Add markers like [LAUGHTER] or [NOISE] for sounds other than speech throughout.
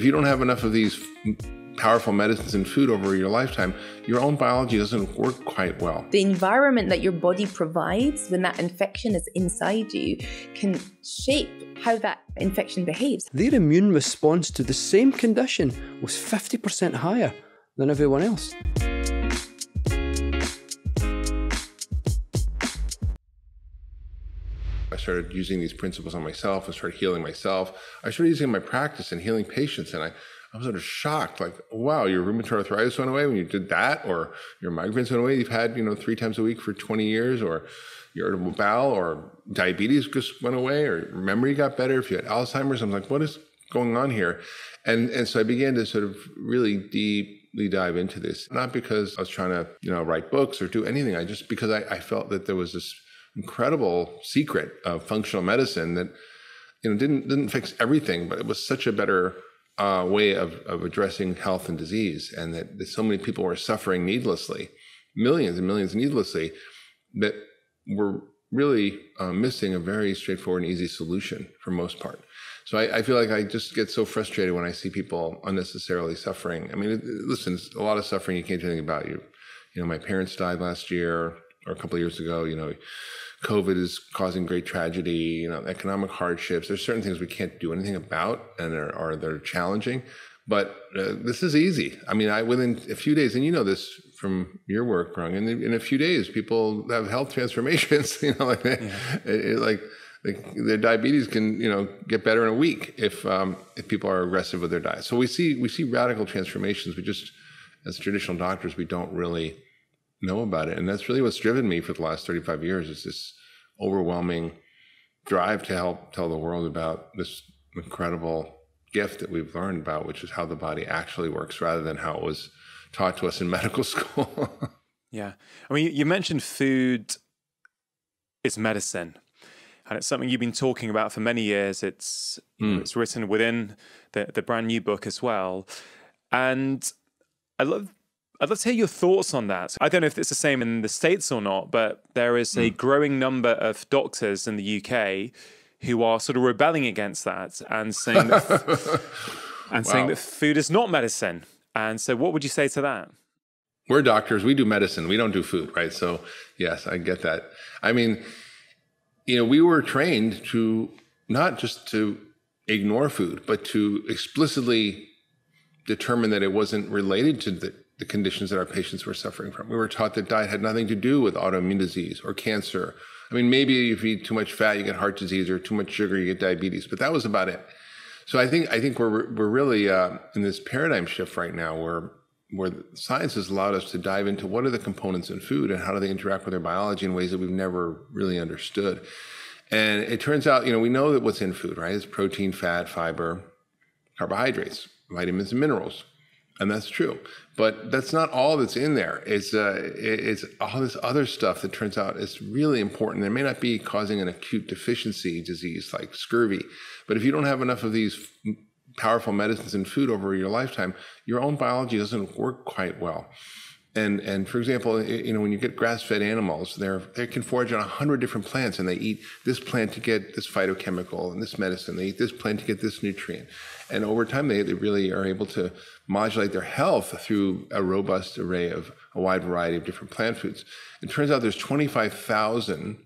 If you don't have enough of these powerful medicines and food over your lifetime, your own biology doesn't work quite well. The environment that your body provides when that infection is inside you can shape how that infection behaves. Their immune response to the same condition was 50% higher than everyone else. Started using these principles on myself and started healing myself. I started using my practice and healing patients, and I, I was sort of shocked, like, wow, your rheumatoid arthritis went away when you did that, or your migraines went away. You've had, you know, three times a week for 20 years, or your irritable bowel, or diabetes just went away, or memory got better. If you had Alzheimer's, I'm like, what is going on here? And and so I began to sort of really deeply dive into this, not because I was trying to, you know, write books or do anything. I just because I, I felt that there was this incredible secret of functional medicine that you know didn't didn't fix everything, but it was such a better uh, way of of addressing health and disease, and that, that so many people were suffering needlessly, millions and millions needlessly, that were really uh, missing a very straightforward and easy solution for most part. So I, I, feel like I just get so frustrated when I see people unnecessarily suffering. I mean, it, listen, it's a lot of suffering you can't do anything about. You, you know, my parents died last year or a couple of years ago. You know, COVID is causing great tragedy, you know, economic hardships. There's certain things we can't do anything about and are, are they're challenging. But uh, this is easy. I mean, I within a few days, and you know this from your work, Grung, in, in a few days, people have health [LAUGHS] transformations. You know, like yeah. it, it, like, like their diabetes can you know get better in a week if um, if people are aggressive with their diet. So we see we see radical transformations. We just as traditional doctors, we don't really know about it. And that's really what's driven me for the last 35 years is this overwhelming drive to help tell the world about this incredible gift that we've learned about, which is how the body actually works rather than how it was taught to us in [LAUGHS] medical school. yeah. I mean, you mentioned food is medicine. And it's something you've been talking about for many years. It's mm. it's written within the, the brand new book as well. And I love I'd love to hear your thoughts on that. I don't know if it's the same in the States or not, but there is a mm. growing number of doctors in the UK who are sort of rebelling against that and saying that, [LAUGHS] and wow. saying that food is not medicine. And so, what would you say to that? We're doctors. We do medicine. We don't do food, right? So, yes, I get that. I mean, you know, we were trained to not just to ignore food, but to explicitly determine that it wasn't related to the the conditions that our patients were suffering from. We were taught that diet had nothing to do with autoimmune disease or cancer. I mean, maybe if you eat too much fat, you get heart disease, or too much sugar, you get diabetes, but that was about it. So I think I think we're we're really uh, in this paradigm shift right now, where where science has allowed us to dive into what are the components in food and how do they interact with our biology in ways that we've never really understood. And it turns out, you know, we know that what's in food, right? It's protein, fat, fiber, carbohydrates, vitamins, and minerals and that's true. But that's not all that's in there. It's uh, it's all this other stuff that turns out is really important. It may not be causing an acute deficiency disease like scurvy, but if you don't have enough of these powerful medicines and food over your lifetime, your own biology doesn't work quite well. And and for example, you know when you get grass-fed animals, they're they can forage on a hundred different plants, and they eat this plant to get this phytochemical and this medicine. They eat this plant to get this nutrient, and over time they, they really are able to modulate their health through a robust array of a wide variety of different plant foods. It turns out there's 25,000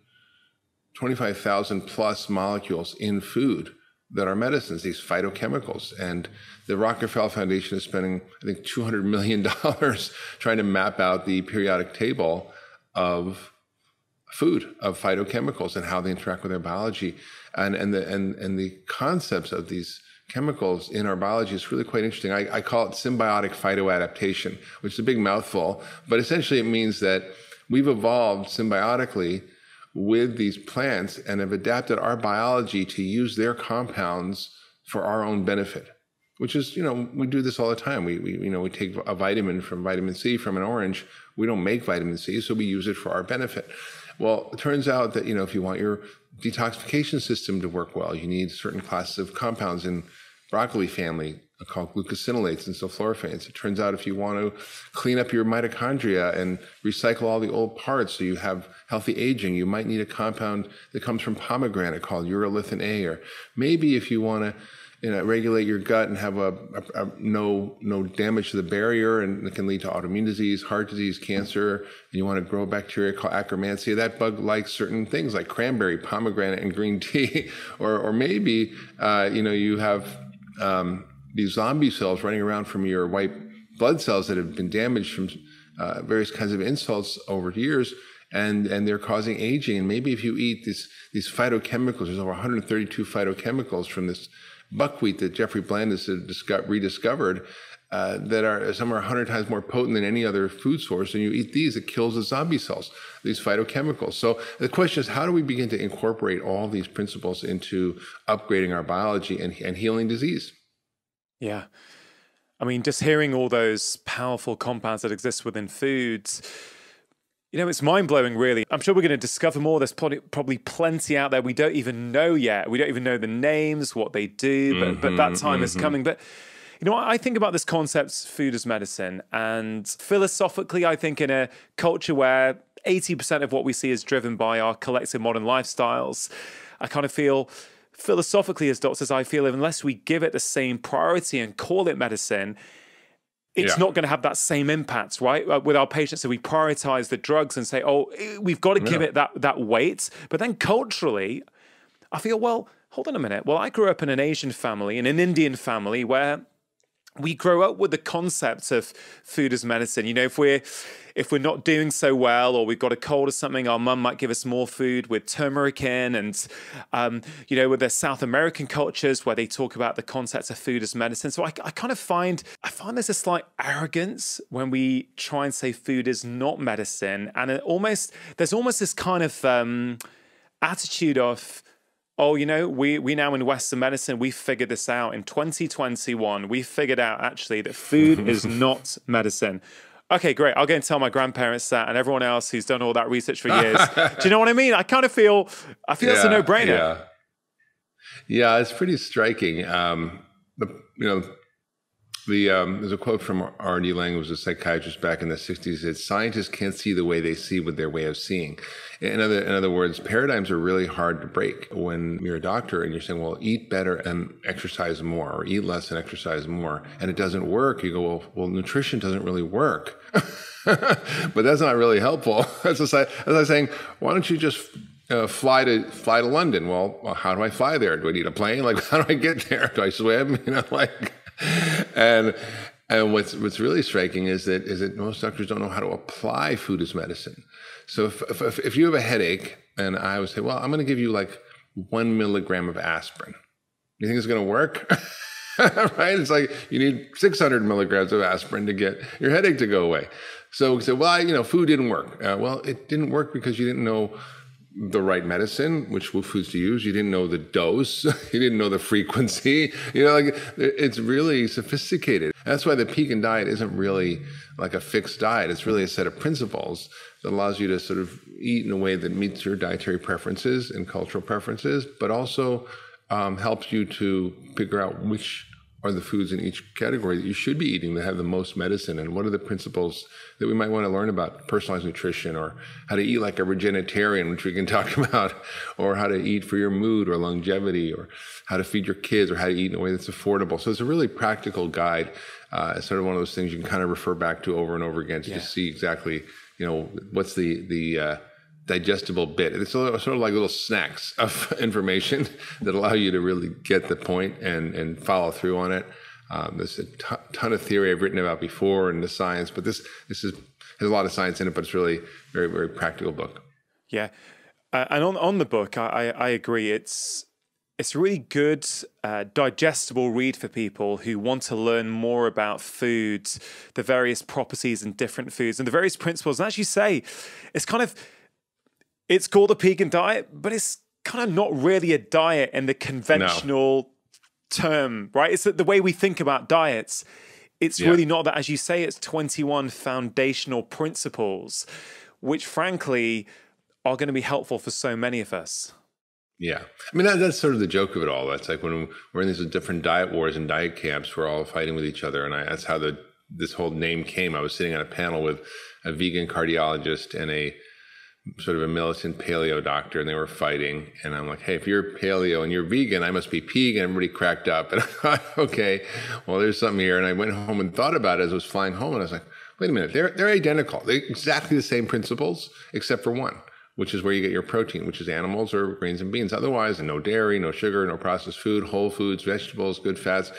25,000 plus molecules in food that are medicines, these phytochemicals. And the Rockefeller Foundation is spending, I think, $200 million [LAUGHS] trying to map out the periodic table of food, of phytochemicals and how they interact with our biology. And, and, the, and, and the concepts of these chemicals in our biology is really quite interesting. I, I call it symbiotic phytoadaptation, which is a big mouthful, but essentially it means that we've evolved symbiotically with these plants and have adapted our biology to use their compounds for our own benefit which is you know we do this all the time. We, we you know we take a vitamin from vitamin c from an orange. We don't make vitamin c so we use it for our benefit. Well it turns out that you know if you want your detoxification system to work well you need certain classes of compounds in broccoli family called glucosinolates and sulforaphanes. It turns out if you want to clean up your mitochondria and recycle all the old parts so you have healthy aging, you might need a compound that comes from pomegranate called urolithin A. Or maybe if you want to you know, regulate your gut and have a, a, a, no no damage to the barrier, and it can lead to autoimmune disease, heart disease, cancer. And you want to grow bacteria called Akkermansia. That bug likes certain things like cranberry, pomegranate, and green tea. [LAUGHS] or or maybe uh, you know you have um, these zombie cells running around from your white blood cells that have been damaged from uh, various kinds of insults over the years and and they're causing aging. And maybe if you eat these these phytochemicals, there's over 132 phytochemicals from this buckwheat that Jeffrey Blandus had rediscovered uh, that are some are 100 times more potent than any other food source. And you eat these, it kills the zombie cells, these phytochemicals. So the question is, how do we begin to incorporate all these principles into upgrading our biology and, and healing disease? Yeah. I mean, just hearing all those powerful compounds that exist within foods, you know, it's mind blowing, really. I'm sure we're going to discover more. There's probably, probably plenty out there we don't even know yet. We don't even know the names, what they do, but, mm-hmm, but that time mm-hmm. is coming. But you know, I think about this concept, food as medicine, and philosophically, I think in a culture where 80% of what we see is driven by our collective modern lifestyles, I kind of feel philosophically as doctors, I feel unless we give it the same priority and call it medicine, it's yeah. not going to have that same impact, right? Uh, with our patients, so we prioritize the drugs and say, "Oh, we've got to yeah. give it that that weight." But then culturally, I feel, well, hold on a minute. Well, I grew up in an Asian family, in an Indian family, where we grow up with the concept of food as medicine. You know, if we're if we're not doing so well or we've got a cold or something, our mum might give us more food with turmeric in. And, um, you know, with the South American cultures where they talk about the concepts of food as medicine. So I, I kind of find, I find there's a slight arrogance when we try and say food is not medicine. And it almost, there's almost this kind of um, attitude of, oh, you know, we we now in Western medicine, we figured this out in 2021. We figured out actually that food is [LAUGHS] not medicine okay, great. I'll go and tell my grandparents that and everyone else who's done all that research for [LAUGHS] years. Do you know what I mean? I kind of feel, I feel yeah, it's a no brainer. Yeah. Yeah, it's pretty striking. Um, the, you know, the um, there's a quote from R.D. Laing, who was a psychiatrist back in the 60s. That scientists can't see the way they see with their way of seeing. In other, in other words, paradigms are really hard to break. When you're a doctor and you're saying, well, eat better and exercise more, or eat less and exercise more, and it doesn't work, you go, well, well nutrition doesn't really work. [LAUGHS] but that's not really helpful. [LAUGHS] That's just like, as I was saying, why don't you just uh, fly to fly to London? Well, well, how do I fly there? Do I need a plane? Like, [LAUGHS] how do I get there? Do I swim? You know, like, and and what's what's really striking is that is that most doctors don't know how to apply food as medicine. So if, if, if you have a headache and I would say, well, I'm going to give you like one milligram of aspirin, you think it's going to work? [LAUGHS] right? It's like you need 600 milligrams of aspirin to get your headache to go away. So we say, well, I, you know, food didn't work. Uh, well, it didn't work because you didn't know the right medicine, which foods to use. You didn't know the dose. [LAUGHS] you didn't know the frequency. You know, like it's really sophisticated. That's why the Pegan diet isn't really like a fixed diet. It's really a set of principles that allows you to sort of eat in a way that meets your dietary preferences and cultural preferences, but also um, helps you to figure out which are the foods in each category that you should be eating that have the most medicine and what are the principles that we might want to learn about personalized nutrition or how to eat like a regenetarian which we can [LAUGHS] talk about or how to eat for your mood or longevity or how to feed your kids or how to eat in a way that's affordable so it's a really practical guide uh, it's sort of one of those things you can kind of refer back to over and over again to yeah. see exactly you know what's the the uh, digestible bit. It's sort of like little snacks of [LAUGHS] information that allow you to really get the point and, and follow through on it. Um, there's a t- ton of theory I've written about before in the science, but this this is has a lot of science in it, but it's really very very practical book. Yeah, uh, and on on the book, I, I agree. It's it's a really good, uh, digestible read for people who want to learn more about foods, the various properties and different foods, and the various principles. And as you say, it's kind of it's called a Pegan diet, but it's kind of not really a diet in the conventional no. term, right? It's that the way we think about diets. It's yeah. really not that, as you say, it's 21 foundational principles, which frankly are going to be helpful for so many of us. Yeah. I mean, that, that's sort of the joke of it all. That's like when we're in these different diet wars and diet camps, we're all fighting with each other. And I, that's how the this whole name came. I was sitting on a panel with a vegan cardiologist and a sort of a militant paleo doctor and they were fighting. And I'm like, hey, if you're paleo and you're vegan, I must be pegan. Everybody cracked up. [LAUGHS] And I thought, okay, well, there's something here. And I went home and thought about it as I was flying home. And I was like, wait a minute, they're, they're identical. They're exactly the same principles, except for one, which is where you get your protein, which is animals or grains and beans. Otherwise, no dairy, no sugar, no processed food, whole foods, vegetables, good fats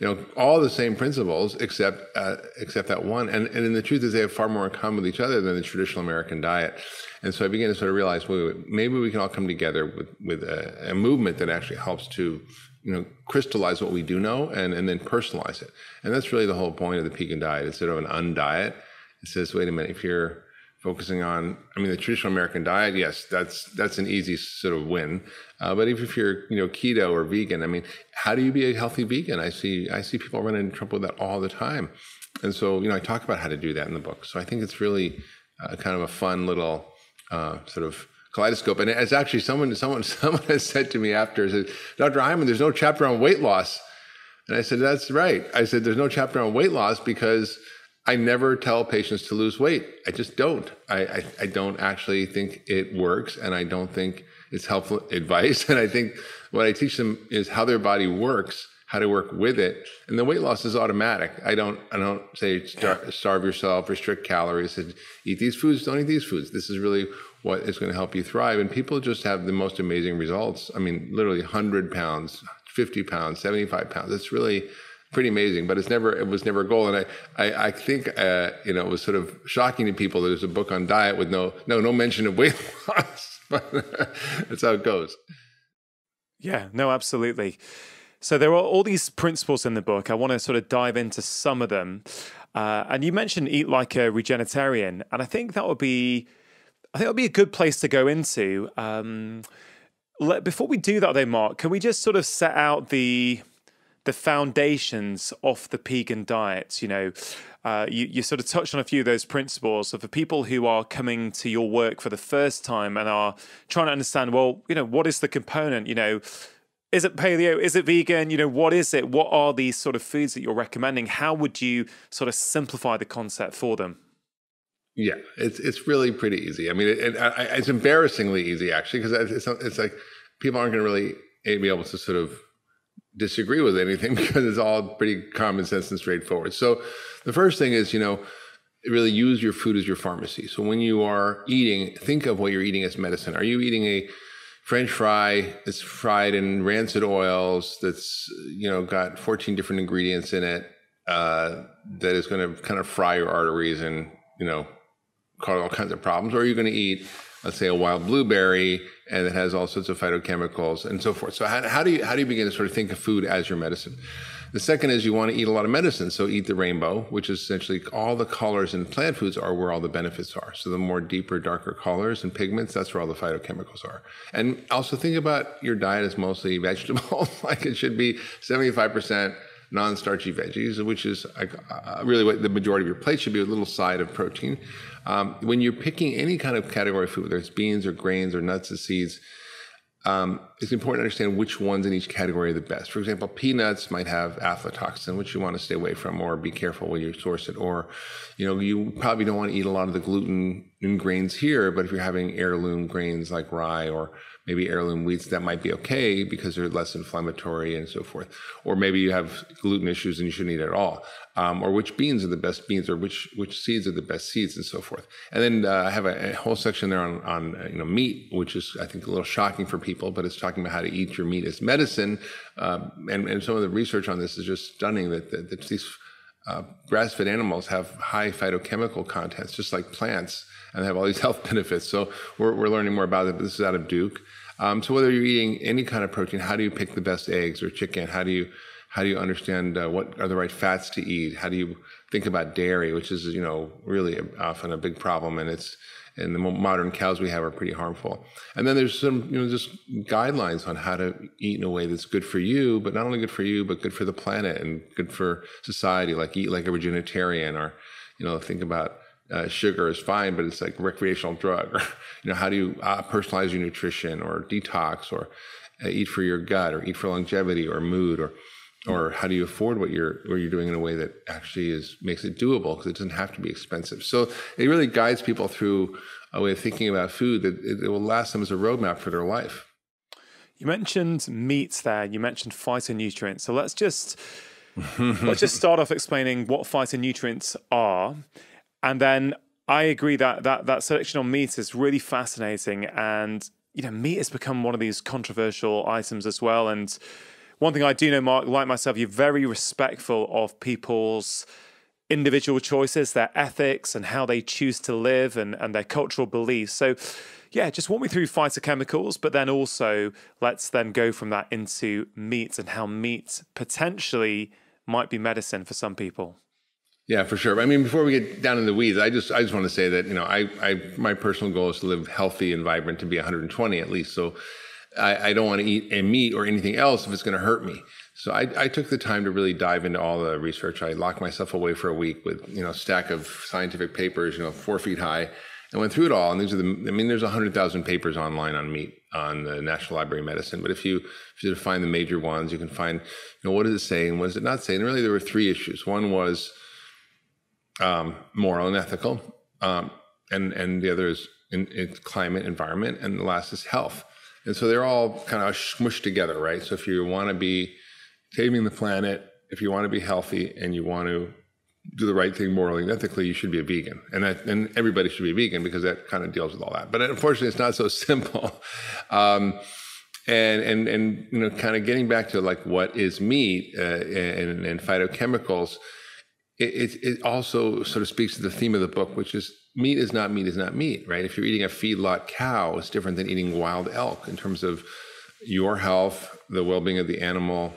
you know, all the same principles except uh, except that one. And and the truth is, they have far more in common with each other than the traditional American diet. And so I began to sort of realize, wait maybe we can all come together with with a, a, movement that actually helps to you know crystallize what we do know and and then personalize it. And that's really the whole point of the Pegan diet. Instead of an undiet, it says, wait a minute, if you're focusing on i mean the traditional american diet yes that's that's an easy sort of win uh, but if, if you're you know keto or vegan i mean how do you be a healthy vegan i see i see people running into trouble with that all the time and so you know i talk about how to do that in the book so i think it's really uh, kind of a fun little uh, sort of kaleidoscope and it's actually someone someone [LAUGHS] someone has said to me after said dr hyman there's no chapter on weight loss and i said that's right i said there's no chapter on weight loss because I never tell patients to lose weight. I just don't. I, I, I, don't actually think it works, and I don't think it's helpful advice. [LAUGHS] And I think what I teach them is how their body works, how to work with it, and the weight loss is automatic. I don't I don't say starve, starve yourself, restrict calories, and eat these foods, don't eat these foods. This is really what is going to help you thrive. And people just have the most amazing results. I mean, literally 100 pounds, 50 pounds, 75 pounds. It's really pretty amazing. But it's never it was never a goal. And I I, I think uh, you know it was sort of shocking to people that there's a book on diet with no no no mention of weight [LAUGHS] loss. but [LAUGHS] that's how it goes. Yeah. No. Absolutely. So there are all these principles in the book. I want to sort of dive into some of them. Uh, and you mentioned eat like a regenetarian, and I think that would be, I think that would be a good place to go into. Um, let, before we do that, though, Mark, can we just sort of set out the the foundations of the Pegan diet. You know, uh, you, you sort of touched on a few of those principles. So for people who are coming to your work for the first time and are trying to understand, well, you know, what is the component? You know, is it paleo? Is it vegan? You know, what is it? What are these sort of foods that you're recommending? How would you sort of simplify the concept for them? Yeah, it's it's really pretty easy. I mean, it, it, it's embarrassingly easy actually because it's it's like people aren't going to really be able to sort of disagree with anything [LAUGHS] because it's all pretty common sense and straightforward. So the first thing is, you know, really use your food as your pharmacy. So when you are eating, think of what you're eating as medicine. Are you eating a French fry that's fried in rancid oils that's you know got 14 different ingredients in it uh, that is going to kind of fry your arteries and you know cause all kinds of problems? Or are you going to eat let's say a wild blueberry and it has all sorts of phytochemicals and so forth. So how, how, do you how do you begin to sort of think of food as your medicine? The second is you want to eat a lot of medicine, so eat the rainbow, which is essentially all the colors in plant foods are where all the benefits are. So the more deeper, darker colors and pigments, that's where all the phytochemicals are. And also think about your diet as mostly [LAUGHS] vegetable, like it should be 75% non-starchy veggies, which is uh, really what the majority of your plate should be, a little side of protein. Um, when you're picking any kind of category of food, whether it's beans or grains or nuts or seeds, um, it's important to understand which ones in each category are the best. For example, peanuts might have aflatoxin, which you want to stay away from, or be careful when you source it. Or, you know, you probably don't want to eat a lot of the gluten in grains here, but if you're having heirloom grains like rye or maybe heirloom wheats that might be okay because they're less inflammatory and so forth. Or maybe you have gluten issues and you shouldn't eat it at all. Um, or which beans are the best beans, or which which seeds are the best seeds, and so forth. And then uh, I have a, a, whole section there on on uh, you know meat, which is I think a little shocking for people, but it's talking about how to eat your meat as medicine. Um, and and some of the research on this is just stunning that, that, that these uh, grass-fed animals have high phytochemical contents, just like plants, and they have all these [LAUGHS] health benefits. So we're, we're learning more about it. but This is out of Duke. Um, so whether you're eating any kind of protein, how do you pick the best eggs or chicken? How do you how do you understand uh, what are the right fats to eat? How do you think about dairy, which is you know really often a big problem, and it's and the modern cows we have are pretty harmful. And then there's some you know just guidelines on how to eat in a way that's good for you, but not only good for you, but good for the planet and good for society. Like eat like a vegetarian, or you know think about uh, sugar is fine, but it's like a recreational drug. Or, [LAUGHS] you know, how do you uh, personalize your nutrition or detox or uh, eat for your gut or eat for longevity or mood or or how do you afford what you're what you're doing in a way that actually is makes it doable because it doesn't have to be expensive. So it really guides people through a way of thinking about food that it, it will last them as a roadmap for their life. You mentioned meats there. You mentioned phytonutrients. So let's just [LAUGHS] let's just start off explaining what phytonutrients are, and then I agree that that that selection on meat is really fascinating, and you know, meat has become one of these controversial items as well. And one thing I do know, Mark, like myself, you're very respectful of people's individual choices, their ethics, and how they choose to live, and and their cultural beliefs. So yeah, just walk me through phytochemicals, but then also let's then go from that into meat and how meat potentially might be medicine for some people. Yeah, for sure. I mean, before we get down in the weeds, I just I just want to say that you know I, I my personal goal is to live healthy and vibrant to be 120 at least. So I, I don't want to eat a meat or anything else if it's going to hurt me. So I, I took the time to really dive into all the research. I locked myself away for a week with you know stack of scientific papers, you know, four feet high, and went through it all, and these are the. I mean, there's hundred thousand papers online on meat on the National Library of Medicine. But if you if you find the major ones, you can find, you know, what does it say and what does it not say. And really, there were three issues. One was um, moral and ethical, um, and and the other is in, in climate, environment, and the last is health. And so they're all kind of smushed together, right? So if you want to be saving the planet, if you want to be healthy, and you want to do the right thing morally and ethically, you should be a vegan, and that, and everybody should be vegan because that kind of deals with all that. But unfortunately, it's not so [LAUGHS] simple. Um, and and and you know, kind of getting back to like what is meat uh, and, and phytochemicals, it, it, it also sort of speaks to the theme of the book, which is meat is not meat is not meat, right? If you're eating a feedlot cow, it's different than eating wild elk in terms of your health, the well-being of the animal,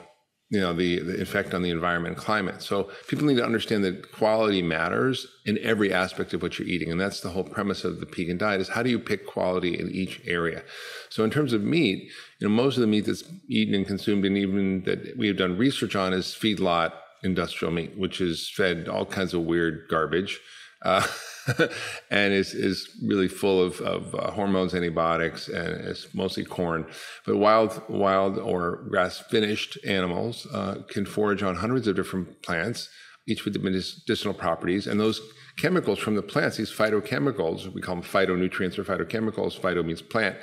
you know the, the effect on the environment and climate. So people need to understand that quality matters in every aspect of what you're eating. And that's the whole premise of the pegan diet is how do you pick quality in each area? So in terms of meat you know most of the meat that's eaten and consumed and even that we have done research on is feedlot industrial meat which is fed all kinds of weird garbage uh, [LAUGHS] and is is really full of, of uh, hormones, antibiotics, and it's mostly corn. But wild wild or grass finished animals uh, can forage on hundreds of different plants, each with medicinal properties, and those chemicals from the plants, these phytochemicals, we call them phytonutrients or phytochemicals. Phyto means plant.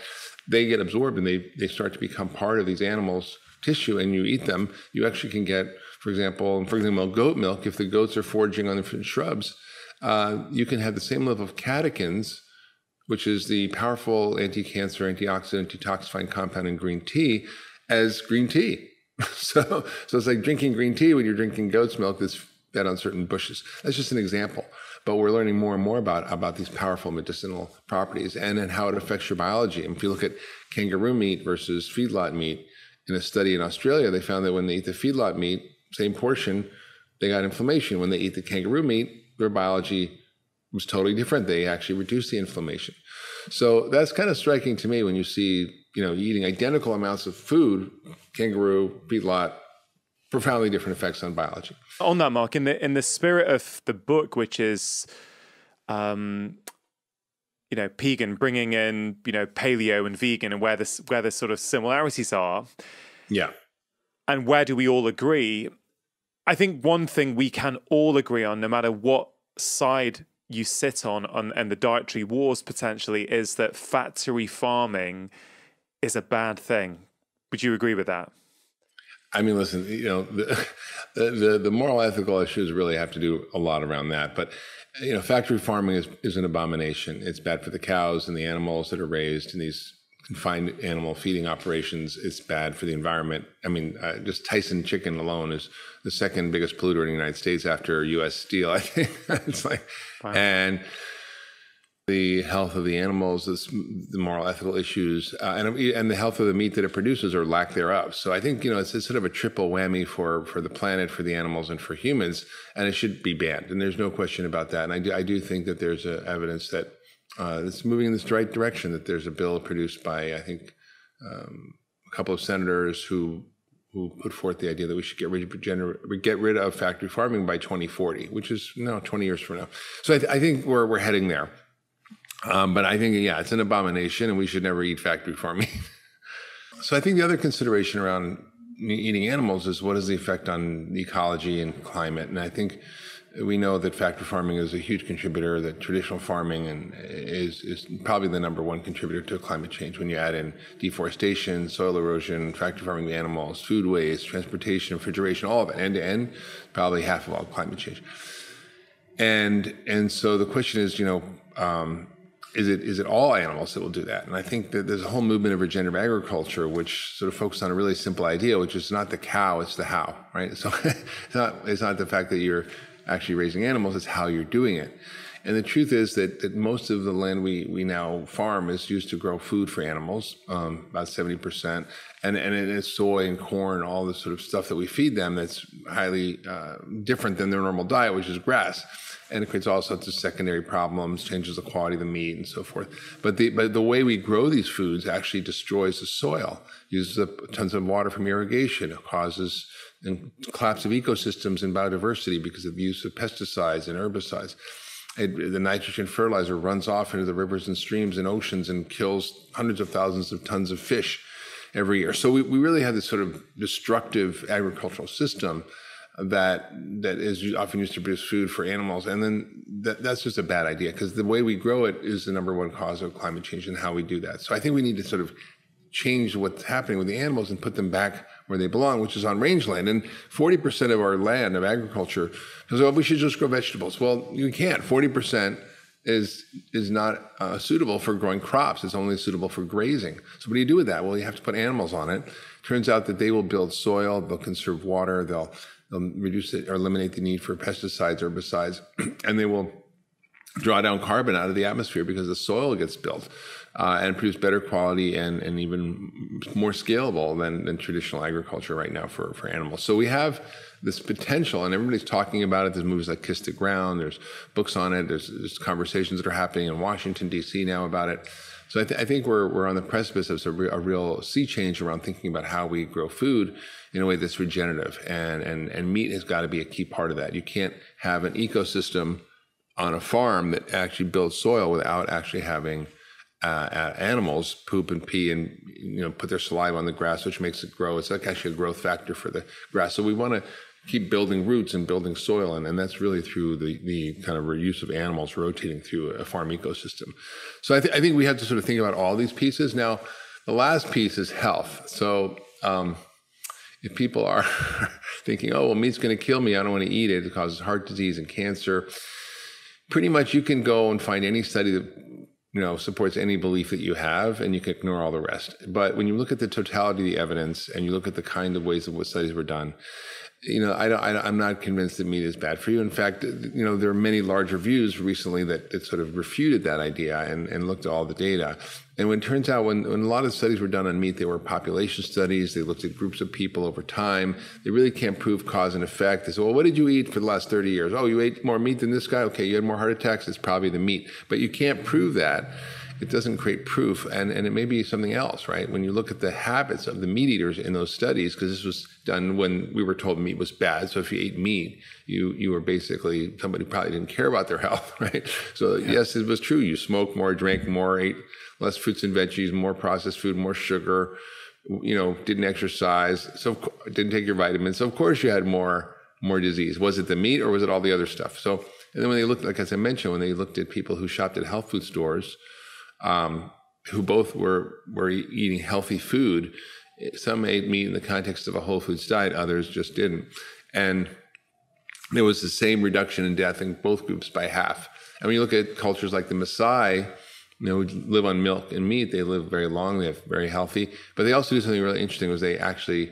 They get absorbed and they they start to become part of these animals' tissue, and you eat them. You actually can get, for example, for example, goat milk. If the goats are foraging on different shrubs uh, you can have the same level of catechins, which is the powerful anti-cancer, antioxidant, detoxifying compound in green tea, as green tea. [LAUGHS] so, so it's like drinking green tea when you're drinking goat's milk that's fed on certain bushes. That's just an example. But we're learning more and more about, about these powerful medicinal properties and, and how it affects your biology. And if you look at kangaroo meat versus feedlot meat, in a study in Australia, they found that when they eat the feedlot meat, same portion, they got inflammation. When they eat the kangaroo meat, their biology was totally different. They actually reduced the inflammation. So that's kind of striking to me when you see, you know, eating identical amounts of food, kangaroo, feedlot, profoundly different effects on biology. On that, Mark, in the in the spirit of the book, which is, um, you know, Pegan bringing in, you know, paleo and vegan, and where the where the sort of similarities are. Yeah. And where do we all agree? I think one thing we can all agree on, no matter what side you sit on, on and the dietary wars potentially, is that factory farming is a bad thing. Would you agree with that? I mean, listen, you know, the, [LAUGHS] the, the moral ethical issues really have to do a lot around that. But you know, factory farming is is an abomination. It's bad for the cows and the animals that are raised in these confined animal feeding operations. It's bad for the environment. I mean, uh, just Tyson chicken alone is the second biggest polluter in the United States after U.S. steel. [LAUGHS] I think it's like, wow. and the health of the animals, this, the moral, ethical issues, uh, and and the health of the meat that it produces or lack thereof. So I think you know it's, it's, sort of a triple whammy for for the planet, for the animals, and for humans, and it should be banned. And there's no question about that. And I do I do think that there's uh, evidence that uh, it's moving in this right direction. That there's a bill produced by I think um, a couple of senators who who put forth the idea that we should get rid of get rid of factory farming by 2040, which is now 20 years from now. So I, th- I think we're we're heading there. Um, but I think yeah, it's an abomination, and we should never eat factory farming. [LAUGHS] so I think the other consideration around eating animals is what is the effect on ecology and climate? And I think we know that factory farming is a huge contributor. That traditional farming and is is probably the number one contributor to climate change. When you add in deforestation, soil erosion, factory farming of animals, food waste, transportation, refrigeration, all of it, end to end, probably half of all climate change. And and so the question is, you know, um, is it is it all animals that will do that? And I think that there's a whole movement of regenerative agriculture which sort of focuses on a really simple idea, which is not the cow, it's the how, right? So [LAUGHS] it's not it's not the fact that you're actually raising animals, it's how you're doing it. And the truth is that, that most of the land we, we now farm is used to grow food for animals, um, about 70%. And, and it is soy and corn, all the sort of stuff that we feed them that's highly uh, different than their normal diet, which is grass. And it creates all sorts of secondary problems, changes the quality of the meat and so forth. But the, but the way we grow these foods actually destroys the soil, uses up tons of water from irrigation, it causes and collapse of ecosystems and biodiversity because of the use of pesticides and herbicides. It, the nitrogen fertilizer runs off into the rivers and streams and oceans and kills hundreds of thousands of tons of fish every year. So we, we really have this sort of destructive agricultural system that that is often used to produce food for animals, and then that, that's just a bad idea because the way we grow it is the number one cause of climate change and how we do that. So I think we need to sort of change what's happening with the animals and put them back where they belong, which is on rangeland. And 40% of our land of agriculture says, well, we should just grow vegetables. Well, you can't. 40% is is not uh, suitable for growing crops. It's only suitable for grazing. So what do you do with that? Well, you have to put animals on it. Turns out that they will build soil, they'll conserve water, they'll, they'll reduce it or eliminate the need for pesticides, herbicides, [CLEARS THROAT] and they will draw down carbon out of the atmosphere because the soil gets built uh, and produce better quality and, and even more scalable than, than traditional agriculture right now for, for animals. So we have this potential, and everybody's talking about it. There's movies like Kiss the Ground, there's books on it, there's, there's conversations that are happening in Washington, D.C. now about it. So I, th- I, think we're, we're on the precipice of a, re- a, real sea change around thinking about how we grow food in a way that's regenerative. And, and, and meat has got to be a key part of that. You can't have an ecosystem on a farm that actually builds soil without actually having uh, animals poop and pee and you know put their saliva on the grass, which makes it grow. It's like actually a growth factor for the grass. So we want to keep building roots and building soil, and, and that's really through the the kind of reuse of animals rotating through a farm ecosystem. So I, th- I think we have to sort of think about all these pieces. Now, the last piece is health. So um, if people are [LAUGHS] thinking, oh well, meat's going to kill me, I don't want to eat it, it causes heart disease and cancer. Pretty much, you can go and find any study that you know, supports any belief that you have, and you can ignore all the rest. But when you look at the totality of the evidence and you look at the kind of ways that what studies were done, you know, I, don't, I, am not convinced that meat is bad for you. In fact, you know, there are many large reviews recently that, that sort of refuted that idea and, and looked at all the data. And when it turns out, when, when a lot of studies were done on meat, they were population studies. They looked at groups of people over time. They really can't prove cause and effect. They said, well, what did you eat for the last 30 years? Oh, you ate more meat than this guy? Okay, you had more heart attacks. It's probably the meat. But you can't prove that it doesn't create proof and, and it may be something else right? When you look at the habits of the meat eaters in those studies because this was done when we were told meat was bad so if you ate meat you you were basically somebody probably didn't care about their [LAUGHS] health right? So yeah. yes it was true. You smoked more drank more ate less fruits and veggies more processed food more sugar you know didn't exercise so didn't take your vitamins so of course you had more more disease. Was it the meat or was it all the other stuff? So and then when they looked like as i mentioned when they looked at people who shopped at health food stores um, who both were were eating healthy food. Some ate meat in the context of a whole foods diet, others just didn't, and there was the same reduction in death in both groups by half. And when you look at cultures like the Maasai, you know, live on milk and meat, they live very long, they have very healthy, but they also do something really interesting. Was they actually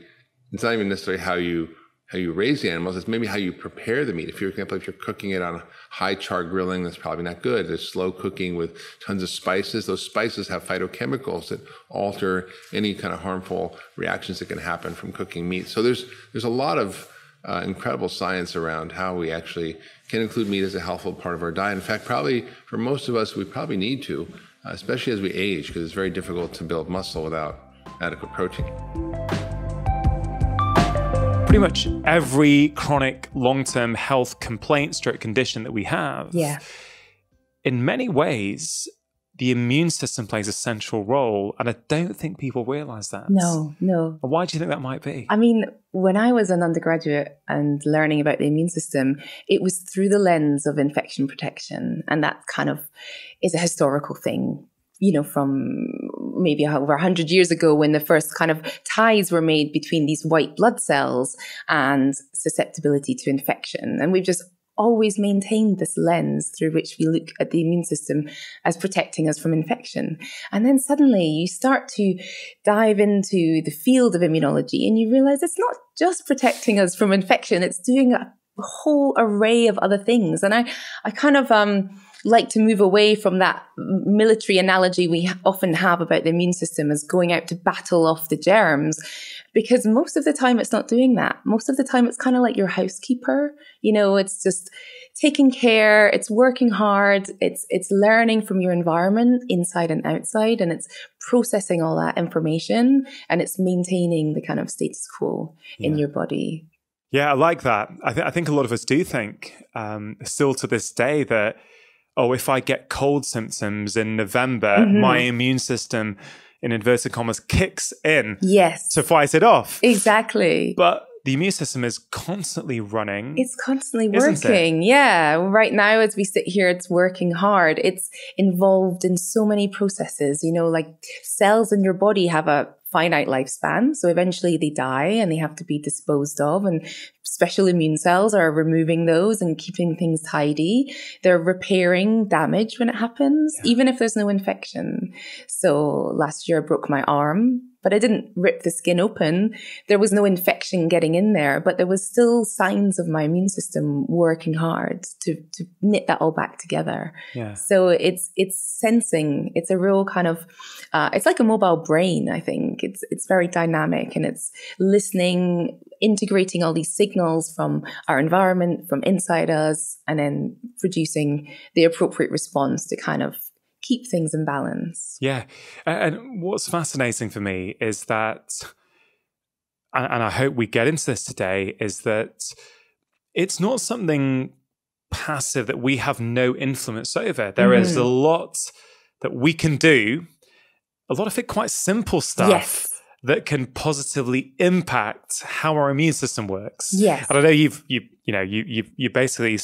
it's not even necessarily how you how you raise the animals, it's maybe how you prepare the meat. If, for example, if you're cooking it on a high char grilling, that's probably not good. There's slow cooking with tons of spices. Those spices have phytochemicals that alter any kind of harmful reactions that can happen from cooking meat. So there's there's a lot of uh, incredible science around how we actually can include meat as a helpful part of our diet. In fact, probably for most of us, we probably need to, especially as we age, because it's very difficult to build muscle without adequate protein pretty much every chronic long-term health complaint stroke condition that we have yeah in many ways the immune system plays a central role. And I don't think people realize that. No, no. Why do you think that might be? I mean, when I was an undergraduate and learning about the immune system, it was through the lens of infection protection. And that kind of is a historical thing, you know, from maybe over 100 years ago when the first kind of ties were made between these white blood cells and susceptibility to infection. And we've just always maintained this lens through which we look at the immune system as protecting us from infection. And then suddenly you start to dive into the field of immunology and you realize it's not just protecting us from infection, it's doing a whole array of other things. And I, I kind of, um, like to move away from that military analogy we often have about the immune system as going out to battle off the germs because most of the time it's not doing that. Most of the time it's kind of like your housekeeper. You know, it's just taking care, it's working hard, it's it's learning from your environment inside and outside and it's processing all that information and it's maintaining the kind of status quo yeah. in your body. Yeah, I like that. I, th- I think a lot of us do think um, still to this day that oh, if I get cold symptoms in November, mm-hmm. my immune system in inverted commas kicks in yes to fight it off exactly but the immune system is constantly running it's constantly working it? yeah right now as we sit here it's working hard it's involved in so many processes you know like cells in your body have a finite lifespan. So eventually they die and they have to be disposed of. And special immune cells are removing those and keeping things tidy. They're repairing damage when it happens, yeah. even if there's no infection. So last year I broke my arm but I didn't rip the skin open. There was no infection getting in there, but there was still signs of my immune system working hard to, to knit that all back together. Yeah. So it's, it's sensing. It's a real kind of, uh, it's like a mobile brain. I think it's, it's very dynamic and it's listening, integrating all these signals from our environment, from inside us, and then producing the appropriate response to kind of keep things in balance. Yeah. And what's fascinating for me is that, and I hope we get into this today, is that it's not something passive that we have no influence over. There mm. is a lot that we can do, a lot of it quite simple stuff. Yes. That can positively impact how our immune system works. Yes, and I know you've you you know you you you basically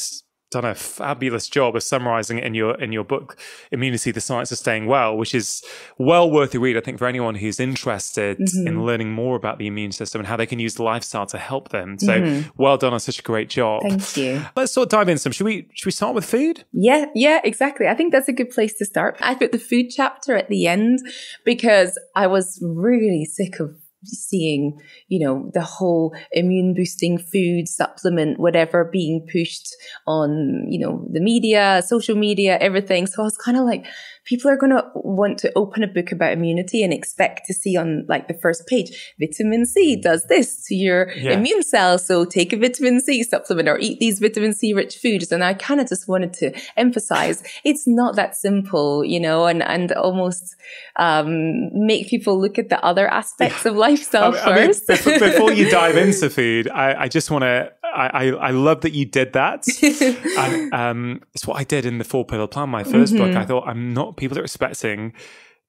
done a fabulous job of summarizing it in your in your book immunity the science of staying well which is well worth a read i think for anyone who's interested mm-hmm. in learning more about the immune system and how they can use lifestyle to help them. So mm-hmm. well done on such a great job. Thank you. Let's sort of dive in some. Should we should we start with food? Yeah yeah exactly. I think that's a good place to start. I put the food chapter at the end because i was really sick of seeing, you know, the whole immune boosting food supplement, whatever being pushed on, you know, the media, social media, everything. So I was kind of like, people are going to want to open a book about immunity and expect to see on like the first page, vitamin C does this to your yeah. immune cells. So take a vitamin C supplement or eat these vitamin C rich foods. And I kind of just wanted to emphasize it's not that simple, you know, and, and almost, um, make people look at the other aspects of lifestyle I first. I mean, before you [LAUGHS] dive into food, I, I just want to I, I, love that you did that. [LAUGHS] and um, it's what I did in the Four Pillar Plan, my 1st mm-hmm. book. I thought I'm not. People are expecting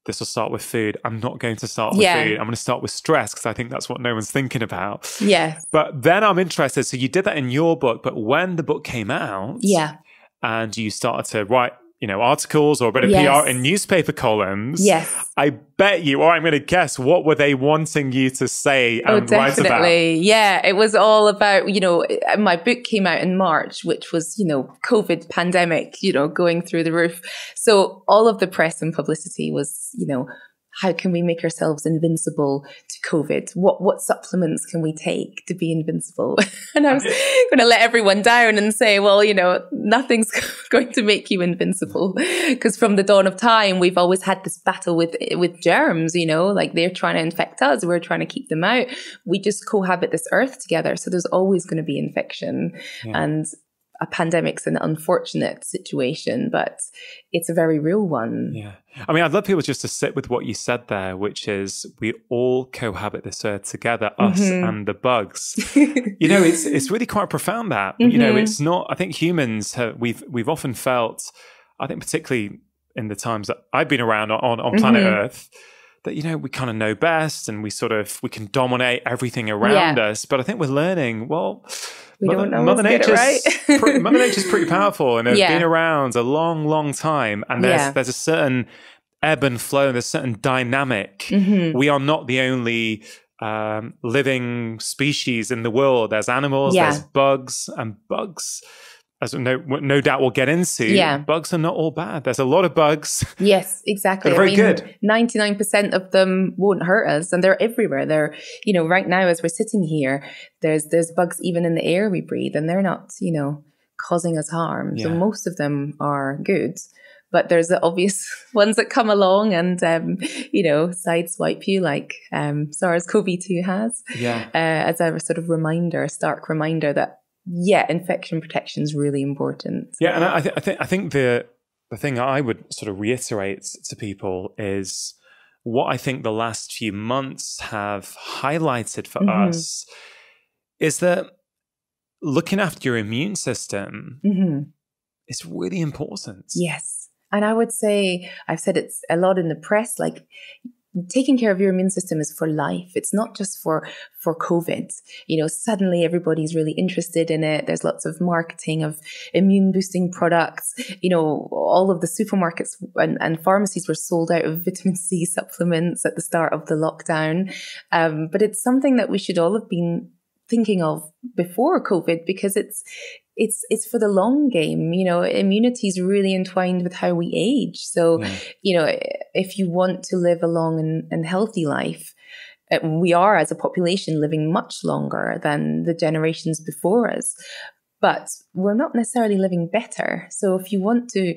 this will start with food. I'm not going to start with yeah. food. I'm going to start with stress because I think that's what no one's thinking about. Yeah. But then I'm interested. So you did that in your book, but when the book came out, yeah, and you started to write you know, articles or a bit of yes. PR in newspaper columns. Yes. I bet you, or I'm going to guess, what were they wanting you to say oh, and definitely. write about? Yeah, it was all about, you know, uh, my book came out in March, which was, you know, COVID pandemic, you know, going through the roof. So all of the press and publicity was, you know, how can we make ourselves invincible to COVID? What what supplements can we take to be invincible? [LAUGHS] and I was going to let everyone down and say, well, you know, nothing's [LAUGHS] going to make you invincible because from the dawn of time, we've always had this battle with with germs. You know, like they're trying to infect us, we're trying to keep them out. We just cohabit this earth together, so there's always going to be infection, yeah. and a pandemic's an unfortunate situation, but it's a very real one. Yeah. I mean, I'd love people just to sit with what you said there, which is we all cohabit this earth together, us mm-hmm. and the bugs. [LAUGHS] you know, it's it's really quite profound that. Mm-hmm. You know, mm-hmm. it's not I think humans have we've we've often felt I think particularly in the times that I've been around on, on planet mm-hmm. Earth that you know we kind of know best and we sort of we can dominate everything around yeah. us but i think we're learning well we mother, don't mother nature's right. pretty, [LAUGHS] mother nature's pretty powerful and has yeah. been around a long long time and there's yeah. there's a certain ebb and flow and there's a certain dynamic mm-hmm. we are not the only um, living species in the world there's animals there's bugs and bugs as no no doubt we'll get into, yeah. bugs are not all bad. There's a lot of bugs. [LAUGHS] Yes, exactly. They're very I mean, good. Ninety nine percent of them won't hurt us, and they're everywhere. They're you know right now as we're sitting here, there's there's bugs even in the air we breathe, and they're not you know causing us harm. Yeah. So most of them are good. But there's the obvious [LAUGHS] ones that come along and, um, you know, sideswipe you like um, SARS-CoV-2 has. Yeah. Uh, as a sort of reminder, a stark reminder that yeah, infection protection is really important. Yeah, and I, th- I think I think the the thing I would sort of reiterate to people is what I think the last few months have highlighted for mm-hmm. us is that looking after your immune system mm-hmm. is really important. Yes. And I would say, I've said it's a lot in the press, like taking care of your immune system is for life. It's not just for for COVID. You know, suddenly everybody's really interested in it. There's lots of marketing of immune boosting products. You know, all of the supermarkets and, and pharmacies were sold out of [LAUGHS] vitamin C supplements at the start of the lockdown. Um, but it's something that we should all have been thinking of before COVID because it's it's it's for the long game. You know, immunity is really entwined with how we age. So, yeah. you know, if you want to live a long and, and healthy life, uh, we are as a population living much longer than the generations before us but we're not necessarily living better. So if you want to,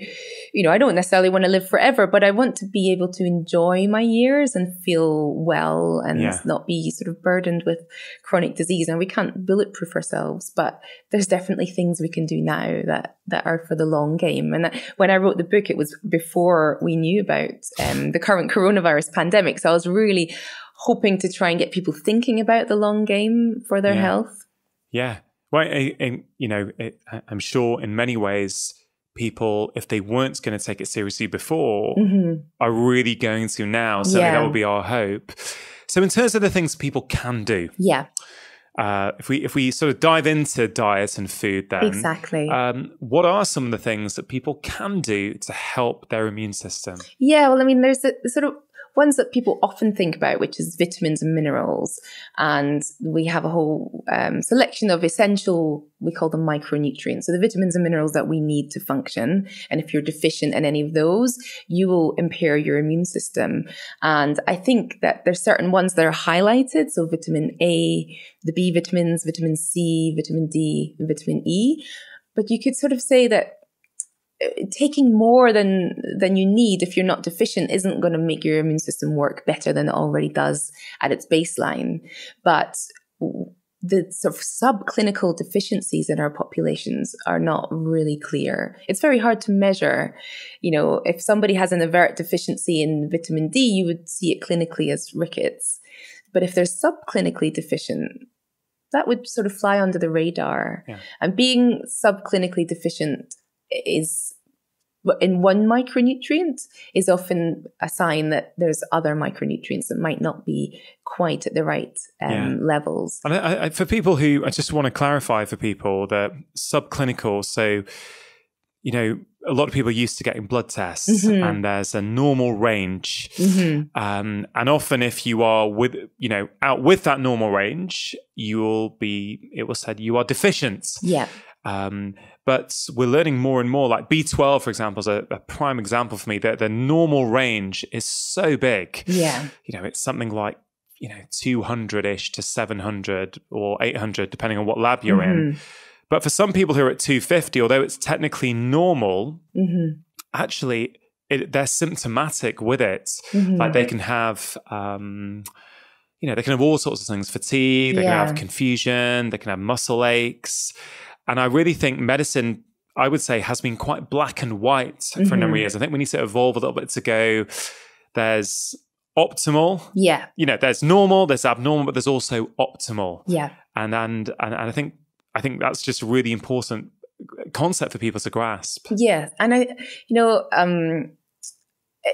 you know, I don't necessarily want to live forever, but I want to be able to enjoy my years and feel well and yeah. not be sort of burdened with chronic disease. And we can't bulletproof ourselves, but there's definitely things we can do now that, that are for the long game. And that, when I wrote the book, it was before we knew about um, the current coronavirus pandemic. So I was really hoping to try and get people thinking about the long game for their yeah. health. Yeah. Well, I, I, you know, it, I'm sure in many ways, people, if they weren't going to take it seriously before, mm-hmm. are really going to now. So yeah. that would be our hope. So, in terms of the things people can do, yeah. Uh, if we if we sort of dive into diet and food, then exactly, um, what are some of the things that people can do to help their immune system? Yeah, well, I mean, there's a sort of ones that people often think about, which is vitamins and minerals. And we have a whole um, selection of essential, we call them micronutrients. So the vitamins and minerals that we need to function. And if you're deficient in any of those, you will impair your immune system. And I think that there's certain ones that are highlighted. So vitamin A, the B vitamins, vitamin C, vitamin D, and vitamin E. But you could sort of say that taking more than than you need if you're not deficient isn't going to make your immune system work better than it already does at its baseline but the sort of subclinical deficiencies in our populations are not really clear. It's very hard to measure. You know, if somebody has an overt deficiency in vitamin D, you would see it clinically as rickets. But if they're subclinically deficient, that would sort of fly under the radar. Yeah. And being subclinically deficient is in one micronutrient is often a sign that there's other micronutrients that might not be quite at the right um, yeah. levels. And I, I, for people who, I just want to clarify for people that subclinical, so, you know, a lot of people are used to getting blood tests mm-hmm. and there's a normal range. Mm-hmm. Um, and often if you are with, you know, out with that normal range, you'll be, it was said you are deficient. Yeah. Um, but we're learning more and more. Like B12, for example, is a, a prime example for me. That the normal range is so big. Yeah. You know, it's something like you know 200 ish to 700 or 800, depending on what lab you're mm-hmm. in. But for some people who are at 250, although it's technically normal, mm-hmm. actually it, they're symptomatic with it. Mm-hmm. Like they can have. Um, you know, they can have all sorts of things fatigue, they yeah. can have confusion, they can have muscle aches. And I really think medicine, I would say, has been quite black and white for a number of mm-hmm. years. I think we need to evolve a little bit to go. There's optimal. Yeah. You know, there's normal, there's abnormal, but there's also optimal. Yeah. And and and, and I think I think that's just a really important concept for people to grasp. Yeah. And I you know, um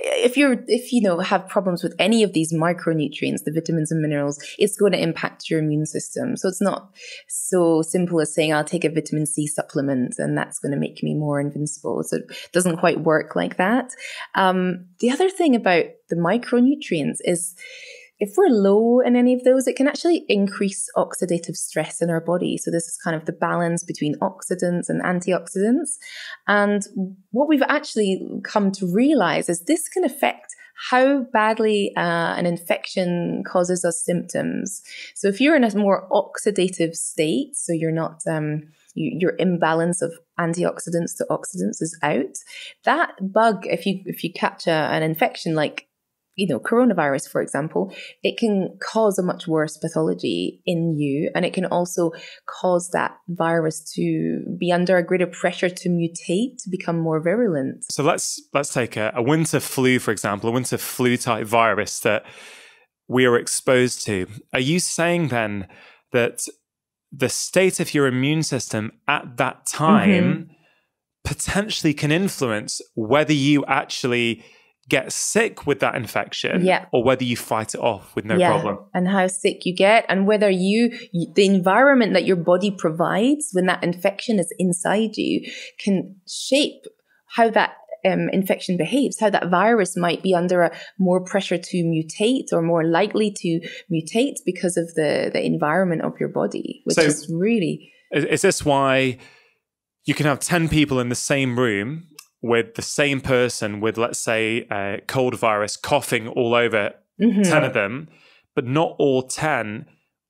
if you're if you know have problems with any of these micronutrients the vitamins and minerals it's going to impact your immune system. So it's not so simple as saying i'll take a vitamin c supplement and that's going to make me more invincible. So it doesn't quite work like that. Um, the other thing about the micronutrients is if we're low in any of those, it can actually increase oxidative stress in our body. So this is kind of the balance between oxidants and antioxidants. And what we've actually come to realize is this can affect how badly uh, an infection causes us symptoms. So if you're in a more oxidative state, so you're not um, you, your imbalance of antioxidants to oxidants is out. That bug, if you if you catch a, an infection like you know, coronavirus, for example, it can cause a much worse pathology in you. And it can also cause that virus to be under a greater pressure to mutate, to become more virulent. So let's, let's take a, a winter flu, for example, a winter flu type virus that we are exposed to. Are you saying then that the state of your immune system at that time mm-hmm. potentially can influence whether you actually get sick with that infection yeah. or whether you fight it off with no yeah. problem. And how sick you get and whether you, the environment that your body provides when that infection is inside you can shape how that um, infection behaves, how that virus might be under a more pressure to mutate or more likely to mutate because of the, the environment of your body, which so is really. Is this why you can have 10 people in the same room with the same person with, let's say, a cold virus coughing all over mm-hmm. 10 of them, but not all 10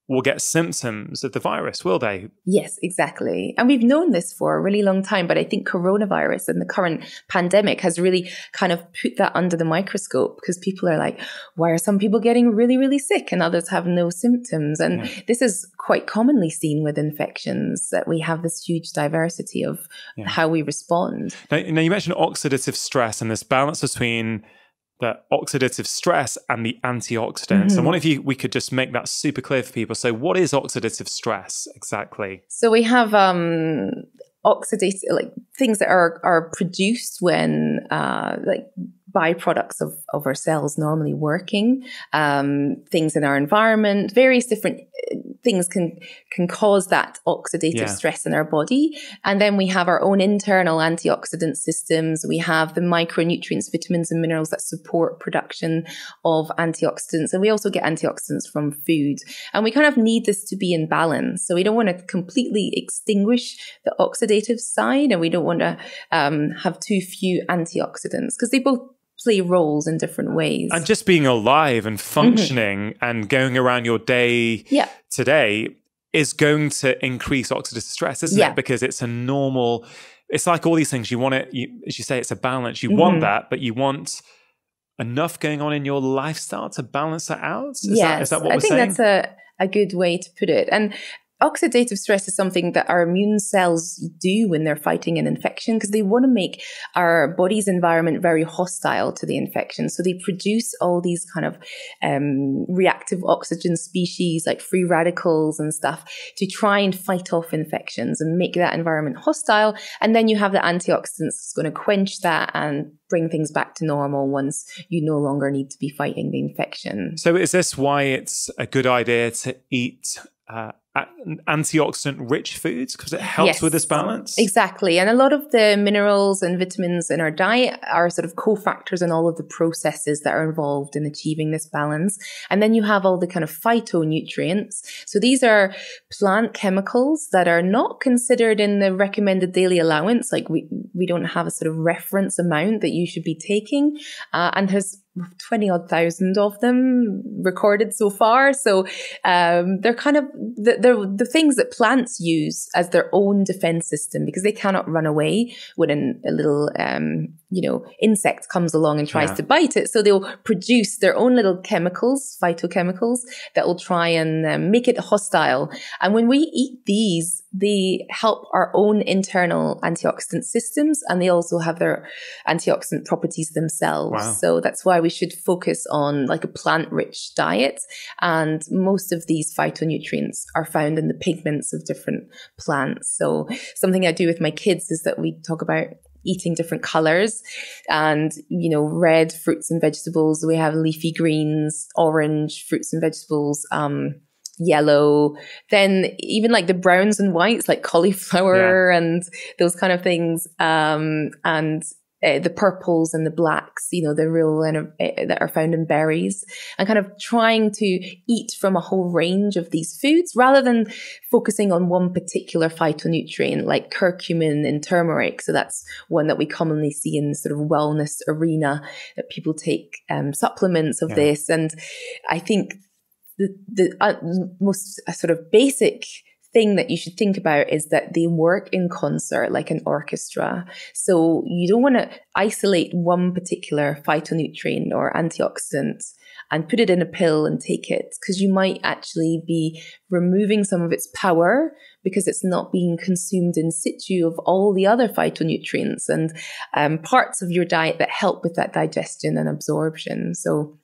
will get symptoms of the virus, will they? Yes, exactly. And we've known this for a really long time, but I think coronavirus and the current pandemic has really kind of put that under the microscope because people are like, why are some people getting really, really sick and others have no symptoms? And yeah. this is quite commonly seen with infections that we have this huge diversity of yeah. how we respond. Now, now, you mentioned oxidative stress and this balance between the oxidative stress and the antioxidants. Mm-hmm. And what if you we could just make that super clear for people? So, what is oxidative stress exactly? So we have um, oxidative like things that are are produced when uh, like byproducts of, of our cells normally working, um, things in our environment, various different uh, things can can cause that oxidative yeah. stress in our body. And then we have our own internal antioxidant systems. We have the micronutrients, vitamins and minerals that support production of antioxidants. And we also get antioxidants from food. And we kind of need this to be in balance. So we don't want to completely extinguish the oxidative side and we don't want to um, have too few antioxidants because they both play roles in different ways. And just being alive and mm-hmm. functioning mm-hmm. and going around your day yeah. today is going to increase oxidative stress, isn't yeah. it? Because it's a normal, it's like all these things. You want it, you, as you say, it's a balance. You mm-hmm. want that, but you want enough going on in your lifestyle to balance that out. Is yes, that, is that what I we're saying I think saying? that's a, a good way to put it. And Oxidative stress is something that our immune cells do when they're fighting an infection because they want to make our body's environment very hostile to the infection. So they produce all these kind of um, reactive oxygen species like free radicals and stuff to try and fight off infections and make that environment hostile. And then you have the antioxidants that's going to quench that and bring things back to normal once you no longer need to be fighting the infection. So is this why it's a good idea to eat uh, antioxidant rich foods because it helps yes, with this balance? Exactly. And a lot of the minerals and vitamins in our diet are sort of cofactors in all of the processes that are involved in achieving this balance. And then you have all the kind of phytonutrients. So these are plant chemicals that are not considered in the recommended daily allowance. Like we we don't have a sort of reference amount that you should be taking uh, and there's 20 odd thousand of them recorded so far. So um, they're kind of the, they're the things that plants use as their own defense system because they cannot run away when an, a little um, you know insect comes along and tries yeah. to bite it. So they'll produce their own little chemicals, phytochemicals that will try and um, make it hostile. And when we eat these, they help our own internal antioxidant systems, and they also have their antioxidant properties themselves. Wow. So that's why we should focus on like a plant rich diet. And most of these phytonutrients are found in the pigments of different plants. So something I do with my kids is that we talk about eating different colors and, you know, red fruits and vegetables. We have leafy greens, orange fruits and vegetables, um, yellow, then even like the browns and whites, like cauliflower yeah. and those kind of things. Um, and uh, the purples and the blacks, you know, the real uh, that are found in berries, and kind of trying to eat from a whole range of these foods rather than focusing on one particular phytonutrient like curcumin and turmeric. So that's one that we commonly see in the sort of wellness arena that people take um, supplements of yeah. this, and I think the the most uh, sort of basic thing that you should think about is that they work in concert like an orchestra. So you don't want to isolate one particular phytonutrient or antioxidant and put it in a pill and take it because you might actually be removing some of its power because it's not being consumed in situ of all the other phytonutrients and um, parts of your diet that help with that digestion and absorption. So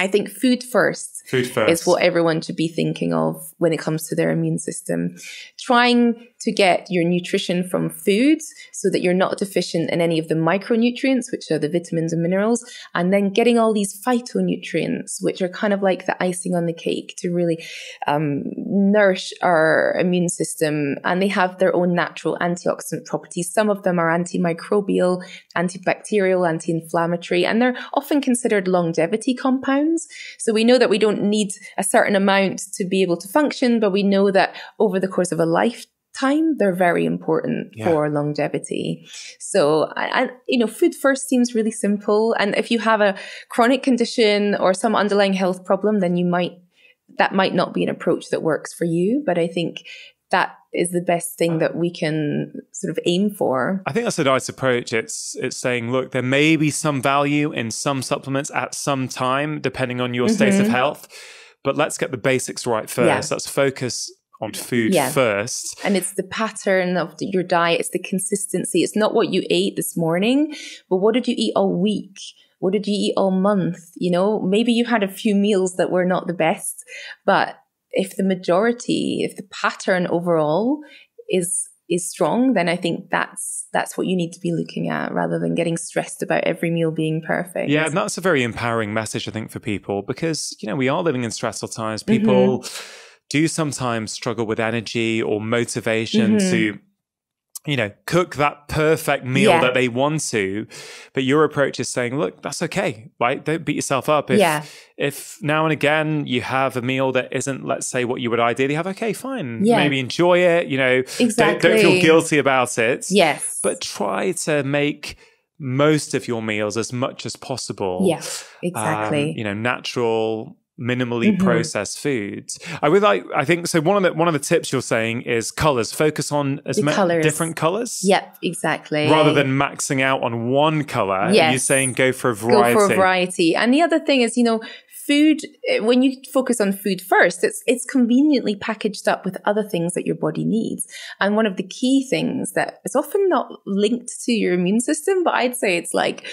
I think food first, food first is what everyone should be thinking of when it comes to their immune system. Trying to get your nutrition from foods so that you're not deficient in any of the micronutrients, which are the vitamins and minerals, and then getting all these phytonutrients, which are kind of like the icing on the cake to really um, nourish our immune system. And they have their own natural antioxidant properties. Some of them are antimicrobial, antibacterial, anti inflammatory, and they're often considered longevity compounds. So we know that we don't need a certain amount to be able to function, but we know that over the course of a life time they're very important yeah. for longevity so and you know food first seems really simple and if you have a chronic condition or some underlying health problem then you might that might not be an approach that works for you but i think that is the best thing that we can sort of aim for. I think that's a nice approach. It's it's saying, look, there may be some value in some supplements at some time, depending on your mm-hmm. state of mm-hmm. health. But let's get the basics right first. Yeah. Let's focus on food yeah. first. And it's the pattern of the, your diet, it's the consistency. It's not what you ate this morning, but what did you eat all week? What did you eat all month? You know, maybe you had a few meals that were not the best, but if the majority, if the pattern overall is is strong, then I think that's that's what you need to be looking at rather than getting stressed about every meal being perfect. Yeah, and that's a very empowering message I think for people because you know we are living in stressful times. People mm-hmm do sometimes struggle with energy or motivation mm-hmm. to you know cook that perfect meal yeah. that they want to but your approach is saying look that's okay right don't beat yourself up if yeah. if now and again you have a meal that isn't let's say what you would ideally have okay fine yeah. maybe enjoy it you know exactly. don't, don't feel guilty about it yes but try to make most of your meals as much as possible yes exactly um, you know natural minimally mm-hmm. processed foods. I would like. I think so. One of the one of the tips you're saying is colors. Focus on as many different colors. Yep, exactly. Rather than maxing out on one color, yes. you're saying go for a variety. Go for a variety. And the other thing is, you know, food eh, when you focus on food first it's it's conveniently packaged up with other things that your body needs. And one of the key things that is often not linked to your immune system but i'd say it's like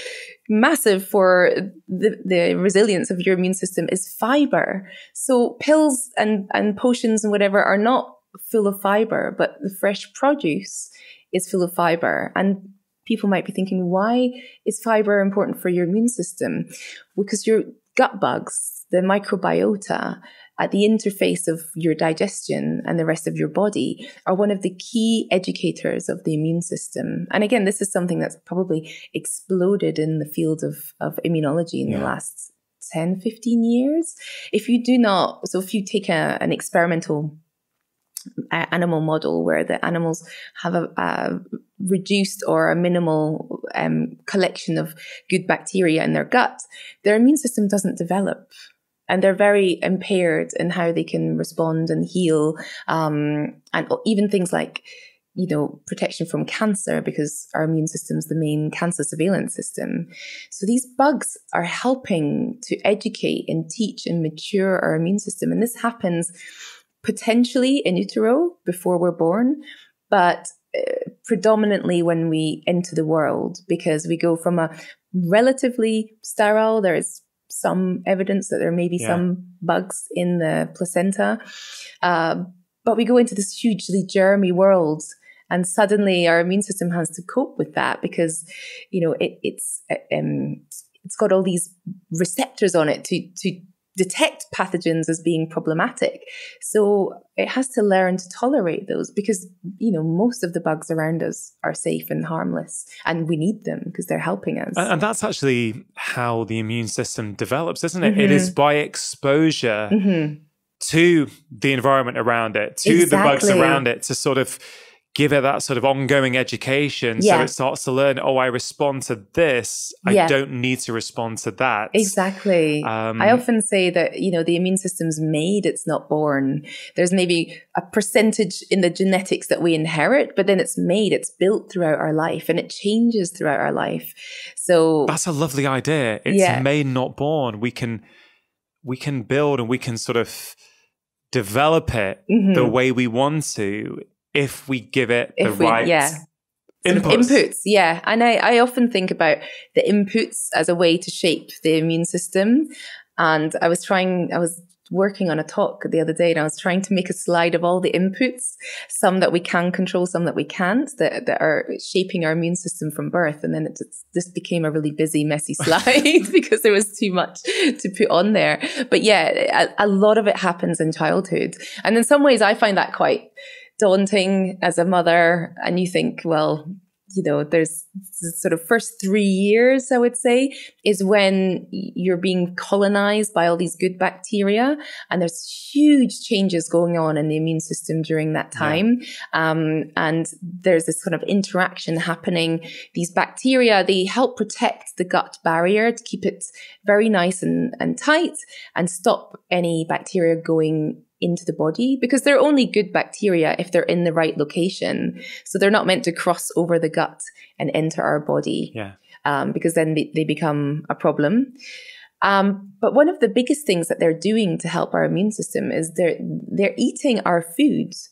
massive for the, the resilience of your immune system is fiber. So pills and and potions and whatever are not full of fiber but the fresh produce is full of fiber. And people might be thinking, why is fiber important for your immune system? Because your gut bugs, the microbiota at the interface of your digestion and the rest of your body are one of the key educators of the immune system. And again, this is something that's probably exploded in the field of, of immunology in yeah. the last 10, 15 years. If you do not, so if you take a, an experimental animal model where the animals have a, a reduced or a minimal um, collection of good bacteria in their gut, their immune system doesn't develop. And they're very impaired in how they can respond and heal. Um, and even things like, you know, protection from cancer because our immune system is the main cancer surveillance system. So these bugs are helping to educate and teach and mature our immune system. And this happens potentially in utero before we're born, but uh, predominantly when we enter the world because we go from a relatively sterile, there is some evidence that there may be yeah. some bugs in the placenta, uh, but we go into this hugely germy world and suddenly our immune system has to cope with that because you know it, it's um, it's got all these receptors on it to to detect pathogens as being problematic. So it has to learn to tolerate those because, you know, most of the bugs around us are safe and harmless and we need them because they're helping us. And, that's actually how the immune system develops, isn't it? Mm-hmm. it is by exposure mm-hmm. to the environment around it, to exactly. the bugs around it to sort of give it that sort of ongoing education yeah. so it starts to learn oh i respond to this. I don't need to respond to that. Exactly. Um, i often say that you know the immune system's made it's not born. There's maybe a percentage in the genetics that we inherit but then it's made it's built throughout our life and it changes throughout our life. So that's a lovely idea. It's yeah. made not born. We can we can build and we can sort of develop it mm-hmm. the way we want to if we give it the we, right yeah. Inputs. inputs. yeah. And I, I often think about the inputs as a way to shape the immune system. And I was trying, I was working on a talk the other day and I was trying to make a slide of all the inputs, some that we can control, some that we can't, that, that are shaping our immune system from birth. And then it just, this became a really busy, messy [LAUGHS] slide [LAUGHS] because there was too much to put on there. But yeah, a, a lot of it happens in childhood. And in some ways, I find that quite daunting as a mother and you think well you know there's sort of first 3 years i would say is when you're being colonized by all these good bacteria and there's huge changes going on in the immune system during that time yeah. um, and there's this kind of interaction happening these bacteria they help protect the gut barrier to keep it very nice and, and tight and stop any bacteria going into the body because they're only good bacteria if they're in the right location. So they're not meant to cross over the gut and enter our body. Yeah. Um, because then they, they become a problem. Um, but one of the biggest things that they're doing to help our immune system is they're they're eating our foods.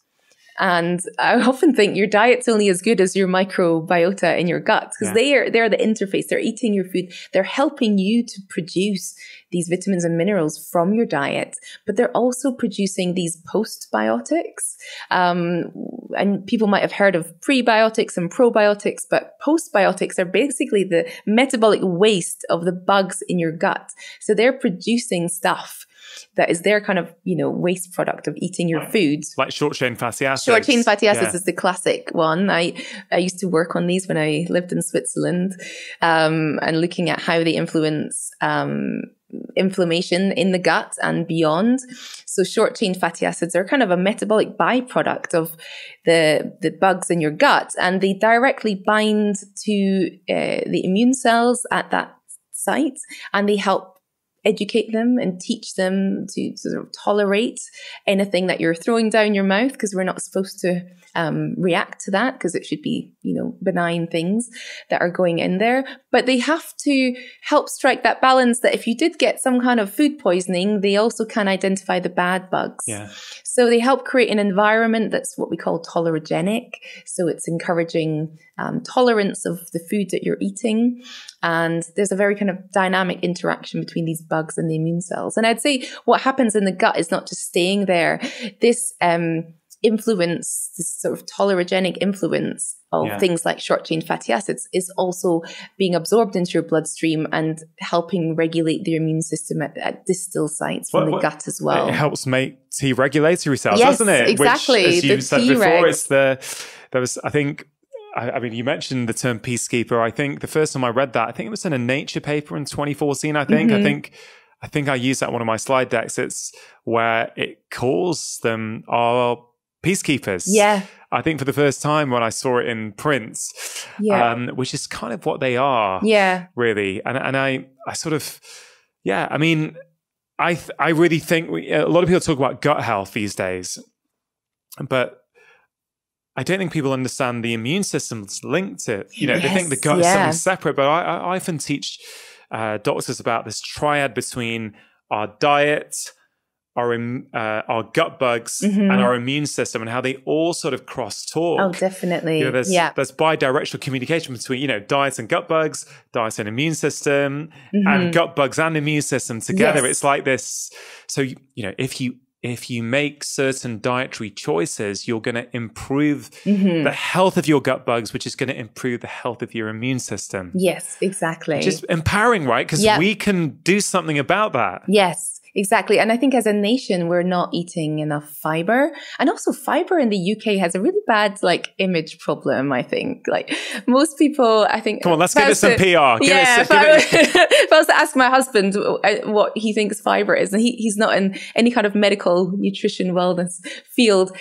And I [LAUGHS] often think your diet's only as good as your microbiota in your gut because yeah. they are they're the interface. They're eating your food. They're helping you to produce these vitamins and minerals from your diet, but they're also producing these postbiotics. Um, and people might have heard of prebiotics and probiotics, but postbiotics are basically the metabolic waste of the bugs in your gut. So they're producing stuff that is their kind of you know waste product of eating your foods like short chain fatty acids short chain fatty acids yeah. is the classic one i i used to work on these when i lived in switzerland um, and looking at how they influence um, inflammation in the gut and beyond. So short chain fatty acids are kind of a metabolic byproduct of the, the bugs in your gut and they directly bind to uh, the immune cells at that site and they help educate them and teach them to sort of tolerate anything that you're throwing down your mouth because we're not supposed to um, react to that because it should be, you know, benign things that are going in there. But they have to help strike that balance that if you did get some kind of food poisoning, they also can identify the bad bugs. Yeah. So they help create an environment that's what we call tolerogenic. So it's encouraging um, tolerance of the food that you're eating. And there's a very kind of dynamic interaction between these bugs and the immune cells. And I'd say what happens in the gut is not just staying there. This, um, influence, this sort of tolerogenic influence of yeah. things like short chain fatty acids is also being absorbed into your bloodstream and helping regulate the immune system at, at distal sites from the gut as well. It helps make T regulatory cells, yes, doesn't it? Exactly. Which, as you the said T-regs. before, it's the there was I think I, mean, you mentioned the term peacekeeper. I think the first time I read that, I think it was in a Nature paper in 2014. I think. Mm-hmm. I think. I think I used that one of my slide decks. It's where it calls them our peacekeepers. Yeah. I think for the first time when I saw it in print, yeah. Um, which is kind of what they are. Yeah. Really. And, and I, I sort of, yeah, I mean, I, th- I really think we, a lot of people talk about gut health these days, but I don't think people understand the immune system's linked to, it. you know, yes, they think the gut yeah. is something separate, but I, I often teach uh, doctors about this triad between our diet, our uh, our gut bugs mm-hmm. and our immune system and how they all sort of cross talk. Oh, definitely. You know, there's, yeah. there's bi-directional communication between you know diet and gut bugs, diet and immune system, mm-hmm. and gut bugs and immune system together. Yes. It's like this. So you know if you if you make certain dietary choices, you're going to improve mm-hmm. the health of your gut bugs, which is going to improve the health of your immune system. Yes, exactly. Just empowering, right? Because yep. we can do something about that. Yes. Exactly. And I think as a nation, we're not eating enough fiber. And also fiber in the UK has a really bad like image problem, I think. Like most people, I think. Come on, let's give it some PR. Give yeah. if, I, if, I, was to ask my husband uh, what he thinks fiber is, and he, he's not in any kind of medical nutrition wellness field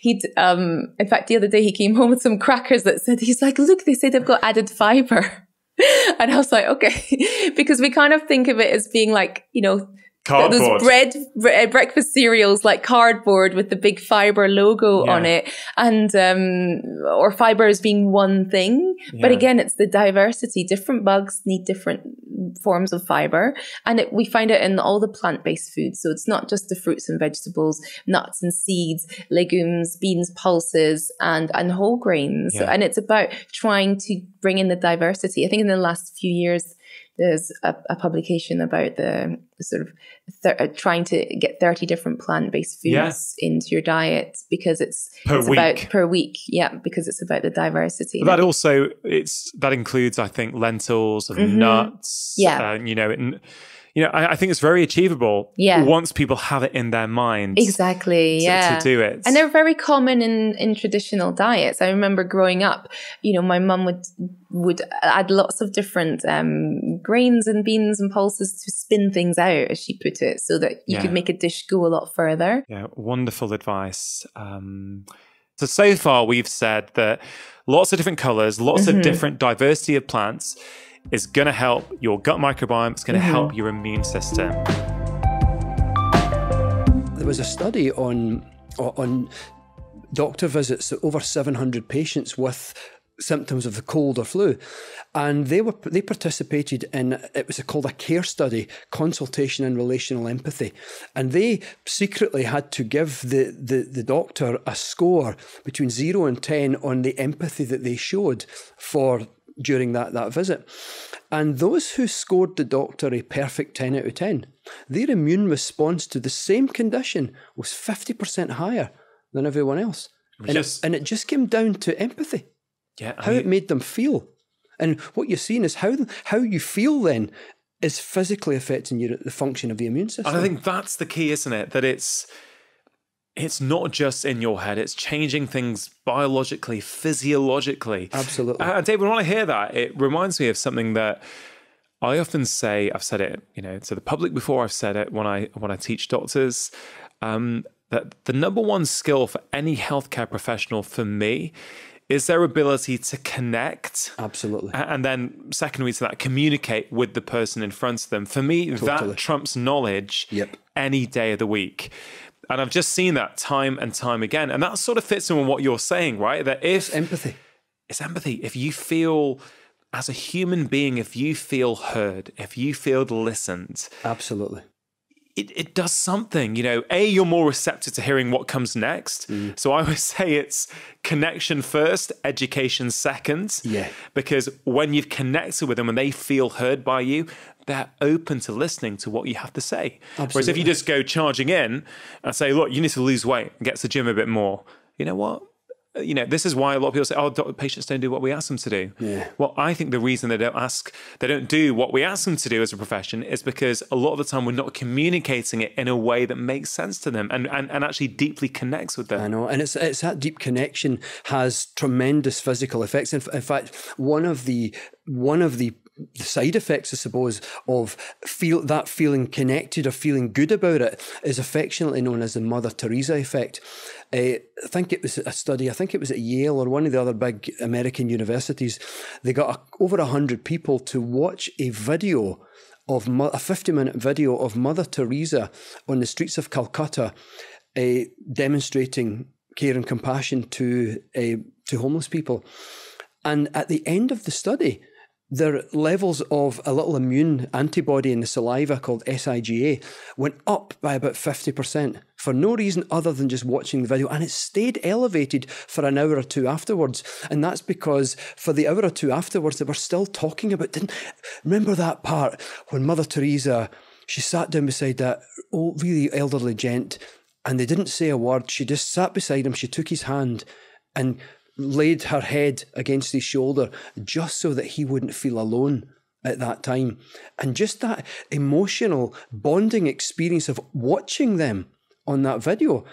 he'd um in fact the other day he came [LAUGHS] home with some crackers that said he's like look they say they've got added fiber [LAUGHS] and i was like okay [LAUGHS] because we kind of think of it as being like you know Cardboard. Those bread bre- breakfast cereals like cardboard with the big fiber logo yeah. on it, and um, or fiber as being one thing. Yeah. But again, it's the diversity. Different bugs need different forms of fiber, and it, we find it in all the plant based foods. So it's not just the fruits and vegetables, nuts and seeds, legumes, beans, pulses, and and whole grains. Yeah. And it's about trying to bring in the diversity. I think in the last few years there's a, a publication about the sort of th- uh, trying to get 30 different plant-based foods yeah. into your diet because it's, per it's week. about per week yeah because it's about the diversity but that also it's that includes i think lentils and mm-hmm. nuts yeah uh, you know and you know, I, I, think it's very achievable. Yeah. Once people have it in their mind. Exactly. To, yeah. To do it. And they're very common in, in traditional diets. I remember growing up, you know, my mum would, would add lots of different, um, grains and beans and pulses to spin things out, as she put it, so that you yeah. could make a dish go a lot further. Yeah. Wonderful advice. Um, so, so far we've said that lots of different colors, lots mm-hmm. of different diversity of plants is going to help your gut microbiome, it's going to mm-hmm. help your immune system. There was a study on on doctor visits over 700 patients with symptoms of the cold or flu and they were they participated in it was called a care study consultation and relational empathy and they secretly had to give the, the the doctor a score between 0 and 10 on the empathy that they showed for during that, that visit. And those who scored the doctor a perfect 10 out of 10, their immune response to the same condition was 50% higher than everyone else. And, just, it, and it just came down to empathy. Yeah, how it made them feel. And what you're seeing is how how you feel then is physically affecting your, the function of the immune system. And I think that's the key, isn't it? That it's it's not just in your head, it's changing things biologically, physiologically. Absolutely. And David, when I hear that, it reminds me of something that I often say, I've said it, you know, to the public before, I've said it when I when I teach doctors. Um, that the number one skill for any healthcare professional for me is their ability to connect. Absolutely. And then, secondly to that, communicate with the person in front of them. For me, totally. that trumps knowledge yep. any day of the week. And I've just seen that time and time again. And that sort of fits in with what you're saying, right? That if it's empathy, it's empathy. If you feel as a human being, if you feel heard, if you feel listened, absolutely, it, it does something. You know, A, you're more receptive to hearing what comes next. Mm. So I would [LAUGHS] say it's connection first, education second. Yeah. Because when you've connected with them and they feel heard by you, they're open to listening to what you have to say. Absolutely. Whereas if you just go charging in and say, look, you need to lose weight and get to the gym a bit more, you know what? Uh, you know, this is why a lot of people say, "Oh, patients don't do what we ask them to do." Yeah. Well, I think the reason they don't ask, they don't do what we ask them to do as a profession, is because a lot of the time we're not communicating it in a way that makes sense to them and and, and actually deeply connects with them. I know, and it's it's that deep connection has tremendous physical effects. In, in fact, one of the one of the the side effects, I suppose, of feel that feeling connected or feeling good about it is affectionately known as the Mother Teresa effect. Uh, I think it was a study, I think it was at Yale or one of the other big American universities. They got a, over 100 people to watch a video of a 50 minute video of Mother Teresa on the streets of Calcutta uh, demonstrating care and compassion to, uh, to homeless people. And at the end of the study, their levels of a little immune antibody in the saliva called SIGA went up by about 50% for no reason other than just watching the video. And it stayed elevated for an hour or two afterwards. And that's because for the hour or two afterwards, they were still talking about, didn't remember that part when Mother Teresa, she sat down beside that old, really elderly gent and they didn't say a word. She just sat beside him. She took his hand and laid her head against his shoulder just so that he wouldn't feel alone at that time. And just that emotional bonding experience of watching them on that video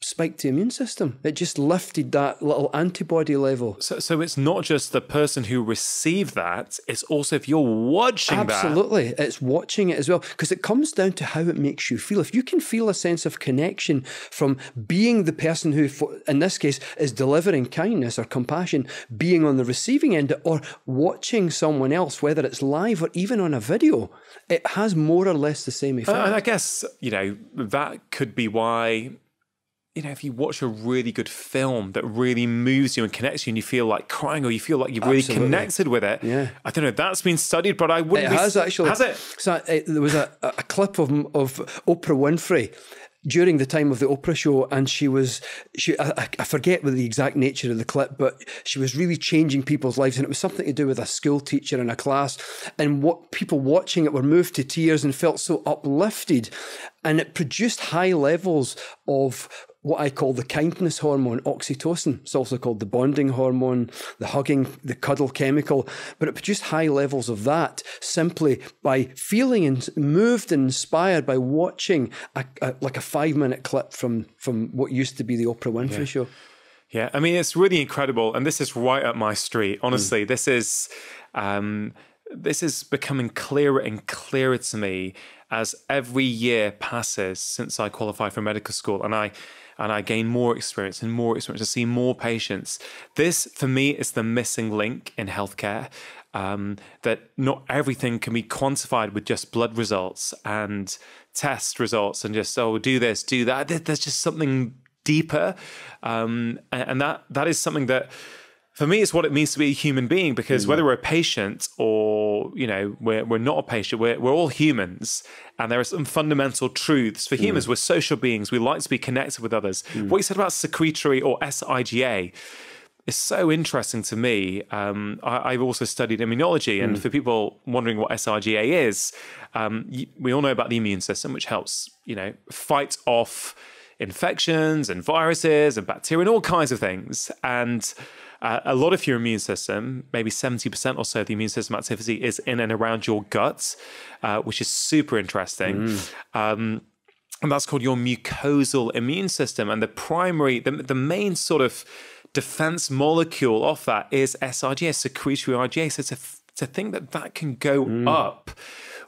spiked the immune system. It just lifted that little antibody level. So, so it's not just the person who received that; it's also if you're watching Absolutely, that. it's watching it as well because it comes down to how it makes you feel. If you can feel a sense of connection from being the person who, in this case, is delivering kindness or compassion, being on the receiving end, or watching someone else, whether it's live or even on a video, it has more or less the same effect. Uh, and I guess you know that could be why you know, if you watch a really good film that really moves you and connects you, and you feel like crying, or you feel like you're really Absolutely. connected with it, yeah, I don't know. That's been studied, but I wouldn't. It has be, actually. Has it? So uh, there was a, a clip of of Oprah Winfrey during the time of the Oprah show, and she was she I, I, forget what the exact nature of the clip, but she was really changing people's lives, and it was something to do with a school teacher in a class, and what people watching it were moved to tears and felt so uplifted, and it produced high levels of what I call the kindness hormone, oxytocin. It's also called the bonding hormone, the hugging, the cuddle chemical. But it produced high levels of that simply by feeling and moved and inspired by watching a, a, like a five minute clip from from what used to be the Oprah Winfrey yeah. show. Yeah, I mean it's really incredible, and this is right up my street. Honestly, mm. this is. Um, this is becoming clearer and clearer to me as every year passes since I qualified for medical school, and I and I gain more experience and more experience. I see more patients. This, for me, is the missing link in healthcare. Um, that not everything can be quantified with just blood results and test results and just oh do this do that there's just something deeper um, and that that is something that for me it's what it means to be a human being because mm. whether we're a patient or you know we're, we're not a patient we're, we're all humans and there are some fundamental truths for humans mm. we're social beings we like to be connected with others mm. what you said about secretory or siga is so interesting to me um, I, have also studied immunology and mm. for people wondering what siga is um, we all know about the immune system which helps you know fight off infections and viruses and bacteria and all kinds of things and uh, a lot of your immune system, maybe 70% or so of the immune system activity is in and around your gut, uh, which is super interesting. Mm. Um, and that's called your mucosal immune system. And the primary, the, the main sort of defense molecule of that is SIGA, secretory IgA. So to, to think that that can go mm. up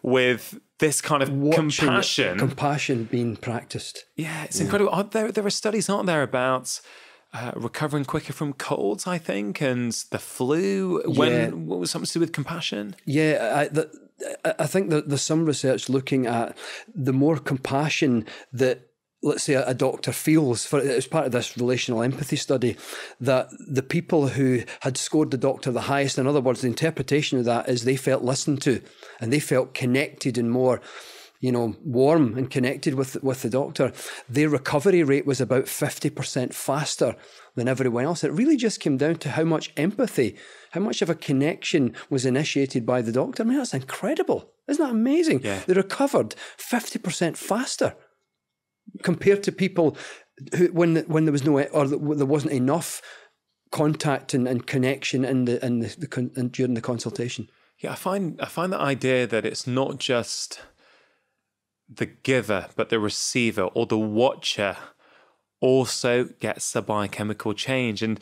with this kind of Watching compassion. Compassion being practiced. Yeah, it's yeah. incredible. There, there are studies, aren't there, about uh, recovering quicker from colds, I think, and the flu. When yeah. what was something to do with compassion? Yeah, I, the, I think that there's some research looking at the more compassion that let's say a, doctor feels for as part of this relational empathy study that the people who had scored the doctor the highest in other words the interpretation of that is they felt listened to and they felt connected and more you know, warm and connected with with the doctor, their recovery rate was about 50% faster than everyone else. It really just came down to how much empathy, how much of a connection was initiated by the doctor. I mean, that's incredible. Isn't that amazing? Yeah. They recovered 50% faster compared to people who, when when there was no or there wasn't enough contact and, and connection in the in the, the in, during the consultation. Yeah, I find I find the idea that it's not just the giver, but the receiver or the watcher also gets the biochemical change. And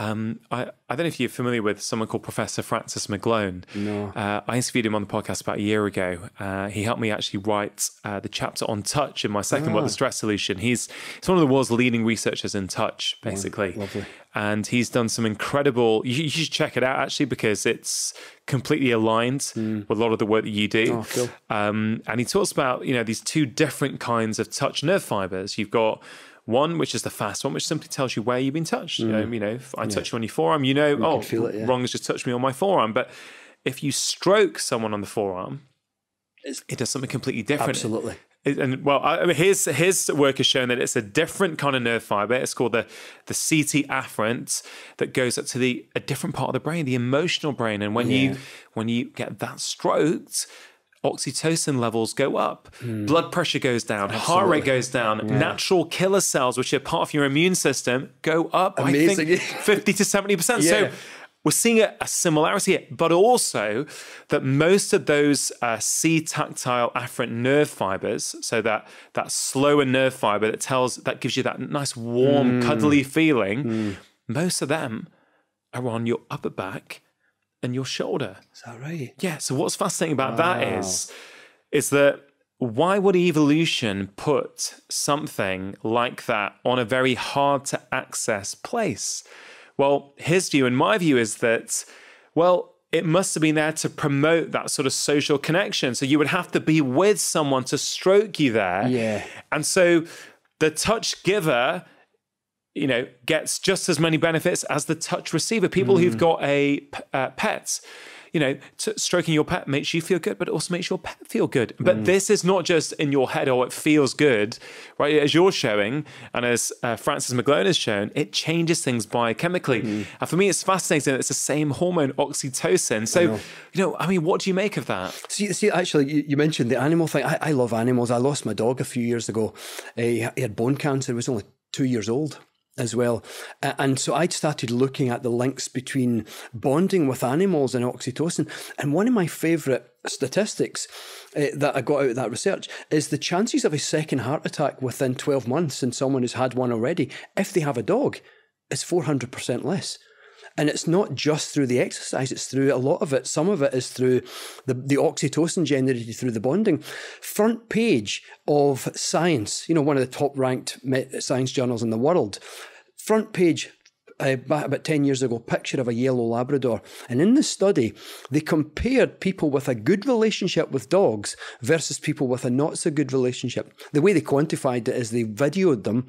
um, I, I don't know if you're familiar with someone called Professor Francis McGlone. No. Uh, I interviewed him on the podcast about a year ago. Uh, he helped me actually write uh, the chapter on touch in my second book, The ah. Stress Solution. He's, he's one of the world's leading researchers in touch, basically. Oh, lovely. And he's done some incredible, you, you, should check it out actually, because it's completely aligned mm. with a lot of the work that you do. Oh, cool. um, and he talks about, you know, these two different kinds of touch nerve fibers. You've got one, which is the fast one, which simply tells you where you've been touched. Mm. You know, you know, if I yeah. touch you on your forearm, you know, you oh, it, yeah. Rangan has just touched me on my forearm. But if you stroke someone on the forearm, it does something completely different. Absolutely. and well, I mean, his his work has shown that it's a different kind of nerve fiber. It's called the the CT afferent that goes up to the a different part of the brain, the emotional brain. And when yeah. you when you get that stroked, oxytocin levels go up, mm. blood pressure goes down, Absolutely. heart rate goes down, yeah. natural killer cells, which are part of your immune system, go up. Amazing. I think [LAUGHS] 50 to 70%. yeah. So we're seeing a, a, similarity here, but also that most of those uh, C tactile afferent nerve fibers, so that that slower nerve fiber that tells that gives you that nice warm, mm. cuddly feeling, mm. most of them are on your upper back and your shoulder. Is that right? Yeah. So what's fascinating about wow. that is, is that why would evolution put something like that on a very hard to access place? Well, his view and my view is that, well, it must have been there to promote that sort of social connection. So you would have to be with someone to stroke you there. Yeah. And so the touch giver you know, gets just as many benefits as the touch receiver. People mm. who've got a uh, pets, you know, stroking your pet makes you feel good, but it also makes your pet feel good. But mm. this is not just in your head, or oh, it feels good, right? As you're showing, and as uh, Francis McGlone has shown, it changes things biochemically. Mm. And for me, it's fascinating. It's the same hormone, oxytocin. So, know. you know, I mean, what do you make of that? See, see actually, you, you mentioned the animal thing. I, I, love animals. I lost my dog a few years ago. Uh, he had bone cancer. He was only two years old as well. And so I'd started looking at the links between bonding with animals and oxytocin. And one of my favourite statistics uh, that I got out of that research is the chances of a second heart attack within 12 months in someone who's had one already, if they have a dog, is 400% less. And it's not just through the exercise, it's through a lot of it. Some of it is through the, the oxytocin generated through the bonding. Front page of Science, you know, one of the top ranked science journals in the world. Front page uh, about 10 years ago, picture of a yellow Labrador. And in the study, they compared people with a good relationship with dogs versus people with a not so good relationship. The way they quantified it is they videoed them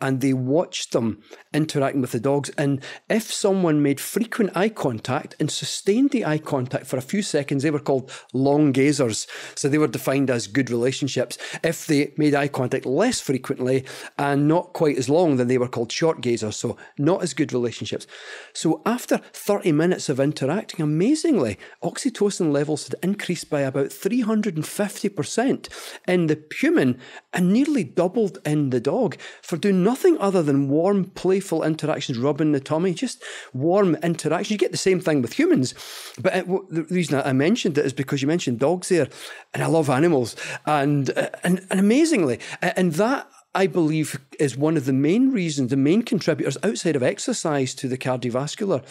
and they watched them interacting with the dogs. And if someone made frequent eye contact and sustained the eye contact for a few seconds, they were called long gazers. So they were defined as good relationships. If they made eye contact less frequently and not quite as long, then they were called short gazers. So not as good relationships. So after 30 minutes of interacting, amazingly, oxytocin levels had increased by about 350% in the human and nearly doubled in the dog for doing nothing other than warm, playful interactions, rubbing the tummy, just warm interactions. You get the same thing with humans. But it, the reason I mentioned it is because you mentioned dogs there, and I love animals. And, uh, and, and amazingly, and that I believe is one of the main reasons, the main contributors outside of exercise to the cardiovascular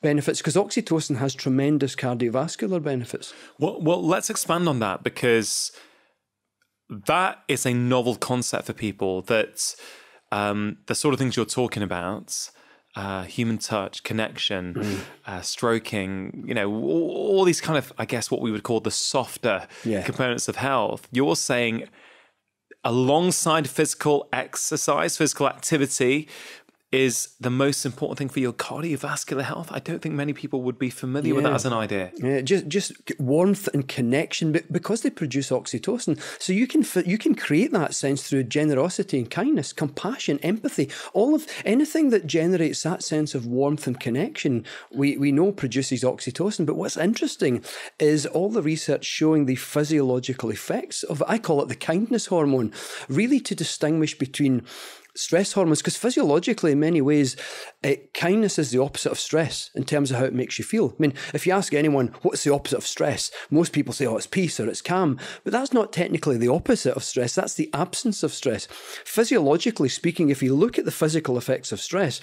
benefits, because oxytocin has tremendous cardiovascular benefits. Well, well, let's expand on that because that is a novel concept for people that um, the sort of things you're talking about. Uh, human touch, connection, mm. uh, stroking, you know, all, all, these kind of, I guess, what we would call the softer yeah. components of health. You're saying alongside physical exercise, physical activity, is the most important thing for your cardiovascular health. I don't think many people would be familiar yeah. with that as an idea. Yeah, just just warmth and connection, but because they produce oxytocin, so you can you can create that sense through generosity and kindness, compassion, empathy, all of anything that generates that sense of warmth and connection. We we know produces oxytocin, but what's interesting is all the research showing the physiological effects of I call it the kindness hormone, really to distinguish between stress hormones because physiologically in many ways it, kindness is the opposite of stress in terms of how it makes you feel. I mean if you ask anyone what's the opposite of stress? most people say oh it's peace or it's calm. But that's not technically the opposite of stress. That's the absence of stress. Physiologically speaking if you look at the physical effects of stress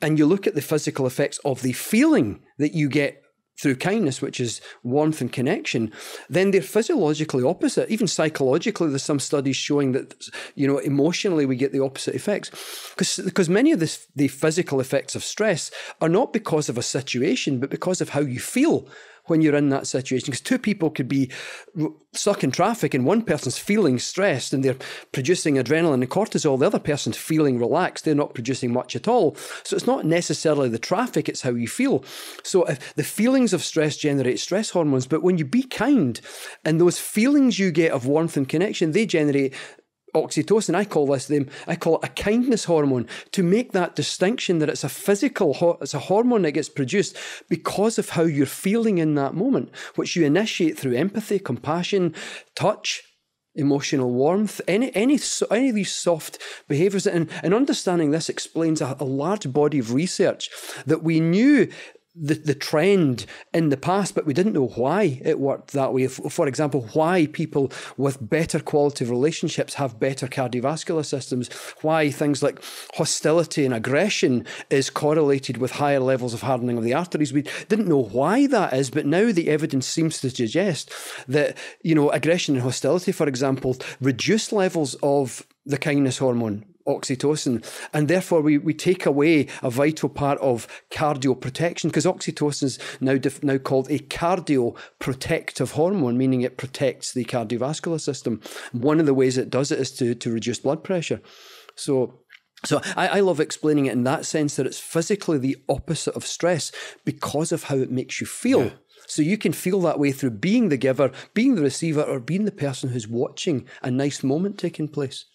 and you look at the physical effects of the feeling that you get through kindness, which is warmth and connection, then they're physiologically opposite. Even psychologically, there's some studies showing that, you know, emotionally we get the opposite effects. Because many of this, the physical effects of stress are not because of a situation, but because of how you feel when you're in that situation. Because two people could be stuck in traffic and one person's feeling stressed and they're producing adrenaline and cortisol, the other person's feeling relaxed, they're not producing much at all. So it's not necessarily the traffic, it's how you feel. So if the feelings of stress generate stress hormones, but when you be kind and those feelings you get of warmth and connection, they generate oxytocin. I call this them. I call it a kindness hormone to make that distinction that it's a physical, it's a hormone that gets produced because of how you're feeling in that moment, which you initiate through empathy, compassion, touch, emotional warmth, any any any of these soft behaviors, and, and understanding this explains a, a large body of research that we knew the, the trend in the past, but we didn't know why it worked that way. For example, why people with better quality relationships have better cardiovascular systems, why things like hostility and aggression is correlated with higher levels of hardening of the arteries. We didn't know why that is, but now the evidence seems to suggest that, you know, aggression and hostility, for example, reduce levels of the kindness hormone oxytocin. And therefore, we, we take away a vital part of cardio protection because oxytocin is now, def- now called a cardioprotective hormone, meaning it protects the cardiovascular system. One of the ways it does it is to, to reduce blood pressure. So, so I, I, love explaining it in that sense that it's physically the opposite of stress because of how it makes you feel. Yeah. So you can feel that way through being the giver, being the receiver, or being the person who's watching a nice moment taking place.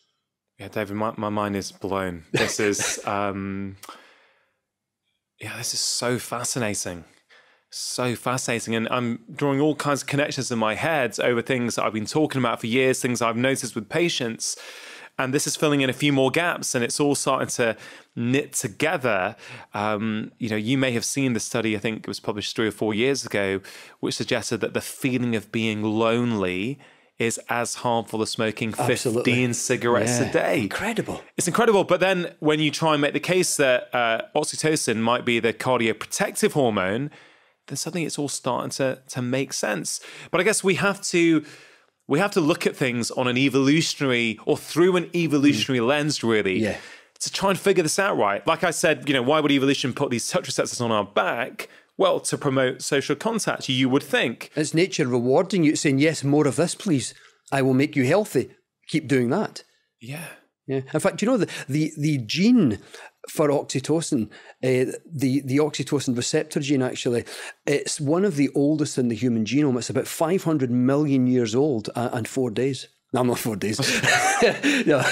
Yeah, David, my, my mind is blown. This is, [LAUGHS] um, yeah, this is so fascinating. So fascinating. And I'm drawing all kinds of connections in my head over things that I've been talking about for years, things I've noticed with patients. And this is filling in a few more gaps and it's all starting to knit together. Um, you know, you may have seen the study, I think it was published three or four years ago, which suggested that the feeling of being lonely is as harmful as smoking Absolutely. 15 cigarettes yeah. a day. Incredible. It's incredible. But then when you try and make the case that uh, oxytocin might be the cardioprotective hormone, then suddenly it's all starting to, to make sense. But I guess we have to we have to look at things on an evolutionary or through an evolutionary mm. lens, really. Yeah. To try and figure this out right. Like I said, you know, why would evolution put these touch receptors on our back? Well, to promote social contact, you would think. It's nature rewarding you, saying, yes, more of this, please. I will make you healthy. Keep doing that. Yeah. Yeah. In fact, you know, the, the, the gene for oxytocin, uh, the, the oxytocin receptor gene, actually, it's one of the oldest in the human genome. It's about 500 million years old uh, and four days. No, I'm not four days. [LAUGHS] yeah,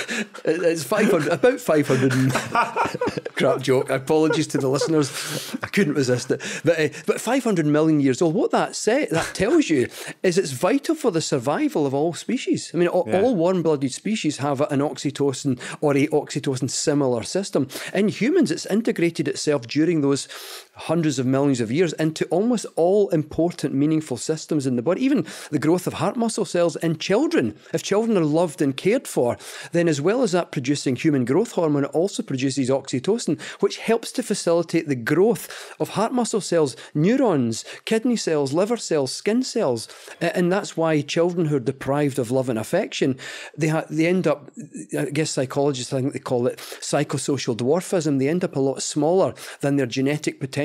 it's 500, about 500. [LAUGHS] crap joke. Apologies to the listeners. I couldn't resist it. But, uh, but 500 million years old, what that say, that tells you is it's vital for the survival of all species. I mean, all, yeah. all warm blooded species have an oxytocin or a oxytocin similar system. In humans, it's integrated itself during those hundreds of millions of years into almost all important, meaningful systems in the body. Even the growth of heart muscle cells in children. If children are loved and cared for, then as well as that producing human growth hormone, it also produces oxytocin, which helps to facilitate the growth of heart muscle cells, neurons, kidney cells, liver cells, skin cells. And that's why children who are deprived of love and affection, they, they end up, I guess psychologists I think they call it psychosocial dwarfism, they end up a lot smaller than their genetic potential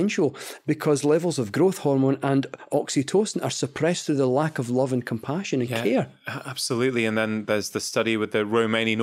because levels of growth hormone and oxytocin are suppressed through the lack of love and compassion and yeah, care. Absolutely and then there's the study with the Romanian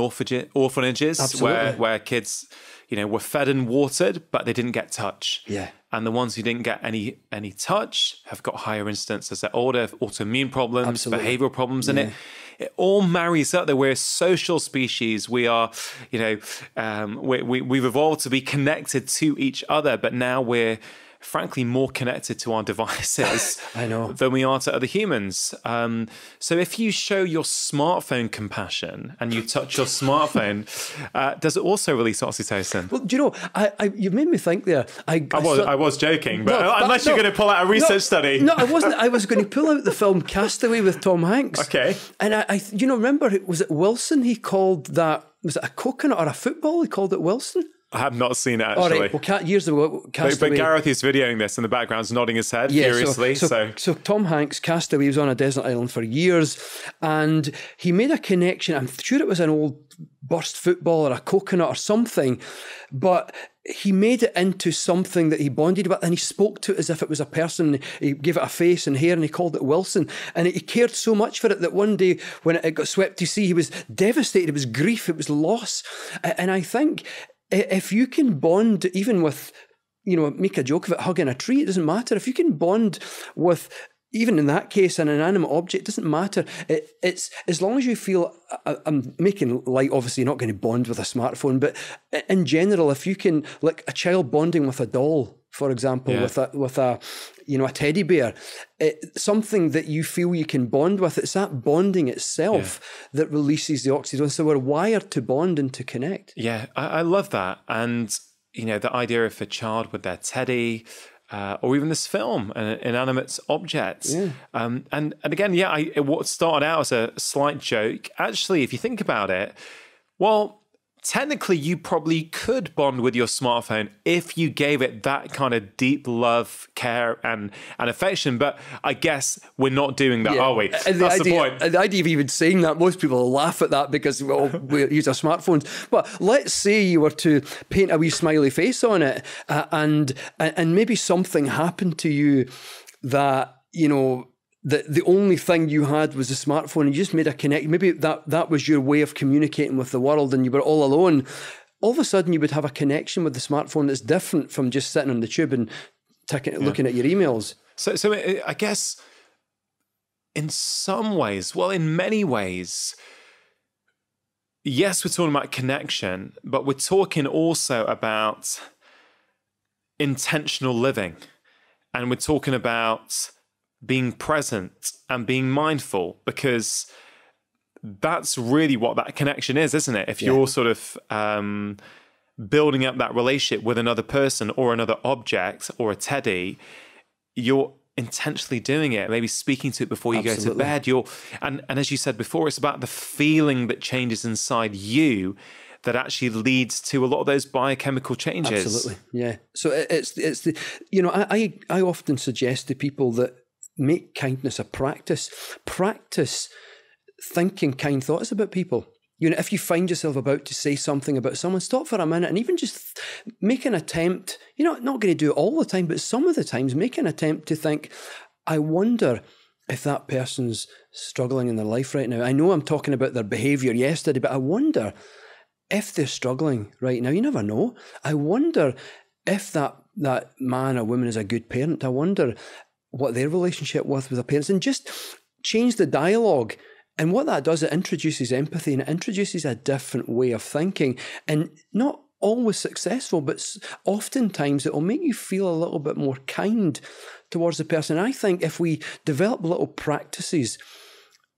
orphanages where where kids, you know, were fed and watered, but they didn't get touch. Yeah. And the ones who didn't get any any touch have got higher incidence as they're older, autoimmune problems, Absolutely. behavioral problems, and yeah. it it all marries up that we're a social species. We are, you know, um, we, we, we've evolved to be connected to each other, but now we're frankly more connected to our devices [LAUGHS] I know. than we are to other humans. Um, so if you show your smartphone compassion and you touch your smartphone, [LAUGHS] uh, does it also release oxytocin? Well, do you know, I, I you made me think there. I, I was, I was joking, but no, unless you're going to pull out a research no, study. No, I wasn't. I was going to pull out the film [LAUGHS] Castaway with Tom Hanks. Okay. And I, I you know, remember, it was it Wilson he called that, was it a coconut or a football? He called it Wilson? I have not seen it actually. All right. Well, years ago, Castaway. But, but Gareth is videoing this in the background, nodding his head yeah, furiously. So so, so, so, Tom Hanks, Castaway, was on a desert island for years, and he made a connection. I'm sure it was an old burst football or a coconut or something, but he made it into something that he bonded with and he spoke to it as if it was a person. He gave it a face and hair and he called it Wilson. And he cared so much for it that one day when it got swept to sea, he was devastated. It was grief, it was loss. And I think if you can bond even with, you know, make a joke of it, hugging a tree, it doesn't matter. If you can bond with even in that case, an inanimate object doesn't matter. It, it's as long as you feel. I, I'm making light. Obviously, not going to bond with a smartphone, but in general, if you can, like a child bonding with a doll, for example, yeah. with a with a you know a teddy bear, it, something that you feel you can bond with. It's that bonding itself yeah. that releases the oxytocin. So we're wired to bond and to connect. Yeah, I, I love that, and you know the idea of a child with their teddy uh, or even this film, an inanimate object. Yeah. Um, and and again, yeah, I, what started out as a slight joke, actually, if you think about it, well, technically you probably could bond with your smartphone if you gave it that kind of deep love, care, and and affection. But I guess we're not doing that, yeah. are we? And That's the, idea, the point. the idea of even saying that, most people laugh at that because well, [LAUGHS] we use our smartphones. But let's say you were to paint a wee smiley face on it, uh, and and maybe something happened to you that you know the the only thing you had was a smartphone and you just made a connect. Maybe that that was your way of communicating with the world and you were all alone. All of a sudden you would have a connection with the smartphone that's different from just sitting on the tube and taking, yeah. looking at your emails. So so uh, i guess in some ways well in many ways yes we're talking about connection but we're talking also about intentional living. And we're talking about being present and being mindful because that's really what that connection is, isn't it? If you're sort of um, building up that relationship with another person or another object or a teddy, you're intentionally doing it maybe speaking to it before you Absolutely. go to bed. You're and and as you said before it's about the feeling that changes inside you that actually leads to a lot of those biochemical changes. Absolutely. Yeah. So it's it's the you know i i i often suggest to people that make kindness a practice. Practice thinking kind thoughts about people. You know, if you find yourself about to say something about someone, stop for a minute and even just make an attempt. You're not, not going to do it all the time, but some of the times make an attempt to think, I wonder if that person's struggling in their life right now. I know I'm talking about their behavior yesterday, but I wonder if they're struggling right now. You never know. I wonder if that that man or woman is a good parent. I wonder what their relationship was with their parents and just change the dialogue. And what that does, it introduces empathy and it introduces a different way of thinking. And not always successful, but oftentimes it will make you feel a little bit more kind towards the person. I think if we develop little practices,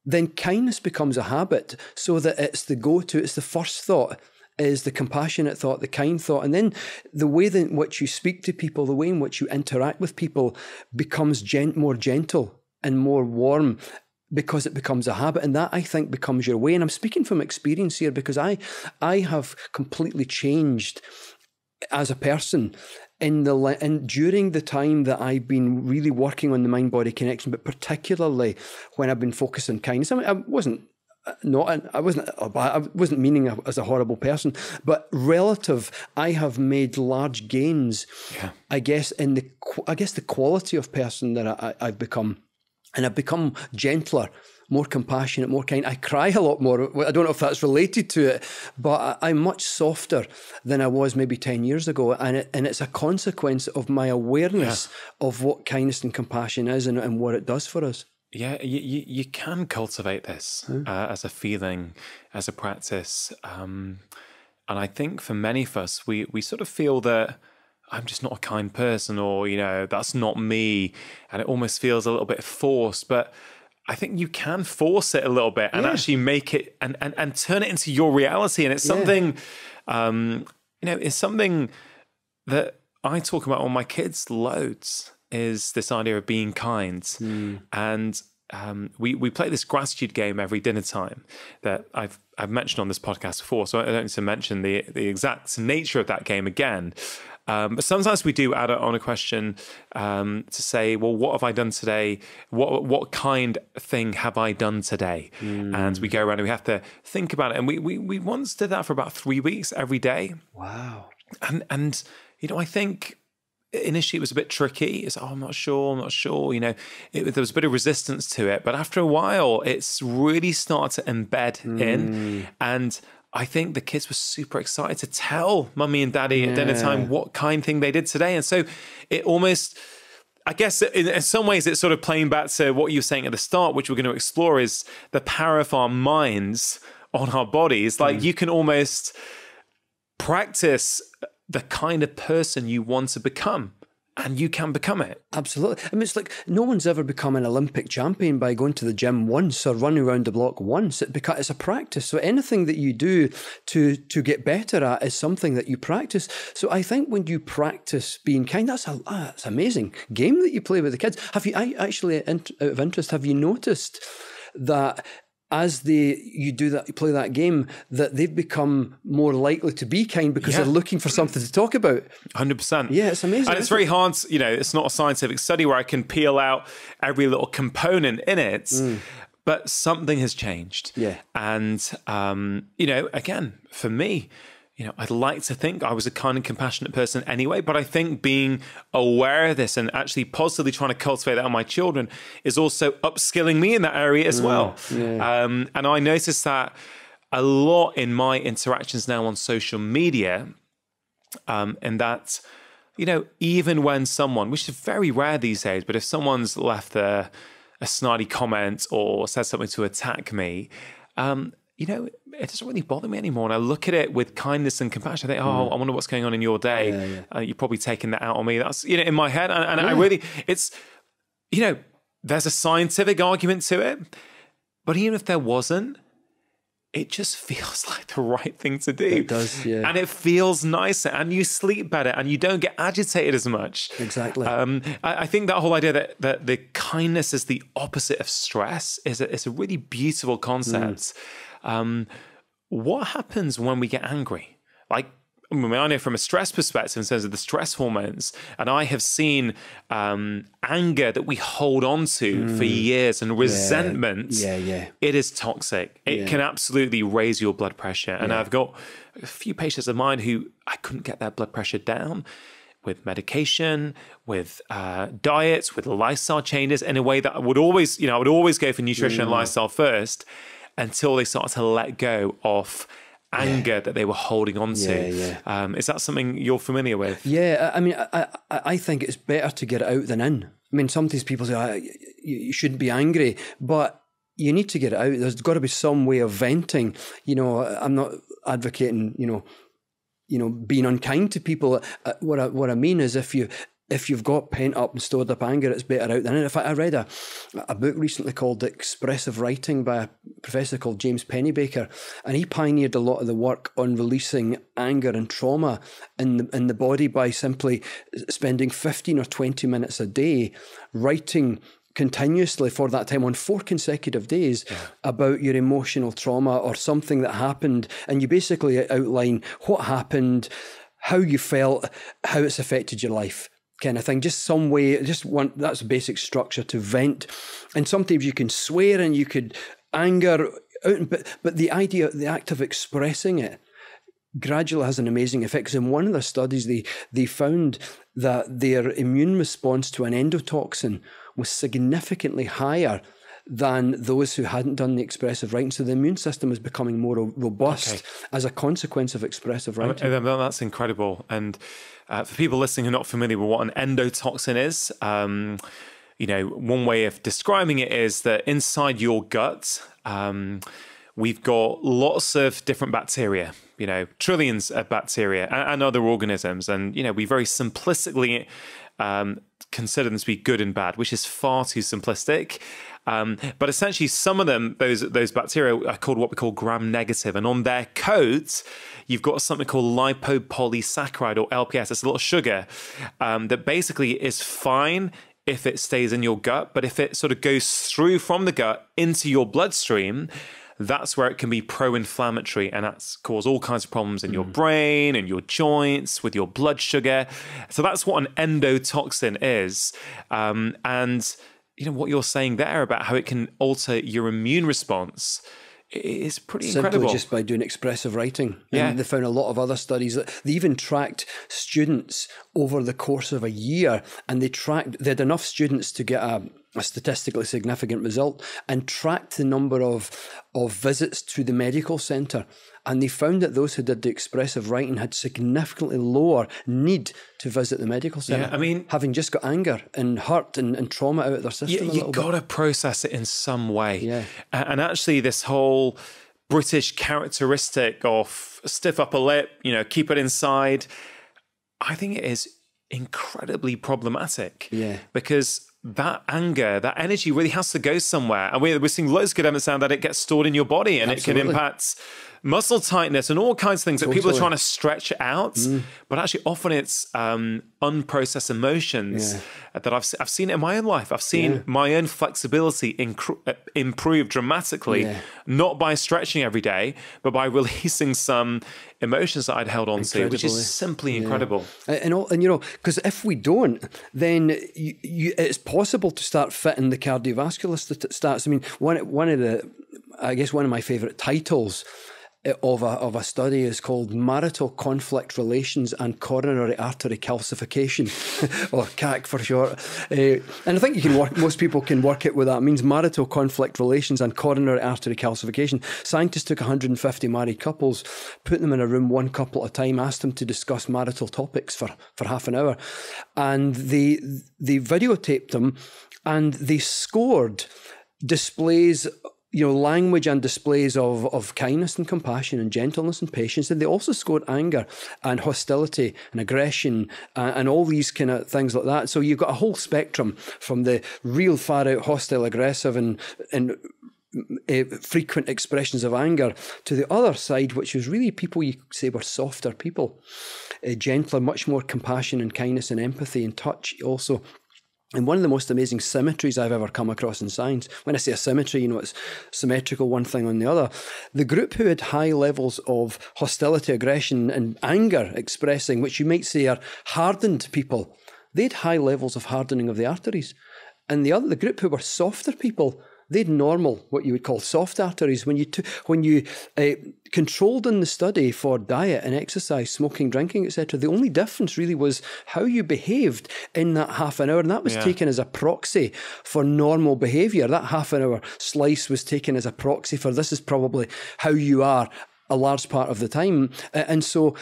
then kindness becomes a habit so that it's the go to, it's the first thought is the compassionate thought, the kind thought, and then the way in which you speak to people, the way in which you interact with people becomes gent- more gentle and more warm because it becomes a habit and that i think becomes your way and i'm speaking from experience here because i i have completely changed as a person in the and during the time that I've been really working on the mind body connection, but particularly when I've been focused on kindness. I, mean, I wasn't not I wasn't I wasn't meaning as a horrible person, but relative, I have made large gains. Yeah. I guess in the I guess the quality of person that I, I've become, and I've become gentler, more compassionate, more kind. I cry a lot more. I don't know if that's related to it, but I'm much softer than I was maybe ten years ago, and it, and it's a consequence of my awareness yeah. of what kindness and compassion is and, and what it does for us. Yeah, you, you, you can cultivate this mm. uh, as a feeling, as a practice. Um, and I think for many of us, we, we sort of feel that I'm just not a kind person or, you know, that's not me. And it almost feels a little bit forced. But I think you can force it a little bit and yeah. actually make it and, and, and turn it into your reality. And it's something, yeah. um, you know, it's something that I talk about with my kids loads is this idea of being kind. Mm. And um, we we play this gratitude game every dinner time that I've I've mentioned on this podcast before, so I don't need to mention the the exact nature of that game again. Um, but sometimes we do add on a question um, to say, well, what have I done today? What what kind thing have I done today? Mm. And we go around and we have to think about it. And we we we once did that for about three weeks every day. Wow. And and you know, I think initially it was a bit tricky. It's oh, I'm not sure, I'm not sure. You know, it, there was a bit of resistance to it, but after a while, it's really started to embed mm. in, and I think the kids were super excited to tell mummy and daddy yeah. at dinner time what kind thing they did today, and so it almost I guess in, in, some ways it's sort of playing back to what you were saying at the start, which we're going to explore is the power of our minds on our bodies. Like mm. you can almost practice the kind of person you want to become and you can become it. Absolutely. I mean, it's like no one's ever become an Olympic champion by going to the gym once or running around the block once. It beca- it's a practice. So anything that you do to to get better at is something that you practice. So I think when you practice being kind, that's a that's amazing game that you play with the kids. Have you? I actually, out of interest, have you noticed that as they you do that you play that game that they've become more likely to be kind because yeah. they're looking for something to talk about. 100% yeah it's amazing and it's very hard you know it's not a scientific study where i can peel out every little component in it mm. but something has changed. Yeah. And um, you know again for me you know, I'd like to think I was a kind and compassionate person anyway, but I think being aware of this and actually positively trying to cultivate that on my children is also upskilling me in that area as well. Yeah. Um, and I noticed that a lot in my interactions now on social media, um, and that, you know, even when someone, which is very rare these days, but if someone's left a, a comment or said something to attack me, um, you know, it doesn't really bother me anymore. And I look at it with kindness and compassion. I think, oh, mm. I wonder what's going on in your day. Yeah, yeah. Uh, you're probably taking that out on me. That's, you know, in my head. And, and yeah. I really, it's, you know, there's a scientific argument to it. But even if there wasn't, it just [LAUGHS] feels like the right thing to do. It does, yeah. And it feels nicer, and you sleep better, and you don't get agitated as much. Exactly. Um, I, I, think that whole idea that, that the kindness is the opposite of stress is a, is a really beautiful concept. Mm. Um, what happens when we get angry? Like, I, mean, I know from a stress perspective, in terms of the stress hormones, and I have seen um, anger that we hold on to mm. for years and resentment. Yeah, yeah. yeah. It is toxic. It yeah. can absolutely raise your blood pressure. And yeah. I've got a few patients of mine who I couldn't get their blood pressure down with medication, with uh, diets, with lifestyle changes in a way that I would always, you know, I would always go for nutrition mm. and lifestyle first until they started to let go of anger yeah. that they were holding on to. Yeah, yeah. Um, is that something you're familiar with? Yeah, I mean, I, I think it's better to get it out than in. I mean, sometimes people say oh, you shouldn't be angry, but you need to get it out. There's got to be some way of venting. You know, I'm not advocating, you know, you know, being unkind to people. Uh, what I, what I mean is, if you if you've got pent up and stored up anger, it's better out than in. In fact, I read a, a book recently called Expressive Writing by a professor called James Pennebaker, and he pioneered a lot of the work on releasing anger and trauma in the, in the body by simply spending 15 or 20 minutes a day writing continuously for that time on four consecutive days yeah. about your emotional trauma or something that happened. And you basically outline what happened, how you felt, how it's affected your life kind of thing. Just some way, just one that's a basic structure to vent. And sometimes you can swear and you could anger but but the idea, the act of expressing it gradually has an amazing effect. Because in one of the studies, they they found that their immune response to an endotoxin was significantly higher than those who hadn't done the expressive writing. So the immune system is becoming more robust okay. as a consequence of expressive writing. I mean, that's incredible. And uh, for people listening who are not familiar with what an endotoxin is, um, you know, one way of describing it is that inside your gut, um, we've got lots of different bacteria, you know, trillions of bacteria and, and other organisms. And, you know, we very simplistically um, consider them to be good and bad, which is far too simplistic. Um, but essentially, some of them, those those bacteria, are called what we call gram negative, and on their coats, you've got something called lipopolysaccharide or LPS. It's a little sugar um, that basically is fine if it stays in your gut, but if it sort of goes through from the gut into your bloodstream, that's where it can be pro-inflammatory and that's cause all kinds of problems in mm. your brain and your joints with your blood sugar so that's what an endotoxin is um, and you know what you're saying there about how it can alter your immune response is pretty Simply incredible. just by doing expressive writing. Yeah. And they found a lot of other studies that they even tracked students over the course of a year and they tracked, they had enough students to get a, a statistically significant result and tracked the number of, of visits to the medical centre And they found that those who did the expressive writing had significantly lower need to visit the medical centre. Yeah, I mean, having just got anger and hurt and, and trauma out of their system. Yeah, you got to process it in some way. Yeah. And actually, this whole British characteristic of stiff upper lip, you know, keep it inside, I think it is incredibly problematic. Yeah. Because that anger, that energy really has to go somewhere. And we're, we're seeing loads of good evidence now that it gets stored in your body and Absolutely. it can impact muscle tightness and all kinds of things that people are trying to stretch out. But actually, often it's um, unprocessed emotions Yeah. that I've, I've seen it in my own life. I've seen Yeah. my own flexibility incre- uh, improve dramatically, Yeah. not by stretching every day, but by [LAUGHS] releasing some emotions that I'd held on to, which is simply incredible. And, all, and you know, because if we don't, then you, you, it's possible to start fitting the cardiovascular st- stats. I mean, one one of the, I guess one of my favourite titles eh, of a of a study is called marital conflict relations and coronary artery calcification, [LAUGHS] or CAC for short. Uh, and I think you can work. Most people can work it with that. Means marital conflict relations and coronary artery calcification. Scientists took 150 married couples, put them in a room one couple at a time, asked them to discuss marital topics for for half an hour, and they they videotaped them, and they scored displays you know, language and displays of, of kindness and compassion and gentleness and patience. And they also scored anger and hostility and aggression and, and all these kind of things like that. So you've got a whole spectrum from the real far out hostile, aggressive and, and uh, frequent expressions of anger to the other side, which was really people you could say were softer people, uh, gentler, much more compassion and kindness and empathy and touch also. And one of the most amazing symmetries I've ever come across in science, when I say a symmetry, you know, it's symmetrical one thing on the other. The group who had high levels of hostility, aggression, and anger expressing, which you might say are hardened people, they had high levels of hardening of the arteries. And the other, the group who were softer people, they had normal, what you would call soft arteries. When you t- when you uh, controlled in the study for diet and exercise, smoking, drinking, etc., the only difference really was how you behaved in that half an hour, and that was Yeah. taken as a proxy for normal behaviour. That half an hour slice was taken as a proxy for this is probably how you are a large part of the time, and so.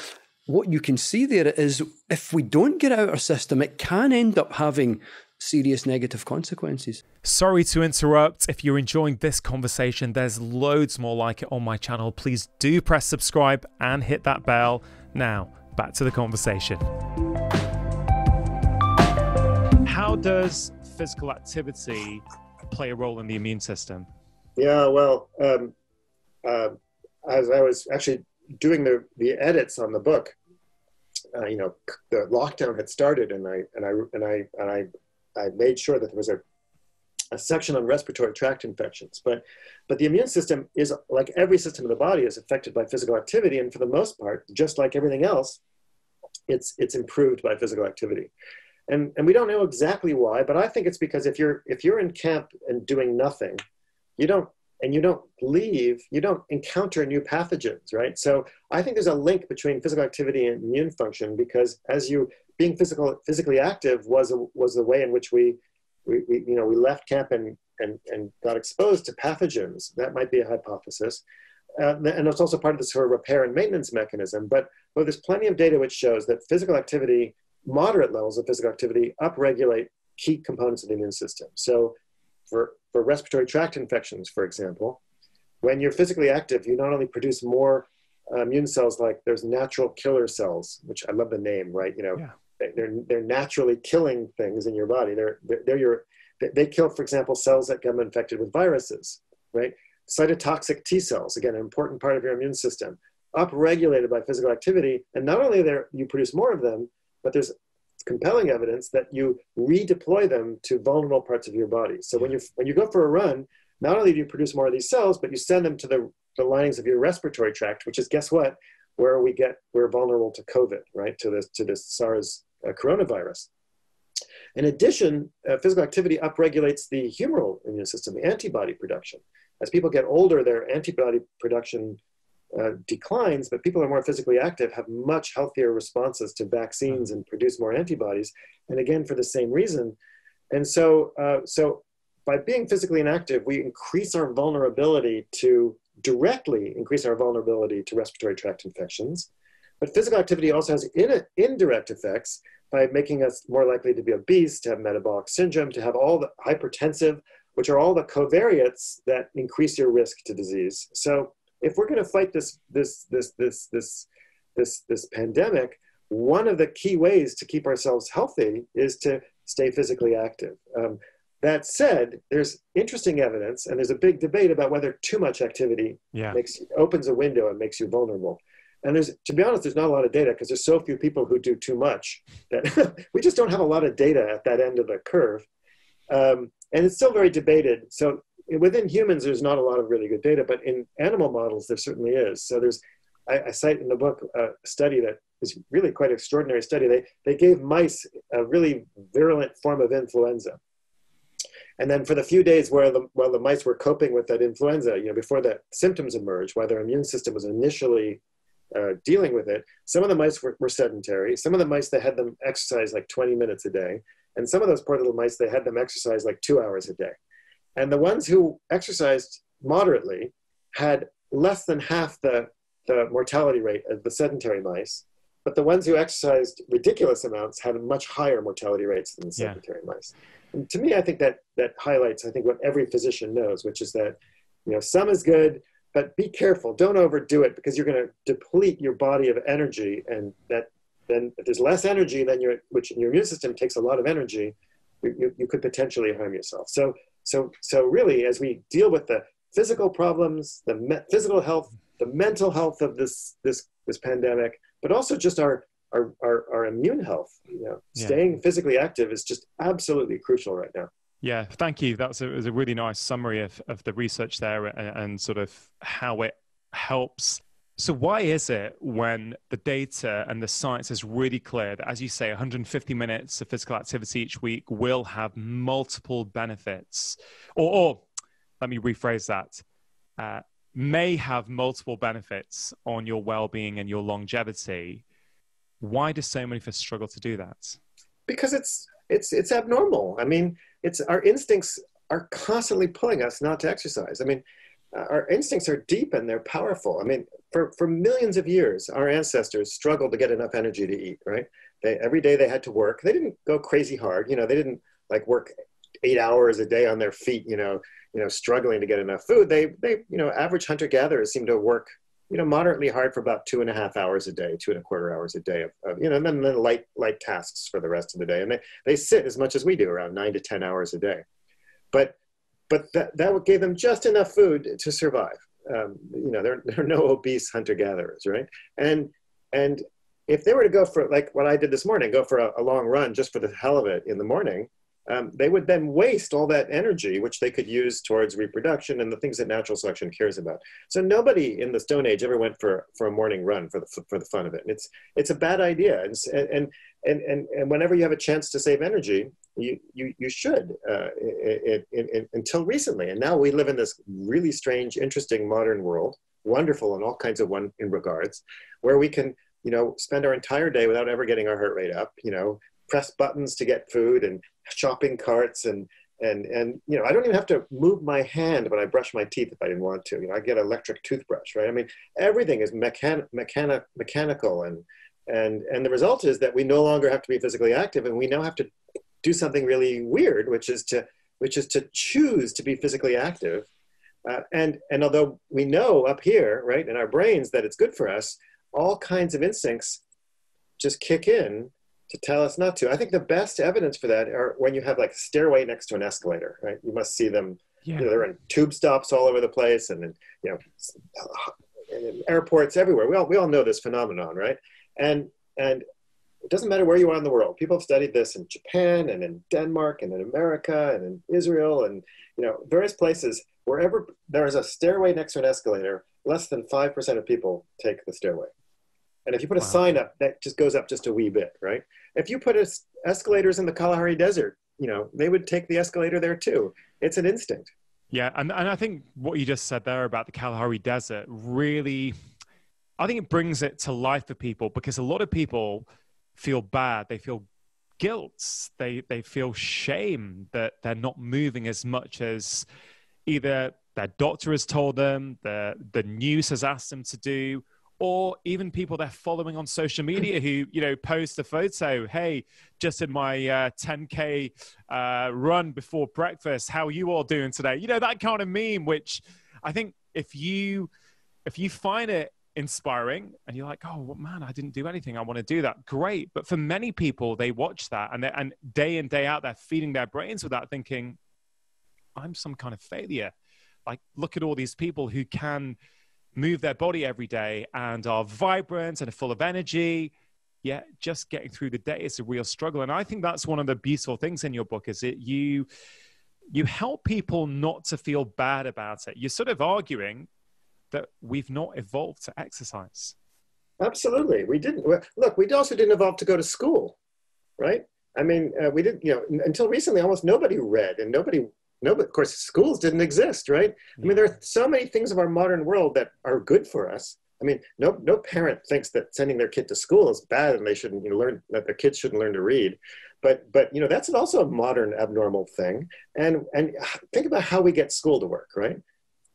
What you can see there is if we don't get out our system, it can end up having serious negative consequences. Sorry to interrupt. If you're enjoying this conversation, there's loads more like it on my channel. Please do press subscribe and hit that bell. Now, back to the conversation. How does physical activity play a role in the immune system? Yeah, well, um, uh, as I was actually doing the, the edits on the book, uh, you know, the lockdown had started, and I and I and I and I, I made sure that there was a, a section on respiratory tract infections. But but the immune system is like every system of the body is affected by physical activity, and for the most part, just like everything else, it's it's improved by physical activity. And, and we don't know exactly why, but I think it's because if you're if you're in camp and doing nothing, you don't and you don't leave, you don't encounter new pathogens, right? So I think there's a link between physical activity and immune function because as you being physical physically active was a, was the way in which we, we, we you know we left camp and, and and got exposed to pathogens. That might be a hypothesis. Uh, and it's also part of this sort of repair and maintenance mechanism. But, but there's plenty of data which shows that physical activity, moderate levels of physical activity, upregulate key components of the immune system. So for, for respiratory tract infections, for example, when you're physically active, you not only produce more uh, immune cells like there's natural killer cells, which I love the name, right? You know, Yeah. They- they're, they're naturally killing things in your body. They're, they're, your, they- kill, for example, cells that become infected with viruses, right? Cytotoxic T cells, again, an important part of your immune system, upregulated by physical activity. And not only there you produce more of them, but there's compelling evidence that you redeploy them to vulnerable parts of your body. So when you when you go for a run, not only do you produce more of these cells, but you send them to the, the linings of your respiratory tract, which is guess what, where we get we're vulnerable to COVID, right? To this to this SARS coronavirus. In addition, uh, physical activity upregulates the humoral immune system, the antibody production. As people get older, their antibody production uh, declines, but people who are more physically active have much healthier responses to vaccines and produce more antibodies. And again, for the same reason. And so, uh, so by being physically inactive, we increase our vulnerability to directly increase our vulnerability to respiratory tract infections. But physical activity also has in, indirect effects by making us more likely to be obese, to have metabolic syndrome, to have all the hypertensive, which are all the covariates that increase your risk to disease. So if we're going to fight this, this, this, this, this, this, this pandemic, one of the key ways to keep ourselves healthy is to stay physically active. Um, that said, there's interesting evidence, and there's a big debate about whether too much activity yeah. makes opens a window and makes you vulnerable. And there's, to be honest, there's not a lot of data because there's so few people who do too much that [LAUGHS] we just don't have a lot of data at that end of the curve. Um, and it's still very debated. So within humans, there's not a lot of really good data, but in animal models, there certainly is. So there's, I, I cite in the book a study that is really quite extraordinary study. They, they gave mice a really virulent form of influenza. And then for the few days where the, while the mice were coping with that influenza, you know, before the symptoms emerged, while their immune system was initially uh, dealing with it, some of the mice were, were sedentary. Some of the mice, they had them exercise like 20 minutes a day. And some of those poor little mice, they had them exercise like two hours a day. And the ones who exercised moderately had less than half the, the mortality rate of the sedentary mice. But the ones who exercised ridiculous amounts had much higher mortality rates than the sedentary yeah. mice. And to me, I think that that highlights, I think, what every physician knows, which is that, you know, some is good, but be careful. Don't overdo it because you're going to deplete your body of energy, and that then if there's less energy than your, which your immune system takes a lot of energy, you, you, you could potentially harm yourself. So, so, so really, as we deal with the physical problems, the me- physical health, the mental health of this this this pandemic, but also just our our, our, our immune health. You know, yeah. staying physically active is just absolutely crucial right now. Yeah, thank you. That was a, was a really nice summary of, of the research there and, and sort of how it helps so, why is it when the data and the science is really clear that, as you say, 150 minutes of physical activity each week will have multiple benefits? Or, or let me rephrase that uh, may have multiple benefits on your well being and your longevity. Why do so many of us struggle to do that? Because it's it's it's abnormal. I mean, it's our instincts are constantly pulling us not to exercise. I mean, uh, our instincts are deep and they're powerful. I mean, for, for millions of years, our ancestors struggled to get enough energy to eat, right? They, every day they had to work. They didn't go crazy hard. You know, they didn't like work eight hours a day on their feet, you know, you know, struggling to get enough food. They, they, you know, average hunter gatherers seem to work, you know, moderately hard for about two and a half hours a day, two and a quarter hours a day of, of you know, and then, then light, light tasks for the rest of the day. And they, they sit as much as we do, around nine to 10 hours a day. But but that, that gave them just enough food to survive. Um, you know, there, there are no obese hunter gatherers, right? And and if they were to go for like what I did this morning, go for a, a long run just for the hell of it in the morning, um, they would then waste all that energy, which they could use towards reproduction and the things that natural selection cares about. So nobody in the Stone Age ever went for, for a morning run for the, for the fun of it. And it's, it's a bad idea. And, and, and, and, and whenever you have a chance to save energy, you, you, you should uh, it, it, it, until recently. And now we live in this really strange, interesting modern world, wonderful in all kinds of one in regards, where we can, you know, spend our entire day without ever getting our heart rate up, you know, press buttons to get food and shopping carts and and and you know I don't even have to move my hand when I brush my teeth if I didn't want to. You know, I get an electric toothbrush, right? I mean, everything is mechan- mechanic mechanical and and and the result is that we no longer have to be physically active and we now have to do something really weird, which is to which is to choose to be physically active. Uh, and and although we know up here, right, in our brains that it's good for us, all kinds of instincts just kick in to tell us not to. I think the best evidence for that are when you have like a stairway next to an escalator, right? You must see them. Yeah. You know, they're in tube stops all over the place, and then you know, in airports everywhere. We all we all know this phenomenon, right? And and it doesn't matter where you are in the world. People have studied this in Japan and in Denmark and in America and in Israel and you know various places. Wherever there is a stairway next to an escalator, less than five percent of people take the stairway. And if you put a wow. sign up, that just goes up just a wee bit, right? If you put escalators in the Kalahari Desert, you know, they would take the escalator there too. It's an instinct. Yeah, and, and I think what you just said there about the Kalahari Desert really, I think it brings it to life for people because a lot of people feel bad. They feel guilt. They they feel shame that they're not moving as much as either their doctor has told them, the, the news has asked them to do, or even people they're following on social media who you know post a photo hey just in my uh, 10k uh, run before breakfast. How are you all doing today? You know that kind of meme which i think if you if you find it inspiring and you're like oh man i didn't do anything. I want to do that. Great. But for many people they watch that and and day in day out they're feeding their brains with that thinking i'm some kind of failure. Like look at all these people who can move their body every day and are vibrant and full of energy. Yet just getting through the day is a real struggle. And i think that's one of the beautiful things in your book is that you you help people not to feel bad about it. You're sort of arguing that we've not evolved to exercise. Absolutely. We didn't. Look we also didn't evolve to go to school right? I mean uh, we didn't you know until recently almost nobody read and nobody no, but of course, schools didn't exist, right? I mean, there are so many things of our modern world that are good for us. I mean, no, no parent thinks that sending their kid to school is bad and they shouldn't you know, learn that their kids shouldn't learn to read. But, but you know, that's also a modern abnormal thing. And, and think about how we get school to work, right?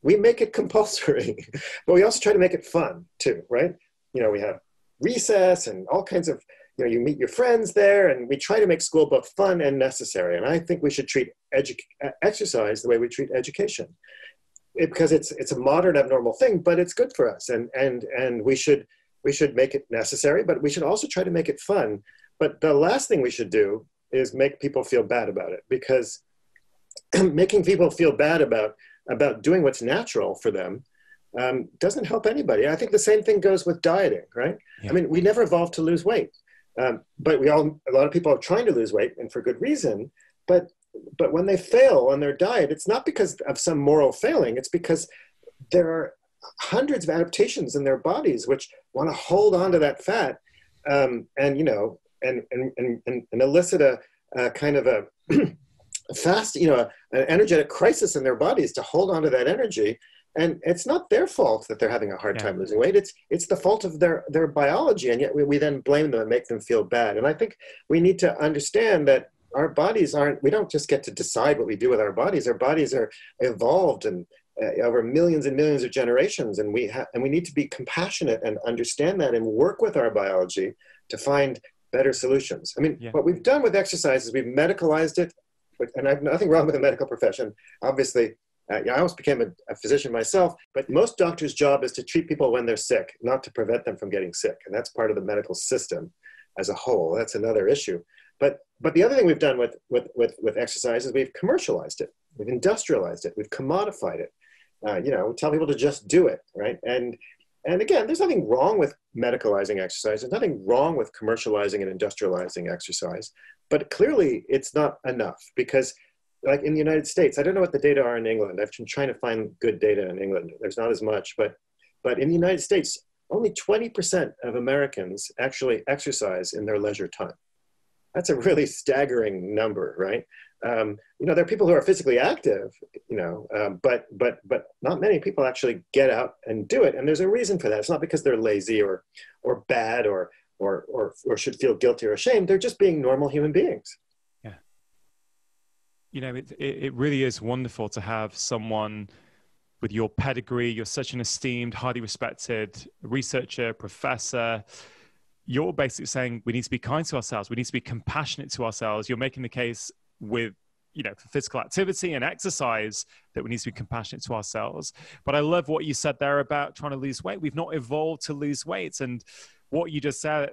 We make it [LAUGHS] compulsory, but we also try to make it fun too, right? You know, we have recess and all kinds of you know you meet your friends there and we try to make school both fun and necessary and i think we should treat edu- exercise the way we treat education it, because it's it's a modern abnormal thing but it's good for us and and and we should we should make it necessary but we should also try to make it fun but the last thing we should do is make people feel bad about it because [CLEARS THROAT] making people feel bad about about doing what's natural for them um, doesn't help anybody. I think the same thing goes with dieting, right? Yeah. I mean, we never evolved to lose weight. Um, but we all, a lot of people are trying to lose weight and for good reason. But, but when they fail on their diet, it's not because of some moral failing. It's because there are hundreds of adaptations in their bodies which want to hold on to that fat um, and, you know, and, and, and, and elicit a, a kind of a [CLEARS THROAT] fast, you know, an energetic crisis in their bodies to hold on to that energy and it's not their fault that they're having a hard yeah. time losing weight. It's it's the fault of their their biology and yet we, we then blame them and make them feel bad. And i think we need to understand that our bodies aren't we don't just get to decide what we do with our bodies. Our bodies are evolved and uh, over millions and millions of generations and we have and we need to be compassionate and understand that and work with our biology to find better solutions. I mean yeah. what we've done with exercise is we've medicalized it and i have nothing wrong with the medical profession. Obviously uh, I almost became a, a, physician myself, but most doctors' job is to treat people when they're sick, not to prevent them from getting sick. And that's part of the medical system as a whole. That's another issue. But, but the other thing we've done with, with, with, with exercise is we've commercialized it, we've industrialized it, we've commodified it. Uh, you know, we tell people to just do it, right? And, and again, there's nothing wrong with medicalizing exercise. There's nothing wrong with commercializing and industrializing exercise. But clearly, it's not enough because like in the United States, I don't know what the data are in England. I've been trying to find good data in England. There's not as much, but but in the United States, only 20% of Americans actually exercise in their leisure time. That's a really staggering number, right? Um, you know, there are people who are physically active, you know, um, but but but not many people actually get out and do it. And there's a reason for that. It's not because they're lazy or or bad or or or, or should feel guilty or ashamed. They're just being normal human beings you know, it, it, it really is wonderful to have someone with your pedigree. You're such an esteemed, highly respected researcher, professor. You're basically saying we need to be kind to ourselves. We need to be compassionate to ourselves. You're making the case with you know, physical activity and exercise that we need to be compassionate to ourselves. But I love what you said there about trying to lose weight. We've not evolved to lose weight. And what you just said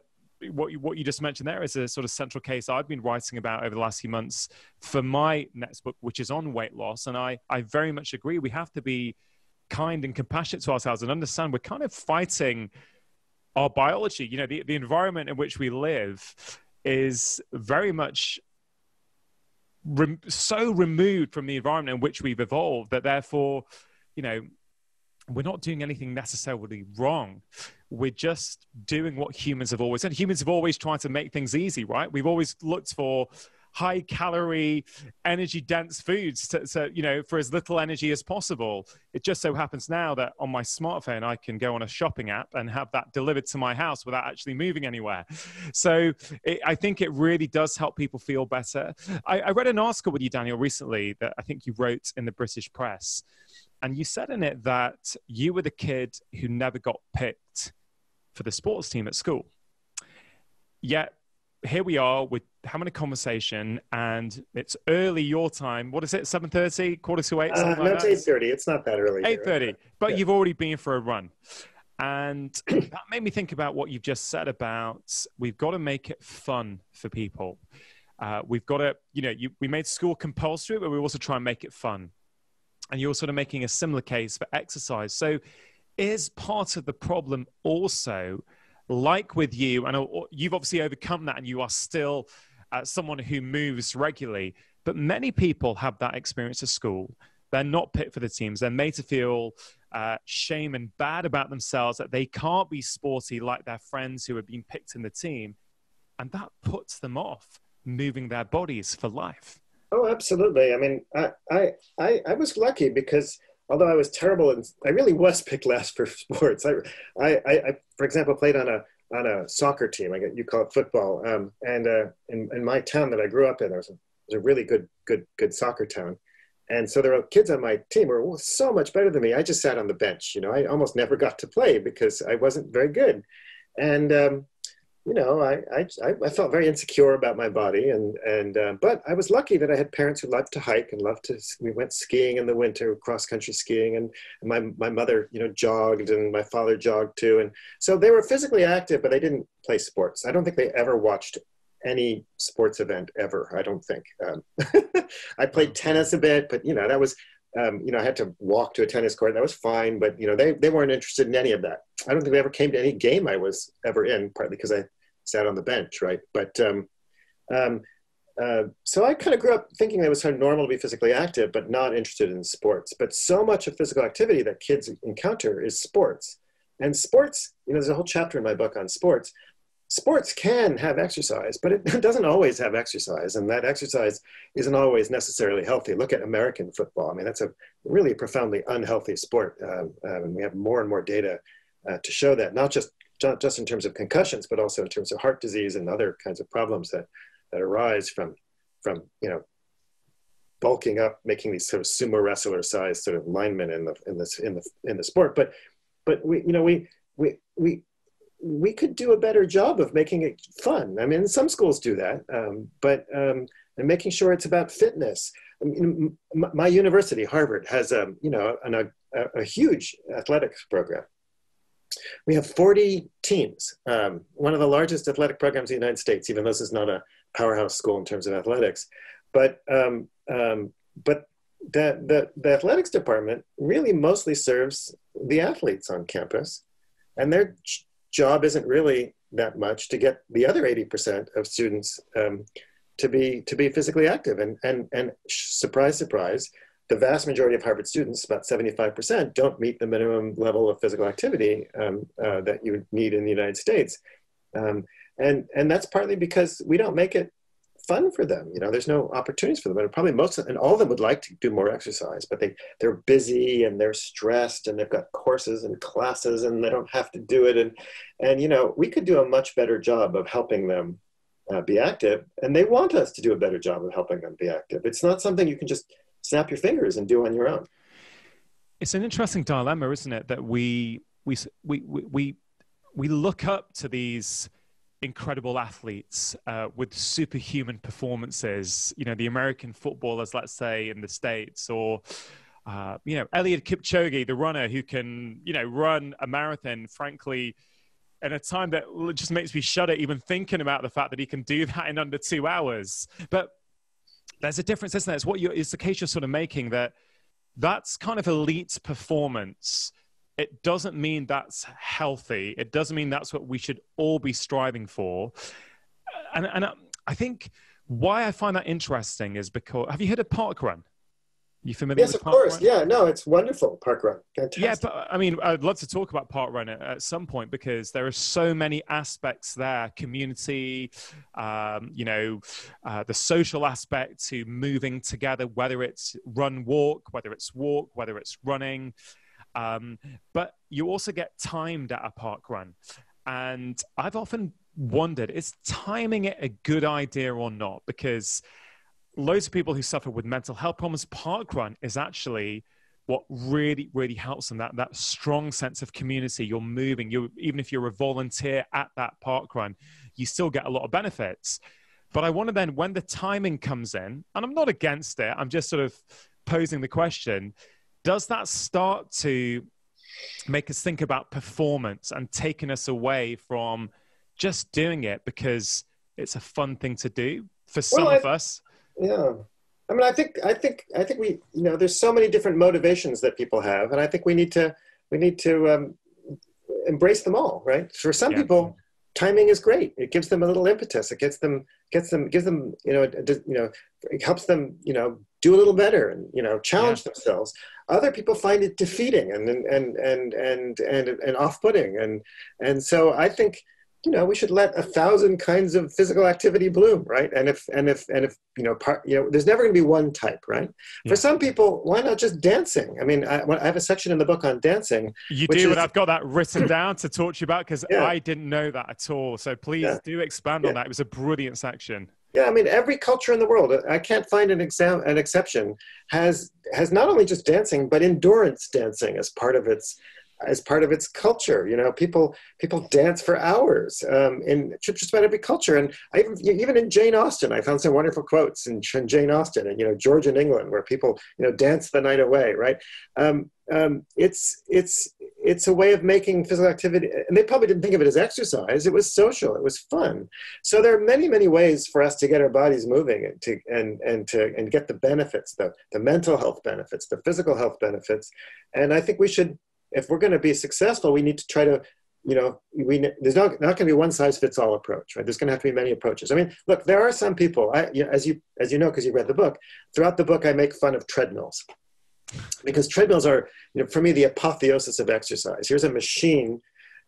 what you, what you just mentioned there is a sort of central case I've been writing about over the last few months for my next book, which is on weight loss. And I, I very much agree. We have to be kind and compassionate to ourselves and understand we're kind of fighting our biology. You know, the, the environment in which we live is very much rem- so removed from the environment in which we've evolved that therefore, you know, we're not doing anything necessarily wrong. We're just doing what humans have always done. Humans have always tried to make things easy, right? We've always looked for high calorie, energy dense foods to, to, you know, for as little energy as possible. It just so happens now that on my smartphone, I can go on a shopping app and have that delivered to my house without actually moving anywhere. So it, I think it really does help people feel better. I, I read an article with you, Daniel, recently that I think you wrote in the British press And you said in it that you were the kid who never got picked for the sports team at school. Yet here we are with having a conversation and it's early your time. What is it? 7.30, quarter to eight? Uh, no, like it's 8.30. It's not that early. 8.30, but yeah. you've already been for a run. And [CLEARS THROAT] that made me think about what you've just said about we've got to make it fun for people. Uh, we've got to, you know, you, we made school compulsory, but we also try and make it fun. And you're sort of making a similar case for exercise. So is part of the problem also like with you, and you've obviously overcome that and you are still uh, someone who moves regularly, but many people have that experience at school. They're not picked for the teams. They're made to feel uh, shame and bad about themselves that they can't be sporty like their friends who have been picked in the team. And that puts them off moving their bodies for life. Oh, absolutely. I mean, I, I, I, I was lucky because although I was terrible and I really was picked last for [LAUGHS] sports. I, I, I, for example, played on a on a soccer team. I get you call it football. Um, and uh, in, in my town that I grew up in, there was a, was a really good good good soccer town. And so there were kids on my team who were so much better than me. I just sat on the bench. You know, I almost never got to play because I wasn't very good. And um, you know, I, I, I felt very insecure about my body, and and uh, but I was lucky that I had parents who loved to hike and loved to. We went skiing in the winter, cross country skiing, and, my my mother, you know, jogged, and my father jogged too, and so they were physically active, but they didn't play sports. I don't think they ever watched any sports event ever. I don't think. Um, [LAUGHS] I played tennis a bit, but you know, that was um, you know, I had to walk to a tennis court. That was fine, but you know, they, they weren't interested in any of that. I don't think they ever came to any game I was ever in, partly because I sat on the bench, right? But um, um, uh, so I kind of grew up thinking it was of normal to be physically active, but not interested in sports. But so much of physical activity that kids encounter is sports. And sports, you know, there's a whole chapter in my book on sports sports can have exercise, but it [LAUGHS] doesn't always have exercise, and that exercise isn't always necessarily healthy. Look at American football. I mean, that's a really profoundly unhealthy sport, um, and we have more and more data uh, to show that, not just just in terms of concussions, but also in terms of heart disease and other kinds of problems that that arise from from you know bulking up, making these sort of sumo wrestler sized sort of linemen in the in this in the in the sport. But but we you know we we we we could do a better job of making it fun. I mean, some schools do that, um, but um, and making sure it's about fitness. I mean, my university, Harvard, has a you know an, a, a huge athletics program. We have 40 teams, um, one of the largest athletic programs in the United States, even though this is not a powerhouse school in terms of athletics. But um, um, but the, the the athletics department really mostly serves the athletes on campus, and their job isn't really that much to get the other 80% of students um, to be to be physically active. And and and surprise surprise the vast majority of harvard students about 75% don't meet the minimum level of physical activity um, uh, that you need in the united states. Um, and and that's partly because we don't make it fun for them. You know, there's no opportunities for them. And probably most of, and all of them would like to do more exercise, but they, they're busy and they're stressed and they've got courses and classes and they don't have to do it. And, and, you know, we could do a much better job of helping them uh, be active. And they want us to do a better job of helping them be active. It's not something you can just snap your fingers and do on your own. It's an interesting dilemma, isn't it? That we, we, we, we, we look up to these, incredible athletes uh, with superhuman performances. You know, the American footballers, let's say, in the States, or, uh, you know, Eliud Kipchoge, the runner who can, you know, run a marathon, frankly, in a time that just makes me shudder even thinking about the fact that he can do [LAUGHS] that in under two hours. But there's a difference, isn't there? It's what you're, it's the case you're sort of making that that's kind of elite performance it doesn't mean that's healthy. It doesn't mean that's what we should all be striving for. And, and I think why I find that interesting is because have you heard of park run? You familiar? Yes, of course. Run? Yeah, no, it's wonderful. Park run, fantastic. Yeah, but I mean, I'd love to talk about park run at, at some point because there are so many aspects there: community, um, you know, uh, the social aspect to moving together, whether it's run walk, whether it's walk, whether it's running. Um, but you also get timed at a park run. And I've often wondered is timing it a good idea or not? Because loads of people who suffer with mental health problems, park run is actually what really really helps them that that strong sense of community you're moving you even if you're a volunteer at that park run you still get a lot of benefits but i want to then when the timing comes in and i'm not against it i'm just sort of posing the question does that start to make us think about performance and taking us away from just doing it because it's a fun thing to do for some well, I, of us yeah I mean, I think, I think, I think we, you know, there's so many different motivations that people have, and I think we need to, we need to um, embrace them all, right? For some yeah. people, timing is great. It gives them a little impetus. It gets them, gets them, gives them, you know, it, you know, it helps them, you know, do a little better and you know challenge yeah. themselves. Other people find it defeating and and and and and and, and off-putting, and and so I think you know we should let a thousand kinds of physical activity bloom right and if and if and if you know part you know there's never going to be one type right yeah. for some people why not just dancing i mean I, I, have a section in the book on dancing you do is, and i've got that written [CLEARS THROAT] down to talk to you about because yeah. i didn't know that at all so please yeah. do expand on that it was a brilliant section yeah, I mean, every culture in the world, I can't find an exam an exception, has has not only just dancing, but endurance dancing as part of its as part of its culture. You know, people people dance for hours um, in just about every culture. And I even even in Jane Austen, I found some wonderful quotes in, Jane Austen and you know Georgian England, where people you know dance the night away. Right? Um, um, it's it's it's a way of making physical activity, and they probably didn't think of it as exercise. It was social. It was fun. So there are many many ways for us to get our bodies moving and to and and to and get the benefits, the the mental health benefits, the physical health benefits. And I think we should if we're going to be successful, we need to try to, you know, we there's not not going to be one size fits all approach, right? There's going to have to be many approaches. I mean, look, there are some people, I, as you as you know because you read the book. Throughout the book, I make fun of treadmills because treadmills are, you know, for me the apotheosis of exercise. Here's a machine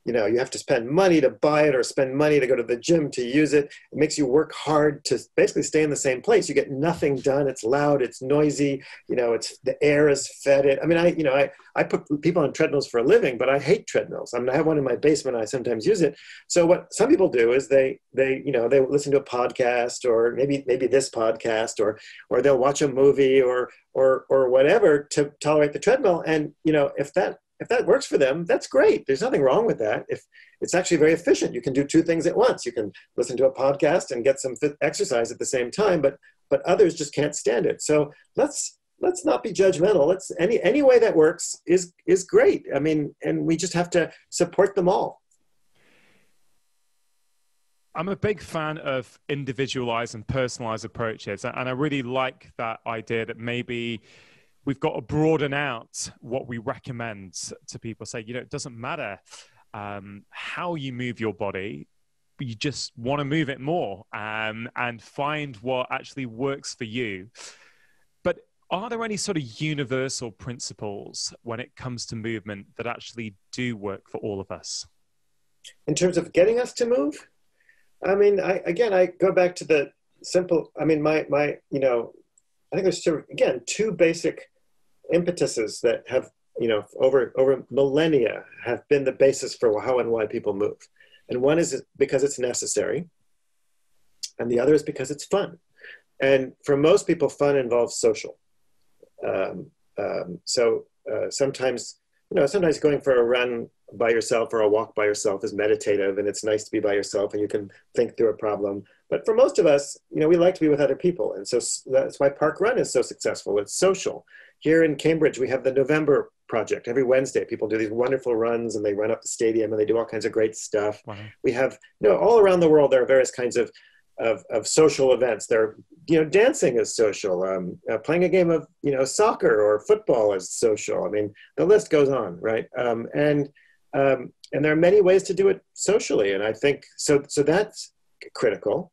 you know you have to spend money to buy it or spend money to go to the gym to use it. It makes you work hard to basically stay in the same place. You get nothing done. It's loud. It's noisy. You know it's the air is fetid i mean i you know i i put people on treadmills for a living but i hate treadmills. I mean i have one in my basement. I sometimes use it. So what some people do is they they you know they listen to a podcast or maybe maybe this podcast or or they'll watch a movie or or or whatever to tolerate the treadmill. And you know if that if that works for them, that's great. There's nothing wrong with that. If it's actually very efficient, you can do two things at once. You can listen to a podcast and get some exercise at the same time, but but others just can't stand it. So let's let's not be judgmental. Let's any any way that works is is great. I mean, and we just have to support them all. I'm a big fan of individualized and personalized approaches, and I really like that idea that maybe we've got to broaden out what we recommend to people. Say, you know, it doesn't matter um, how you move your body, you just want to move it more um, and find what actually works for you. But are there any sort of universal principles when it comes to movement that actually do work for all of us? In terms of getting us to move, I mean, I, again, I go back to the simple. I mean, my my, you know, I think there's two, again two basic impetuses that have you know over over millennia have been the basis for how and why people move. And one is because it's necessary and the other is because it's fun. And for most people fun involves social. Um, um, so uh, sometimes you know sometimes going for a run by yourself or a walk by yourself is meditative and it's nice to be by yourself and you can think through a problem. But for most of us you know we like to be with other people and so that's why park run is so successful. It's social here in Cambridge, we have the November Project. Every Wednesday, people do these wonderful runs and they run up the stadium and they do all kinds of great stuff. Wow. We have, you know, all around the world, there are various kinds of, of, of social events. There, you know, dancing is social. Um, uh, playing a game of, you know, soccer or football is social. I mean, the list goes on, right? Um, and um, and there are many ways to do it socially. And I think so. So that's critical.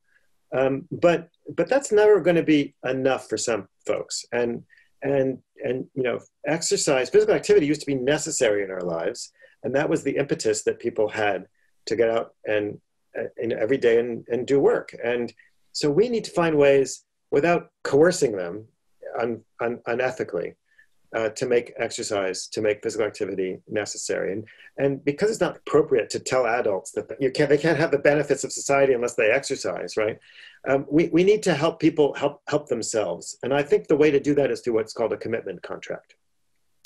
Um, but but that's never going to be enough for some folks. And and and you know exercise physical activity used to be necessary in our lives. And that was the impetus that people had to get out and, uh, and every day and, and do work. And so we need to find ways without coercing them un, un, unethically uh, to make exercise, to make physical activity necessary. And, and because it's not appropriate to tell adults that you can't, they can't have the benefits of society unless they exercise, right? Um, we, we need to help people help, help themselves. And I think the way to do that is through what's called a commitment contract.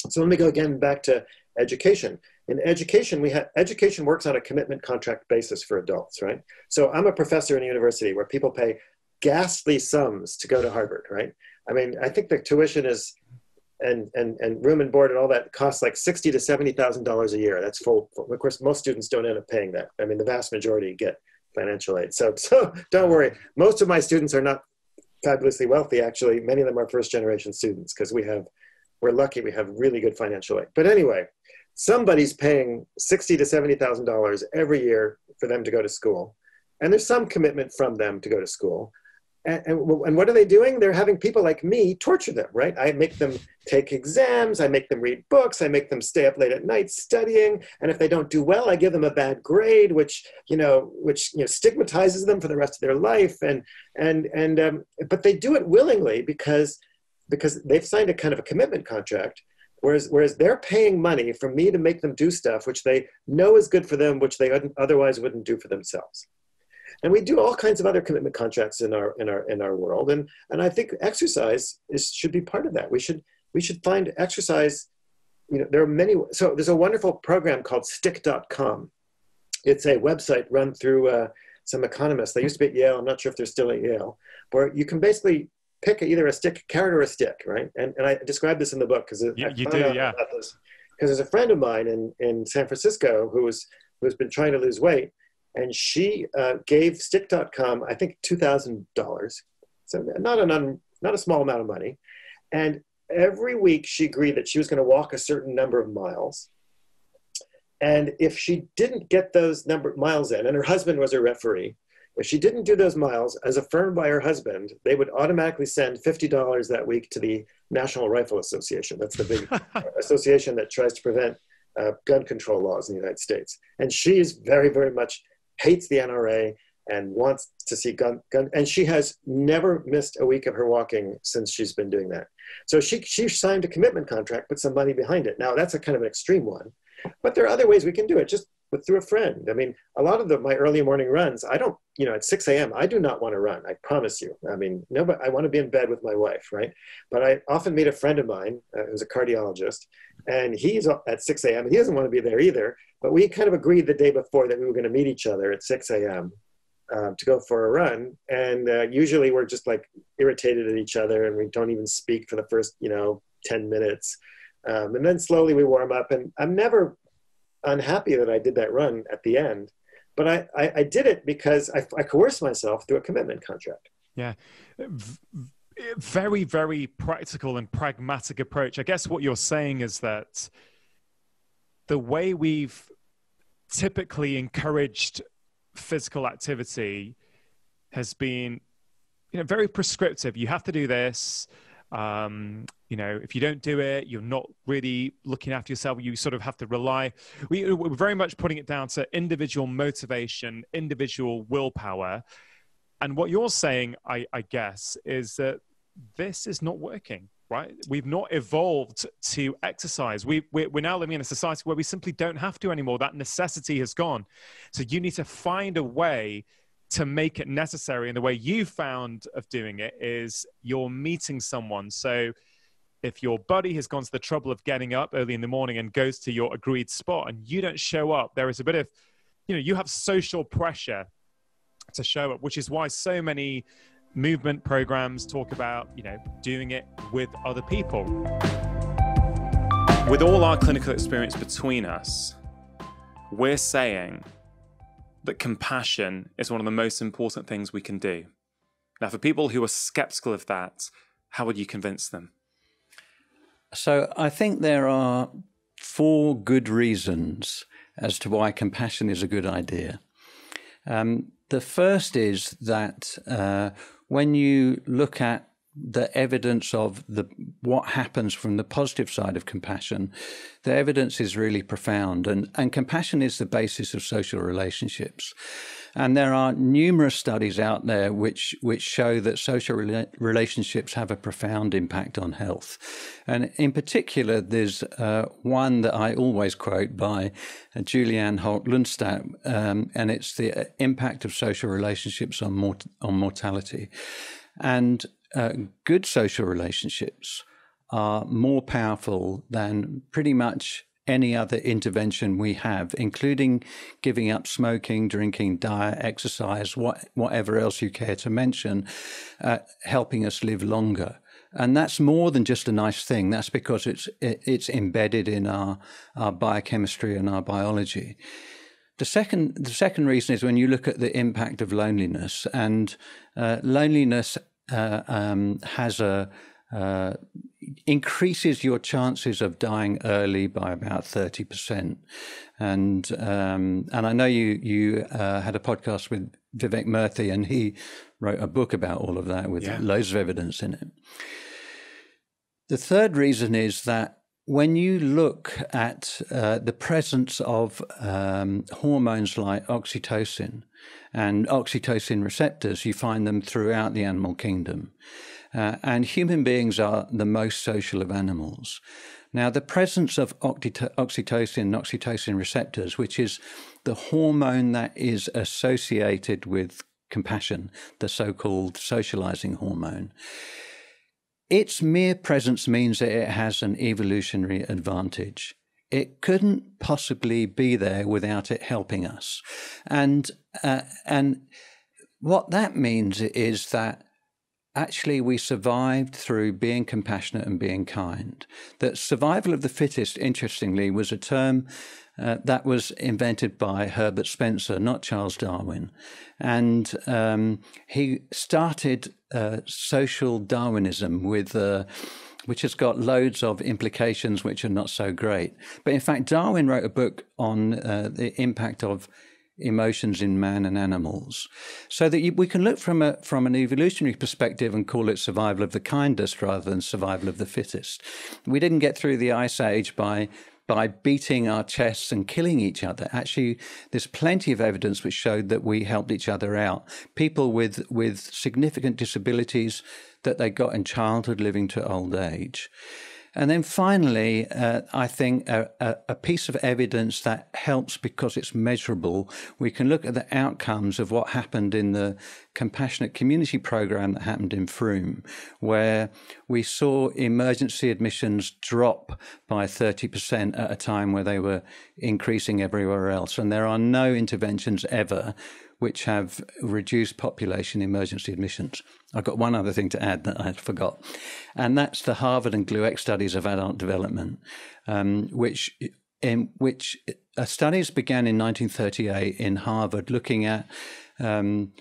So let me go again back to education. In education, we have education works on a commitment contract basis for adults, right? So I'm a professor in a university where people pay ghastly sums to go to Harvard, right? I mean, I think the tuition is and and and room and board and all that costs like sixty to seventy thousand dollars a year. That's full, full. Of course, most students don't end up paying that. I mean, the vast majority get financial aid. So [LAUGHS] so don't worry. Most of my students are not fabulously wealthy. Actually, many of them are first generation students because we have we're lucky we have really good financial aid. But anyway, somebody's paying sixty to seventy thousand dollars every year for them to go to school, and there's some commitment from them to go to school and, and, what are they doing? They're having people like me torture them, right? I make them take exams, I make them read books, I make them stay up late at night studying, and if they don't do well, I give them a bad grade, which you know, which you know, stigmatizes them for the rest of their life. And and and um, but they do it willingly because because they've signed a kind of a commitment contract. Whereas, whereas they're paying money for me to make them do stuff which they know is good for them, which they otherwise wouldn't do for themselves and we do all kinds of other commitment contracts in our in our in our world. And and i think exercise is should be part of that. We should we should find exercise you know there are many so there's a wonderful program called stick.com it's a website run through uh, some economists. They used to be at yale. I'm not sure if they're still at yale where you can basically pick either a stick carrot or a stick right? And, and i describe this in the book because you, you do yeah. because there's a friend of mine in, in san francisco who was who's been trying to lose weight and she uh, gave stick.com i think $2000 so not an un, not a small amount of money. And every week she agreed that she was going to walk a certain number of miles. And if she didn't get those number miles in and her husband was a referee if she didn't do those miles as affirmed by her husband they would automatically send $50 that week to the national rifle association. That's the big [LAUGHS] association that tries to prevent uh, gun control laws in the united states. And she is very very much hates the NRA and wants to see gun, gun and she has never missed a week of her walking since she's been doing that. So she she signed a commitment contract put some money behind it. Now that's a kind of an extreme one but there are other ways we can do it just with, through a friend. I mean a lot of the, my early morning runs i don't you know at 6 a.m i do not want to run i promise you. I mean no but i want to be in bed with my wife right? But i often meet a friend of mine uh, who's a cardiologist and he's at 6 a.m he doesn't want to be there either but we kind of agreed the day before that we were going to meet each other at 6 a.m. Um, to go for a run. And uh, usually we're just like irritated at each other and we don't even speak for the first, you know, 10 minutes. Um, and then slowly we warm up. And I'm never unhappy that I did that run at the end. But I, I, I did it because I, I coerced myself through a commitment contract. Yeah. Very, very practical and pragmatic approach. I guess what you're saying is that the way we've typically encouraged physical activity has been you know very prescriptive. You have to do this. Um, you know if you don't do it you're not really looking after yourself. You sort of have to rely we, we're very much putting it down to individual motivation individual willpower. And what you're saying i, I guess is that this is not working right? We've not evolved to exercise. We, we're, we're now living in a society where we simply don't have to anymore. That necessity has gone. So you need to find a way to make it necessary. And the way you found of doing it is you're meeting someone. So if your buddy has gone to the trouble of getting up early in the morning and goes to your agreed spot and you don't show up, there is a bit of, you know, you have social pressure to show up, which is why so many movement programs talk about, you know, doing it with other people. With all our clinical experience between us, we're saying that compassion is one of the most important things we can do. Now, for people who are skeptical of that, how would you convince them? So, I think there are four good reasons as to why compassion is a good idea. Um, the first is that uh, when you look at the evidence of the what happens from the positive side of compassion, the evidence is really profound, and and compassion is the basis of social relationships. And there are numerous studies out there which which show that social rela- relationships have a profound impact on health. And in particular, there's uh, one that I always quote by uh, Julianne Holt Lunstad, um, and it's the uh, impact of social relationships on mort- on mortality. And uh, good social relationships are more powerful than pretty much any other intervention we have, including giving up smoking, drinking, diet, exercise, what, whatever else you care to mention, uh, helping us live longer. And that's more than just a nice thing. That's because it's it's embedded in our our biochemistry and our biology. The second the second reason is when you look at the impact of loneliness, and uh, loneliness um, has a uh, increases your chances of dying early by about 30%. And, um, and I know you, you uh, had a podcast with Vivek Murthy, and he wrote a book about all of that with yeah. loads of evidence in it. The third reason is that when you look at uh, the presence of um, hormones like oxytocin and oxytocin receptors, you find them throughout the animal kingdom. Uh, and human beings are the most social of animals. Now, the presence of oxytocin and oxytocin receptors, which is the hormone that is associated with compassion, the so called socializing hormone, its mere presence means that it has an evolutionary advantage. It couldn't possibly be there without it helping us. And, uh, and what that means is that actually we survived through being compassionate and being kind. That survival of the fittest, interestingly, was a term uh, that was invented by Herbert Spencer, not Charles Darwin. And um, he started uh, social Darwinism with. Uh, which has got loads of implications which are not so great. But in fact, Darwin wrote a book on uh, the impact of emotions in man and animals, so that you, we can look from a from an evolutionary perspective and call it survival of the kindest rather than survival of the fittest. We didn't get through the ice age by by beating our chests and killing each other. Actually, there's plenty of evidence which showed that we helped each other out. People with with significant disabilities that they got in childhood living to old age. And then finally, uh, I think a, a, piece of evidence that helps because it's measurable, we can look at the outcomes of what happened in the compassionate community program that happened in Frome, where we saw emergency admissions drop by 30% at a time where they were increasing everywhere else. And there are no interventions ever which have reduced population emergency admissions. I've got one other thing to add that I forgot, and that's the Harvard and Glueck studies of adult development, um, which in which uh, studies began in 1938 in Harvard, looking at um,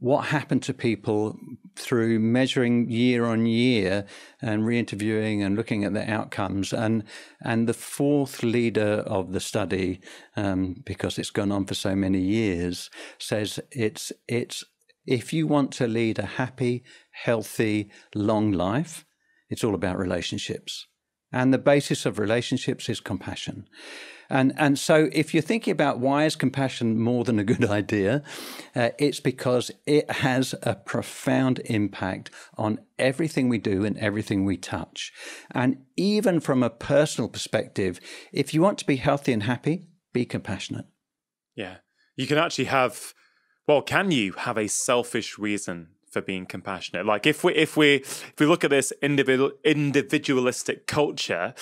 what happened to people through measuring year on year and re-interviewing and looking at the outcomes. And and the fourth leader of the study um, because it's gone on for so many years says it's it's if you want to lead a happy healthy long life it's all about relationships. And the basis of relationships is compassion and, and so if you're thinking about why is compassion more than a good [LAUGHS] idea, uh, it's because it has a profound impact on everything we do and everything we touch. And even from a personal perspective, if you want to be healthy and happy, be compassionate. Yeah. You can actually have, well, can you have a selfish reason for being compassionate? Like if we, if we, if we look at this individual, individualistic culture,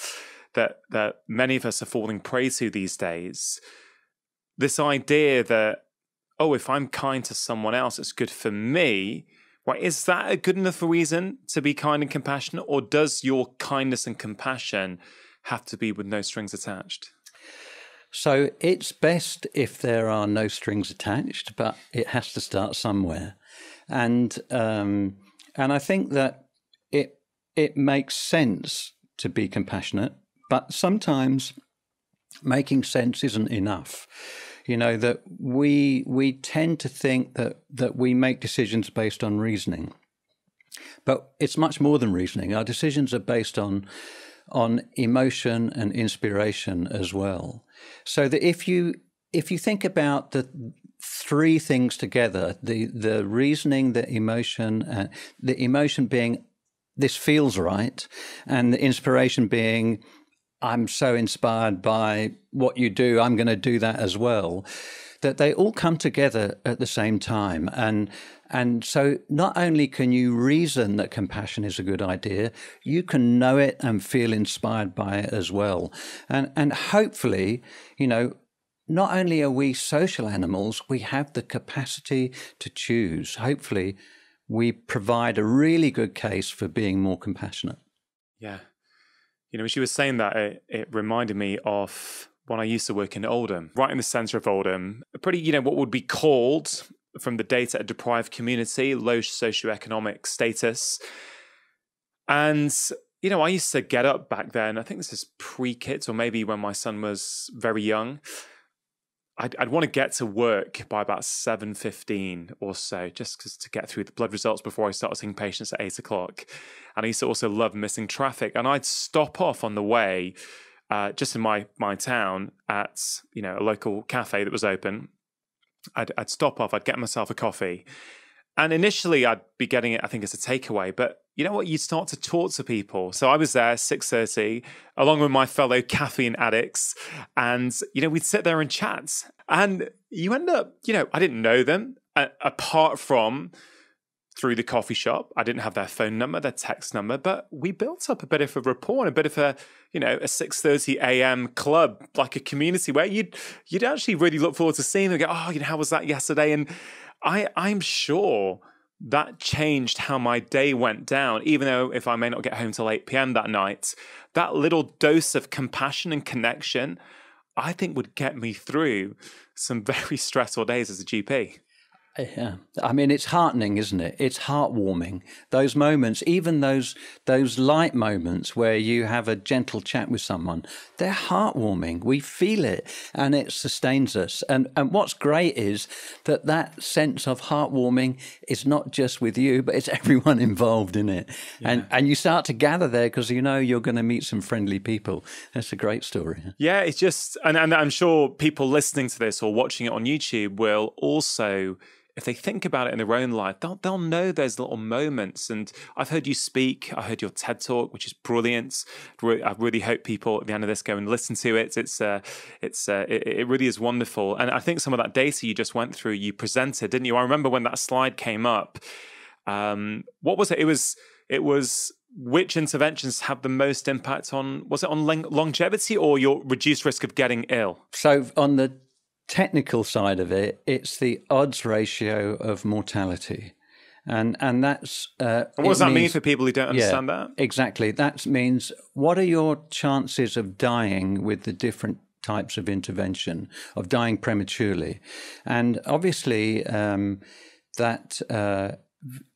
that that many of us are falling prey to these days. This idea that oh, if I'm kind to someone else, it's good for me. Well, is that a good enough reason to be kind and compassionate, or does your kindness and compassion have to be with no strings attached? So it's best if there are no strings attached, but it has to start somewhere, and um, and I think that it it makes sense to be compassionate but sometimes making sense isn't enough. You know that we we tend to think that that we make decisions based on reasoning, but it's much more than reasoning. Our decisions are based on on emotion and inspiration as well. So that if you if you think about the three things together the the reasoning the emotion uh, the emotion being this feels right and the inspiration being I'm so inspired by what you do, I'm going to do that as well. that they all come together at the same time. And and so not only can you reason that compassion is a good idea, you can know it and feel inspired by it as well. And and hopefully, you know, not only are we social animals, we have the capacity to choose. Hopefully, we provide a really good case for being more compassionate. Yeah. You know, she was saying that, it, it reminded me of when I used to work in Oldham, right in the centre of Oldham, pretty, you know, what would be called from the data a deprived community, low socioeconomic status. And, you know, I used to get up back then, I think this is pre kids or maybe when my son was very young. I'd, I'd, want to get to work by about 7.15 or so just because to get through the blood results before i started seeing patients at 8 o'clock. And i used to also love missing traffic and i'd stop off on the way uh, just in my, my town at you know a local cafe that was open. I'd, I'd stop off i'd get myself a coffee and initially I'd be getting it, I think, as a takeaway. But you know what? You start to talk to people. So I was there 6.30, along with my fellow caffeine addicts. And, you know, we'd sit there and chat. And you end up, you know, I didn't know them uh, apart from through the coffee shop. I didn't have their phone number, their text number, but we built up a bit of a rapport a bit of a, you know, a 6:30 a.m. club, like a community where you'd you'd actually really look forward to seeing them. Go, oh, you know, how was that yesterday? And I I'm sure that changed how my day went down, even though if I may not get home till 8 p.m. that night, that little dose of compassion and connection, I think would get me through some [LAUGHS] very stressful days as a GP. Yeah, I mean it's heartening, isn't it? It's heartwarming. Those moments, even those those light moments where you have a gentle chat with someone, they're heartwarming. We feel it, and it sustains us. And and what's great is that that sense of heartwarming is not just with you, but it's [LAUGHS] everyone involved in it. Yeah. And and you start to gather there because you know you're going to meet some friendly people. That's a great story. Yeah, it's just, and, and I'm sure people listening to this or watching it on YouTube will also if they think about it in their own life, they'll they'll know those little moments. And I've heard you speak. I heard your TED talk, which is brilliant. I really hope people at the end of this go and listen to it. It's uh, it's uh, it, it really is wonderful. And I think some of that data you just went through, you presented, didn't you? I remember when that slide came up. Um, what was it? It was it was which interventions have the most impact on was it on longevity or your reduced risk of getting ill so on the technical side of it, it's the odds ratio of mortality. And and that's uh, and what does that means, mean for people who don't understand yeah, that? Exactly. That means what are your chances of dying with the different types of intervention of dying prematurely, and obviously um, that. Uh,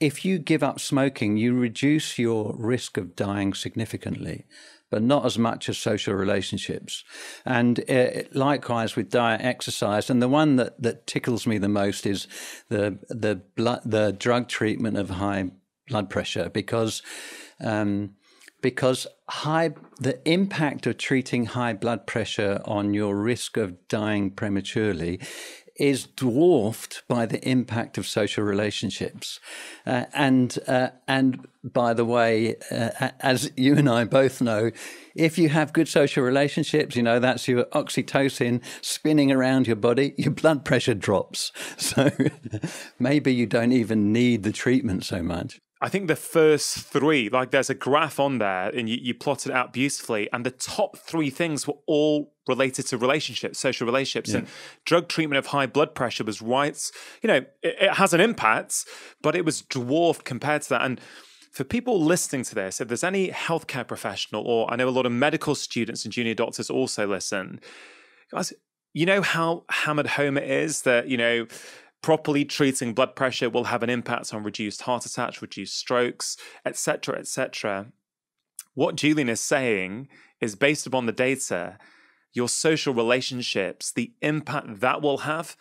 if you give up smoking, you reduce your risk of dying significantly but not as much as social relationships. And uh, likewise with diet, exercise, and the one that, that tickles me the most is the the blood, the drug treatment of high blood pressure because. Um, because high the impact of treating high blood pressure on your risk of dying prematurely is dwarfed by the impact of social relationships. Uh, and uh, and by the way, uh, as you and I both know, if you have good social relationships, you know that's your oxytocin spinning around your body, your blood pressure drops. [LAUGHS] So maybe you don't even need the treatment so much. I think the first three, like there's a graph on there and you, you plotted it out beautifully. And the top three things were all related to relationships, social relationships. Yeah. And drug treatment of high blood pressure was right. You know, it, it has an impact, but it was dwarfed compared to that. And for people listening to this, if there's any healthcare professional, or I know a lot of medical students and junior doctors also listen, guys, you know how hammered home it is that, you know, properly treating blood pressure will have an impact on reduced heart attacks, reduced strokes, etc., etc. What Julian is saying is based upon the data, your social relationships, the impact that will have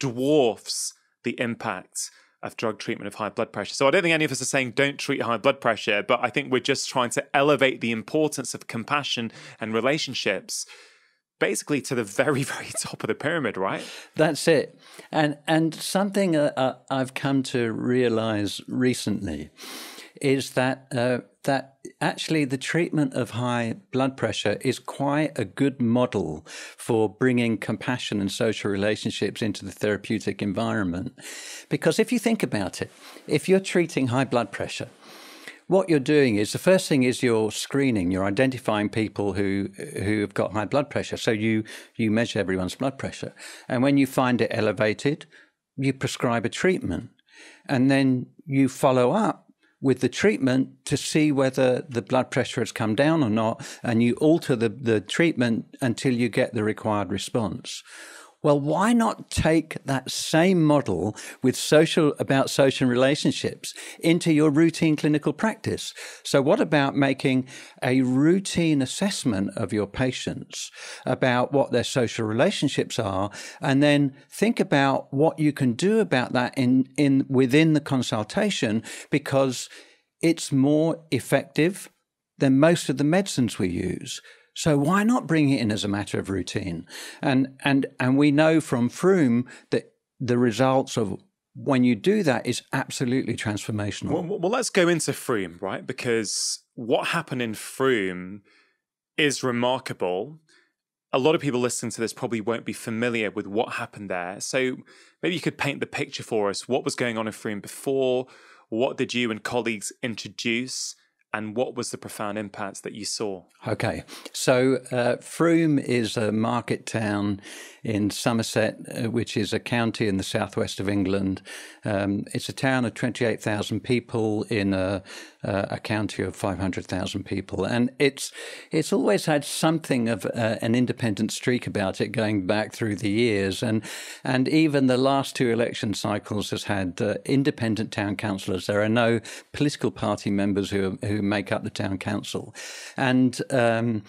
dwarfs the impact of drug treatment of high blood pressure. So I don't think any of us are saying don't treat high blood pressure, but I think we're just trying to elevate the importance of compassion and relationships basically to the [LAUGHS] very very top of the pyramid right that's it and and something uh, uh, i've come to realize recently is that uh, that actually the treatment of high blood pressure is quite a good model for bringing compassion and social relationships into the therapeutic environment. Because if you think about it, if you're treating high blood pressure, what you're doing is the first thing is you're screening. You're identifying people who who have got high blood pressure. So you you measure everyone's blood pressure. And when you find it elevated you prescribe a treatment. And then you follow up with the treatment to see whether the blood pressure has come down or not, and you alter the, the treatment until you get the required response. Well, why not take that same model with social about social relationships into your routine clinical practice? So what about making a routine assessment of your patients about what their social relationships are and then think about what you can do about that in in within the consultation because it's more effective than most of the medicines we use. So why not bring it in as a matter of routine? And and and we know from Frome that the results of when you do that is absolutely transformational. Well, well, let's go into Frome, right? Because what happened in Frome is remarkable. A lot of people listening to this probably won't be familiar with what happened there. So maybe you could paint the picture for us. What was going on in Frome before? What did you and colleagues introduce? And what was the profound impact that you saw? Okay, so uh, Frome is a market town in Somerset, uh, which is a county in the southwest of England. Um, it's a town of 28,000 people in a, uh, a county of 500,000 people. And it's, it's always had something of uh, an independent streak about it going back through the years. And, and even the last two election cycles has had uh, independent town councillors. There are no political party members who, who make up the town council. And um,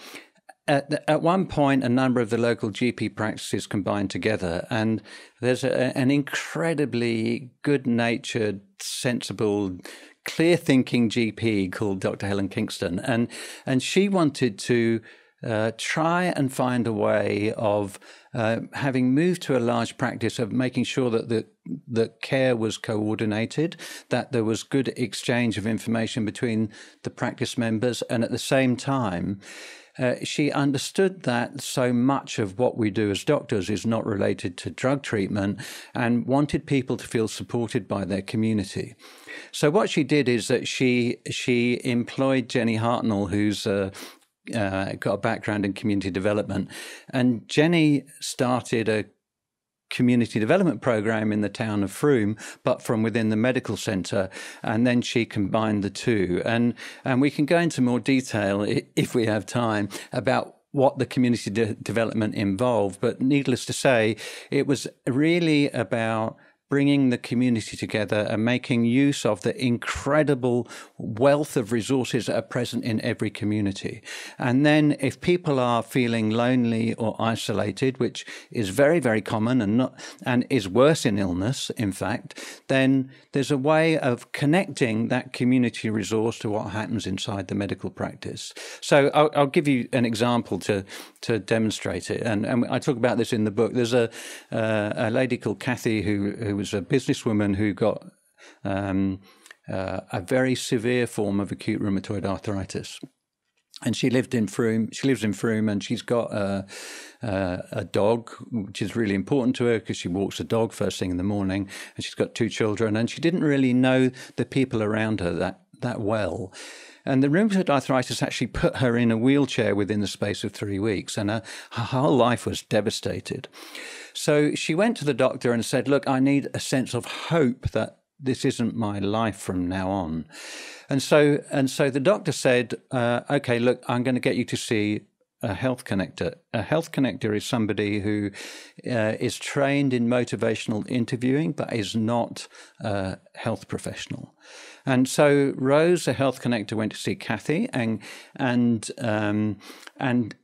at, at one point, a number of the local GP practices combined together, and there's a, an incredibly good natured, sensible, clear thinking GP called Dr. Helen Kingston. And, and she wanted to uh, try and find a way of uh, having moved to a large practice of making sure that the that care was coordinated, that there was good exchange of information between the practice members, and at the same time, uh, she understood that so much of what we do as doctors is not related to drug treatment and wanted people to feel supported by their community. So what she did is that she she employed Jenny Hartnell, who's uh, uh, got a background in community development, and Jenny started a community development program in the town of Frome, but from within the medical centre. And then she combined the two. And, and we can go into more detail if we have time about what the community de- development involved. But needless to say, it was really about bringing the community together and making use of the incredible wealth of resources that are present in every community. And then if people are feeling lonely or isolated, which is very, very common and not, and is worse in illness, in fact, then there's a way of connecting that community resource to what happens inside the medical practice. So I'll, I'll give you an example to, to demonstrate it. And, and I talk about this in the book. There's a, uh, a lady called Kathy who, who was a businesswoman who got um, uh, a very severe form of acute rheumatoid arthritis. And she lived in Frome. She lives in Frome, and she's got a, a, a dog, which is really important to her because she walks the dog first thing in the morning. And she's got two children, and she didn't really know the people around her that that well. And the rheumatoid arthritis actually put her in a wheelchair within the space of three weeks, and her, her whole life was devastated. So she went to the doctor and said, Look, I need a sense of hope that this isn't my life from now on. And so, and so the doctor said, uh, Okay, look, I'm going to get you to see a health connector. A health connector is somebody who uh, is trained in motivational interviewing, but is not a health professional. And so Rose, a health connector, went to see Kathy, and and um, and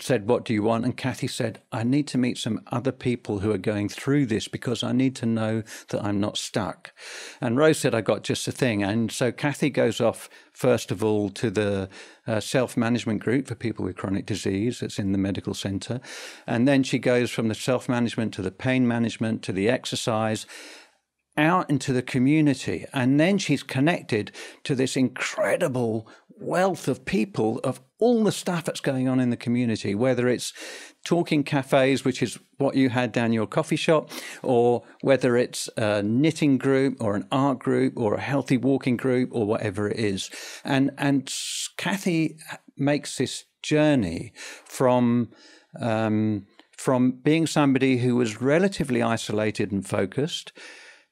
said, What do you want? And Kathy said, I need to meet some other people who are going through this because I need to know that I'm not stuck. And Rose said, I got just the thing. And so Kathy goes off, first of all, to the uh, self management group for people with chronic disease that's in the medical centre. And then she goes from the self management to the pain management to the exercise. out into the community. And then she's connected to this incredible wealth of people, of all the stuff that's going on in the community, whether it's talking cafes, which is what you had down your coffee shop, or whether it's a knitting group or an art group or a healthy walking group or whatever it is. And, and Kathy makes this journey from, um, from being somebody who was relatively isolated and focused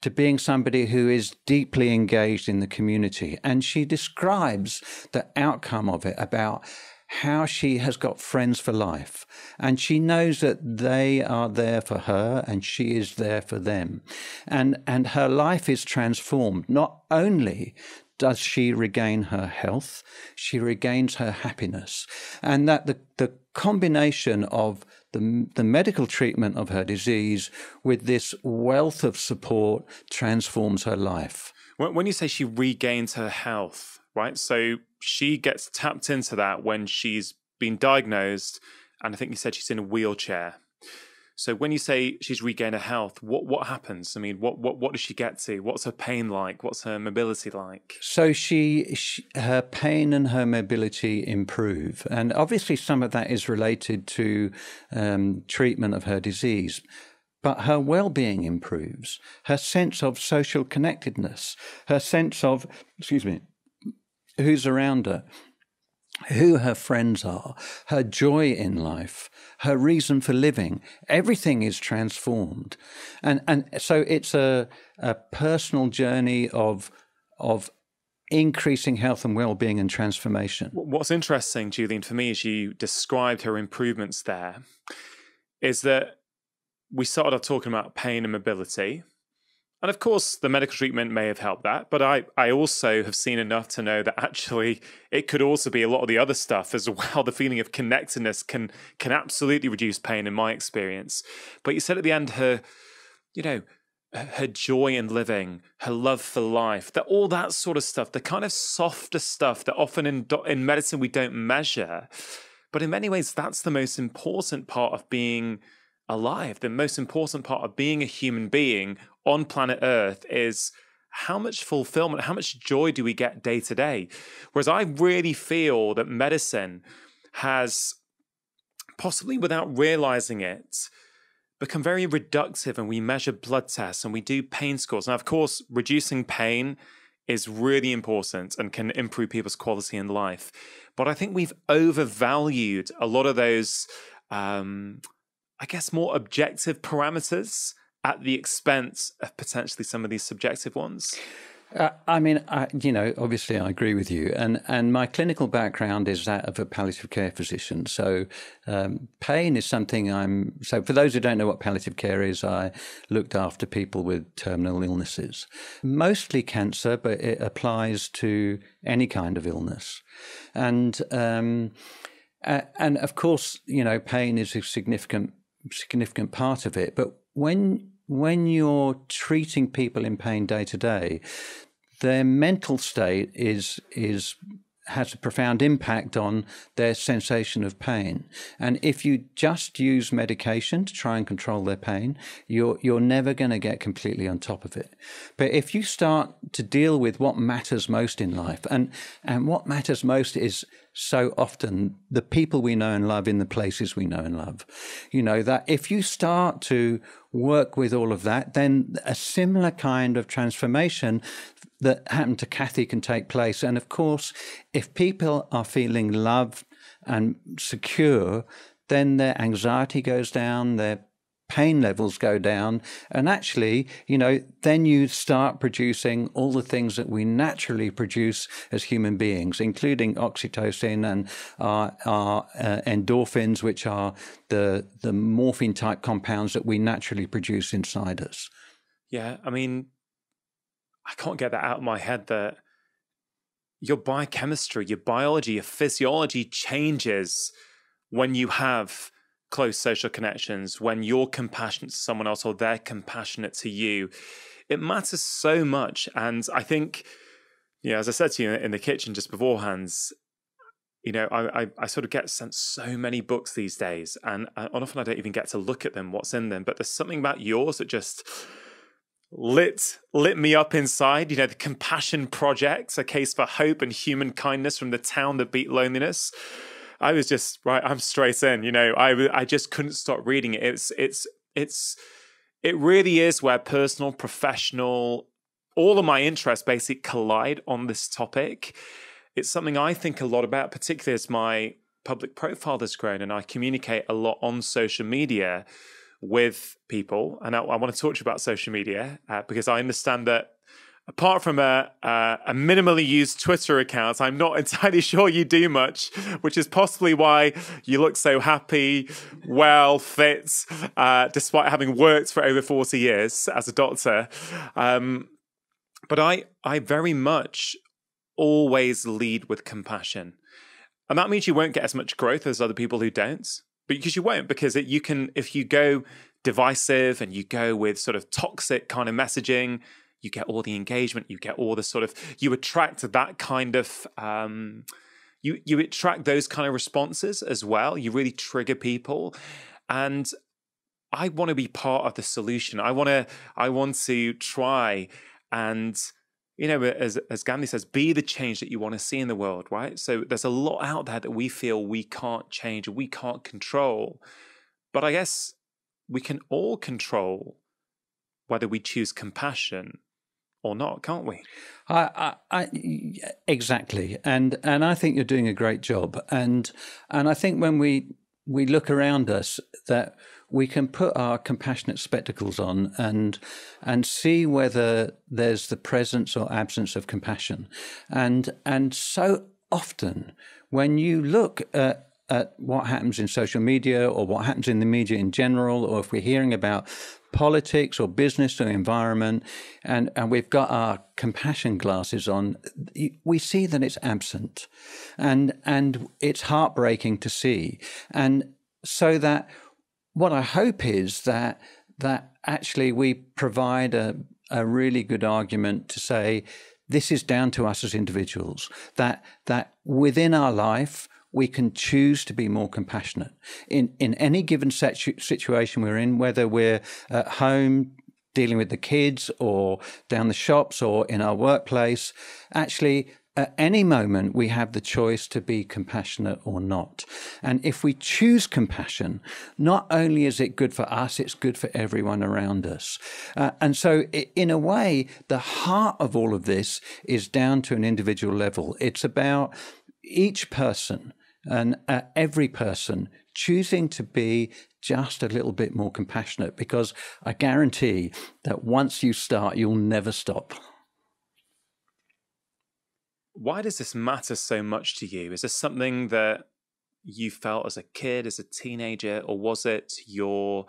to being somebody who is deeply engaged in the community. And she describes the outcome of it about how she has got friends for life. And she knows that they are there for her and she is there for them. And, and her life is transformed. Not only does she regain her health, she regains her happiness. And that the, the combination of the, the medical treatment of her disease with this wealth of support transforms her life. When you say she regains her health, right? So she gets tapped into that when she's been diagnosed, and I think you said she's in a wheelchair. So when you say she's regained her health, what what happens? I mean, what what what does she get to? What's her pain like? What's her mobility like? So she, she her pain and her mobility improve, and obviously some of that is related to um, treatment of her disease. But her well being improves, her sense of social connectedness, her sense of, excuse me, who's around her, who her friends are, her joy in life, her reason for living. Everything is transformed. And, and so it's a, a personal journey of, of increasing health and well-being and transformation. What's interesting, Julian, for me, as you described her improvements there, is that we started off talking about pain and mobility, and of course, the medical treatment may have helped that, but I, I also have seen enough to know that actually it could also be a lot of the other stuff as [LAUGHS] well. The feeling of connectedness can can absolutely reduce pain in my experience. But you said at the end her, you know, her joy in living, her love for life, that all that sort of stuff, the kind of softer stuff that often in in medicine we don't measure. But in many ways, that's the most important part of being alive. The most important part of being a human being on planet Earth is how much fulfillment, how much joy do we get day to day? Whereas I really feel that medicine has, possibly without realizing it, become very reductive and we measure blood tests and we do pain scores. Now, of course, reducing pain is really important and can improve people's quality in life. But I think we've overvalued a lot of those, um, I guess, more objective parameters at the expense of potentially some of these subjective ones? Uh, I mean, I, you know, obviously, I agree with you, and and my clinical background is that of a palliative care physician. So, um, pain is something I'm. So, for those who don't know what palliative care is, I looked after people with terminal illnesses, mostly cancer, but it applies to any kind of illness, and um, and of course, you know, pain is a significant significant part of it. But when when you're treating people in pain day to day, their mental state is is has a profound impact on their sensation of pain. And if you just use medication to try and control their pain, you're you're never going to get completely on top of it. But if you start to deal with what matters most in life, and and what matters most is so often the people we know and love in the places we know and love. You know, that if you start to work with all of that, then a similar kind of transformation that happened to Kathy can take place. And of course, if people are feeling loved and secure, then their anxiety goes down, their pain levels go down. And actually, you know, then you start producing all the things that we naturally produce as human beings, including oxytocin and our, our uh, endorphins, which are the, the morphine type compounds that we naturally produce inside us. Yeah. I mean, I can't get that out of my head that your biochemistry, your biology, your physiology changes when you have close social connections, when you're compassionate to someone else or they're compassionate to you. It matters so much. And I think, you know, as I said to you in the kitchen just beforehand, you know, I, I, I, sort of get sent so many books these days, and, and often I don't even get to look at them, what's in them. But there's something about yours that just lit lit me up inside. You know, the Compassion Project, a case for hope and human kindness from the town that beat loneliness. I was just right. I'm straight in. You know, I I just couldn't stop reading it. It's it's it's it really is where personal, professional, all of my interests basically collide on this topic. It's something I think a lot about, particularly as my public profile has grown and I communicate a lot on social media with people. And I, I want to talk to you about social media uh, because I understand that apart from a, a, minimally used Twitter account, I'm not [LAUGHS] entirely sure you do much, which is possibly why you look so happy, well, fit, uh, despite having worked for over 40 years as a doctor. Um, but I, I very much always lead with compassion. And that means you won't get as much growth as other people who don't. But because you won't, because it, you can, if you go divisive and you go with sort of toxic kind of messaging, you get all the engagement, you get all the sort of, you attract that kind of, um, you you attract those kind of responses as well. You really trigger people, and I want to be part of the solution. I want to I want to try and you know, as as Gandhi says, be the change that you want to see in the world, right? So there's a lot out there that we feel we can't change, we can't control. But I guess we can all control whether we choose compassion or not, can't we? I, I, I, exactly, and and I think you're doing a great job, and and I think when we we look around us that we can put our compassionate spectacles on and and see whether there's the presence or absence of compassion, and and so often when you look at at what happens in social media or what happens in the media in general, or if we're hearing about politics or business or environment, and, and we've got our compassion glasses on, we see that it's absent. And, and it's heartbreaking to see. And so that what I hope is that, that actually we provide a, a really good argument to say, this is down to us as individuals, that, that within our life, we can choose to be more compassionate in in any given situ- situation we're in, whether we're at home dealing with the kids or down the shops or in our workplace. Actually, at any moment, we have the choice to be compassionate or not. And if we choose compassion, not only is it good for us, it's good for everyone around us. Uh, and so, in a way, the heart of all of this is down to an individual level. It's about each person and uh, every person choosing to be just a little bit more compassionate because I guarantee that once you start, you'll never stop. Why does this matter so much to you? Is this something that you felt as a kid, as a teenager, or was it your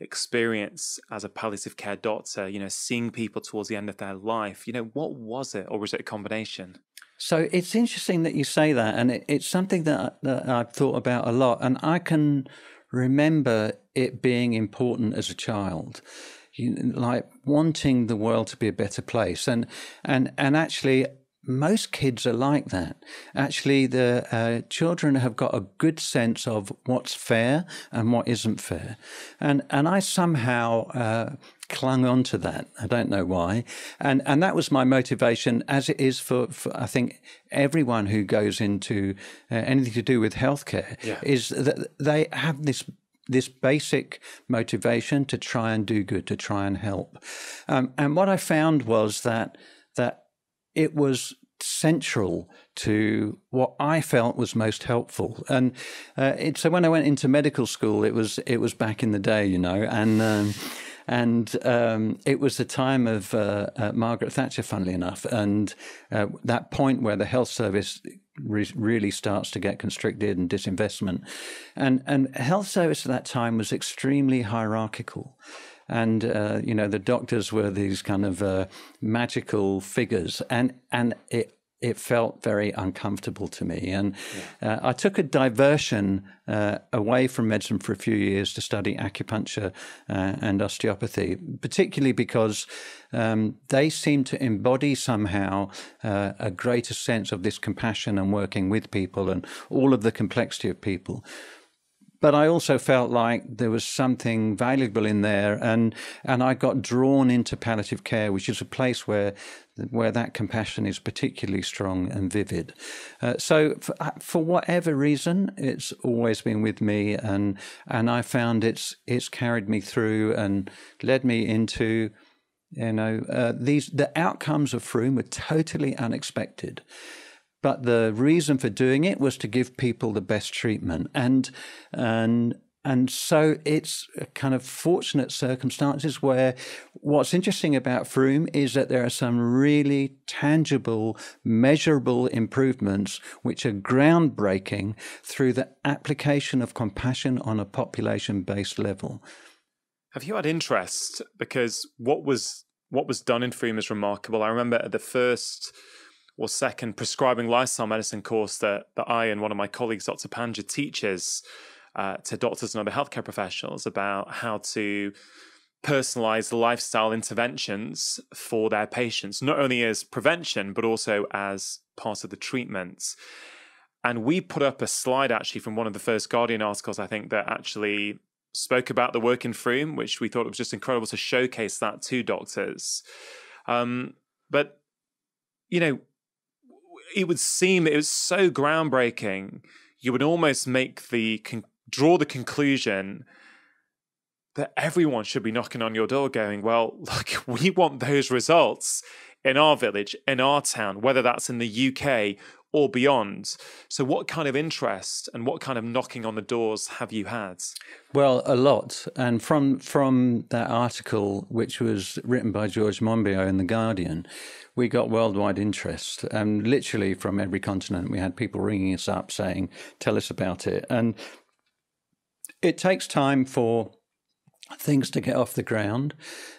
experience as a palliative care doctor, you know, seeing people towards the end of their life? You know, what was it, or was it a combination? So it's interesting that you say that, and it, it's something that, that I've thought about a lot. And I can remember it being important as a child, you, like wanting the world to be a better place. And and and actually, most kids are like that. Actually, the uh, children have got a good sense of what's fair and what isn't fair, and and I somehow uh, clung on to that. I don't know why, and and that was my motivation, as it is for, for I think everyone who goes into uh, anything to do with healthcare yeah. is that they have this this basic motivation to try and do good, to try and help. Um, and what I found was that that it was central to what I felt was most helpful. And uh, it, so when I went into medical school, it was it was back in the day, you know, and. Um, and um, it was the time of uh, uh, Margaret Thatcher, funnily enough, and uh, that point where the health service re- really starts to get constricted and disinvestment, and and health service at that time was extremely hierarchical and uh, you know the doctors were these kind of uh, magical figures, and and it it felt very uncomfortable to me. And yeah. uh, I took a diversion uh, away from medicine for a few years to study acupuncture uh, and osteopathy, particularly because um, they seem to embody somehow uh, a greater sense of this compassion and working with people and all of the complexity of people. But I also felt like there was something valuable in there, and and I got drawn into palliative care, which is a place where where that compassion is particularly strong and vivid. Uh, so for, uh, for, whatever reason, it's always been with me, and and I found it's it's carried me through and led me into. You know, uh, these the outcomes of Frome were totally unexpected. But the reason for doing it was to give people the best treatment. And, and, and so it's kind of fortunate circumstances where what's interesting about Frome is that there are some really tangible, measurable improvements which are groundbreaking through the application of compassion on a population based level. Have you had interest? Because what was what was done in Frome is remarkable. I remember at the first or second prescribing lifestyle medicine course that, that I and one of my colleagues, Dr. Panja, teaches uh, to doctors and other healthcare professionals about how to personalize lifestyle interventions for their patients, not only as prevention, but also as part of the treatment. And we put up a slide actually from one of the first Guardian articles, I think, that actually spoke about the work in Frome, which we thought it was just incredible to showcase that to doctors. Um, but, you know, it would seem it was so groundbreaking. You would almost make the con- draw the conclusion that everyone should be knocking on your door, going, "Well, [LAUGHS] look, we want those results in our village, in our town, whether that's in the UK or beyond. So, what kind of interest and what kind of knocking on the doors have you had? Well, a lot. And from from that article, which was written by George Monbiot in the Guardian, we got worldwide interest. And literally from every continent, we had people ringing us up saying, "Tell us about it." And it takes time for things to get off the ground,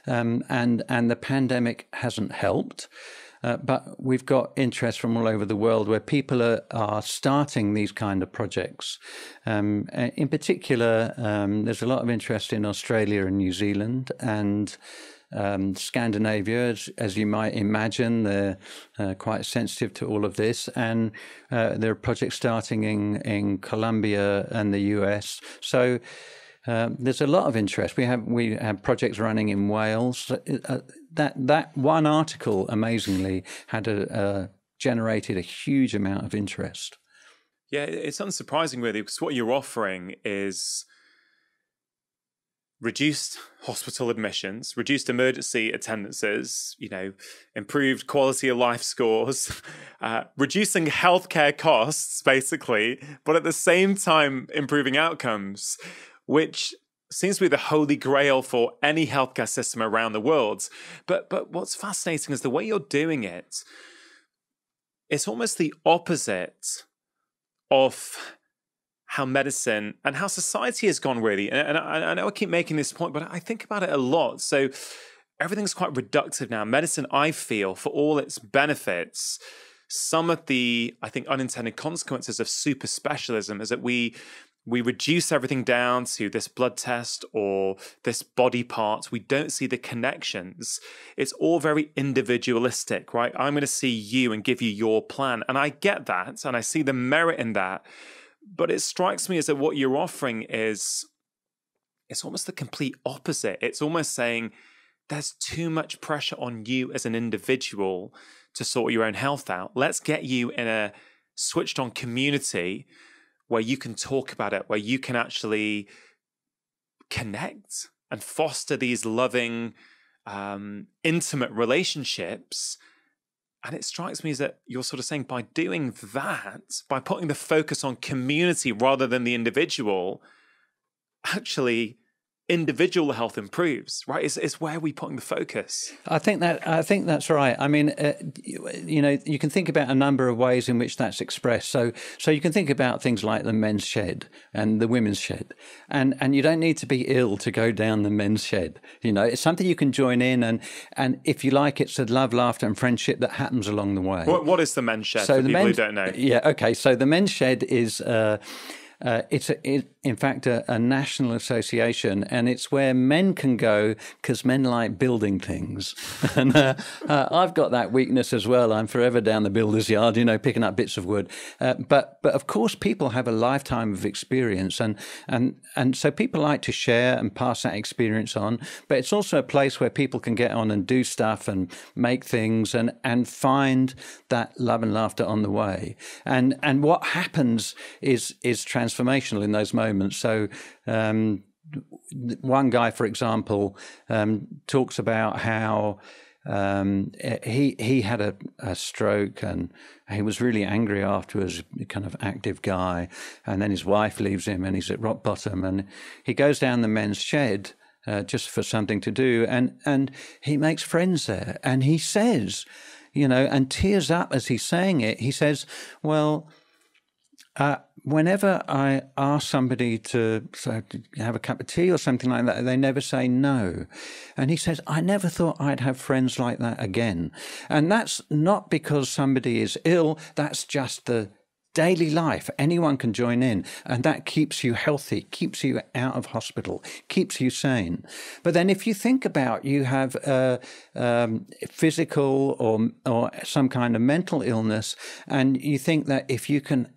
um, and and the pandemic hasn't helped. Uh, but we've got interest from all over the world where people are, are starting these kind of projects. Um, in particular, um, there's a lot of interest in Australia and New Zealand and um, Scandinavia, as, as, you might imagine, they're uh, quite sensitive to all of this. And uh, there are projects starting in, in Colombia and the US. So uh, there's a lot of interest. We have we have projects running in Wales. Uh, that that one article, amazingly, had a generated a huge amount of interest. Yeah, it's unsurprising, really, because what you're offering is reduced hospital admissions, reduced emergency attendances, you know, improved quality of life scores, [LAUGHS] uh, reducing healthcare costs, basically, but at the same time improving outcomes which seems to be the holy grail for any healthcare system around the world. But but what's fascinating is the way you're doing it. It's almost the opposite of how medicine and how society has gone really. And, and I, I know I keep making this point, but I think about it a lot. So everything's quite reductive now. Medicine, I feel, for all its benefits, some of the I think unintended consequences of super specialism is that we we reduce everything down to this blood test or this body part. We don't see the connections. It's all very individualistic, right? I'm going to see you and give you your plan. And I get that and I see the merit in that. But it strikes me as that what you're offering is it's almost the complete opposite. It's almost saying there's too much pressure on you as an individual to sort your own health out. Let's get you in a switched on community where you can talk about it, where you can actually connect and foster these loving, um, intimate relationships. And it strikes me that you're sort of saying by doing that, by putting the focus on community rather than the individual, actually individual health improves right? It's, it's where we putting the focus. I think that i think that's right. I mean uh, you, you, know you can think about a number of ways in which that's expressed. So so you can think about things like the men's shed and the women's shed. And and you don't need to be ill to go down the men's shed. You know it's something you can join in and and if you like it's a love laughter and friendship that happens along the way. What, what is the men's shed so for the people men's, who don't know? Yeah okay. So the men's shed is uh, uh, it's a, it, in fact a, a, national association, and it's where men can go because men like building things. [LAUGHS] and uh, uh, I've got that weakness as well. I'm forever down the builder's yard, you know, picking up bits of wood. Uh, but but of course, people have a lifetime of experience, and and and so people like to share and pass that experience on. But it's also a place where people can get on and do stuff and make things and and find that love and laughter on the way. And and what happens is is transformational in those moments. So. Um, one guy, for example, um, talks about how um, he he had a, a, stroke and he was really angry afterwards, kind of active guy. And then his wife leaves him and he's at rock bottom. And he goes down the men's shed uh, just for something to do. And, and he makes friends there. And he says, you know, and tears up as he's saying it, he says, well, uh, whenever I ask somebody to, so, to have a cup of tea or something like that, they never say no. And he says, I never thought I'd have friends like that again. And that's not because somebody is ill, that's just the daily life. Anyone can join in, and that keeps you healthy, keeps you out of hospital, keeps you sane. But then, if you think about you have a um, physical or or some kind of mental illness, and you think that if you can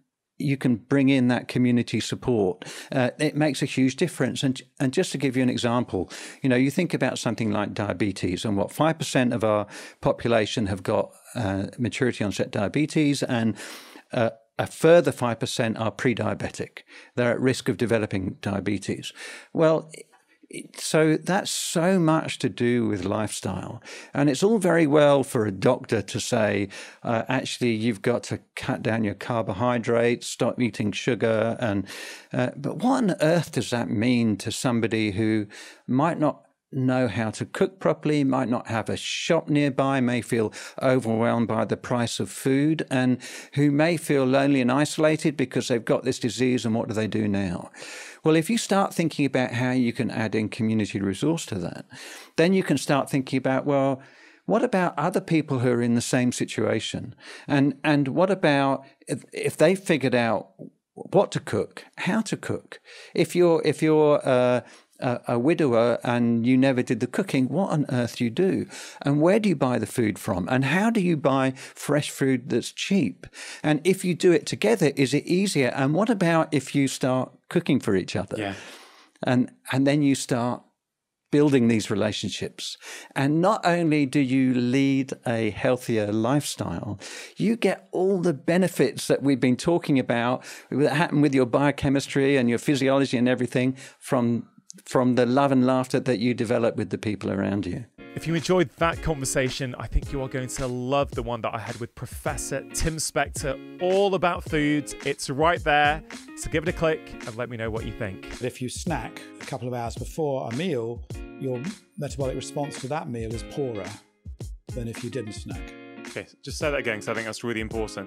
you can bring in that community support. Uh, it makes a huge difference. And and just to give you an example, you know, you think about something like diabetes, and what five percent of our population have got uh, maturity onset diabetes, and uh, a further 5% are pre diabetic. They're at risk of developing diabetes. Well, so that's so much to do with lifestyle. And it's all very well for a doctor to say, uh, actually, you've got to cut down your carbohydrates, stop eating sugar. And, uh, but what on earth does that mean to somebody who might not know how to cook properly, might not have a shop nearby, may feel overwhelmed by the price of food, and who may feel lonely and isolated because they've got this disease and what do they do now? Well, if you start thinking about how you can add in community resource to that, then you can start thinking about, well, what about other people who are in the same situation? And and what about if, if they figured out what to cook, how to cook? If you're if you're uh, a, a, widower and you never did the cooking, what on earth do you do? And where do you buy the food from? And how do you buy fresh food that's cheap? And if you do it together, is it easier? And what about if you start cooking for each other? Yeah. And and then you start building these relationships. And not only do you lead a healthier lifestyle, you get all the benefits that we've been talking about that happen with your biochemistry and your physiology and everything from from the love and laughter that you develop with the people around you. If you enjoyed that conversation, I think you are going to love the one that I had with Professor Tim Spector, all about foods. It's right there. So give it a click and let me know what you think. If you snack a couple of hours before a meal, your metabolic response to that meal is poorer than if you didn't snack. Okay, just say that again because I think that's really important.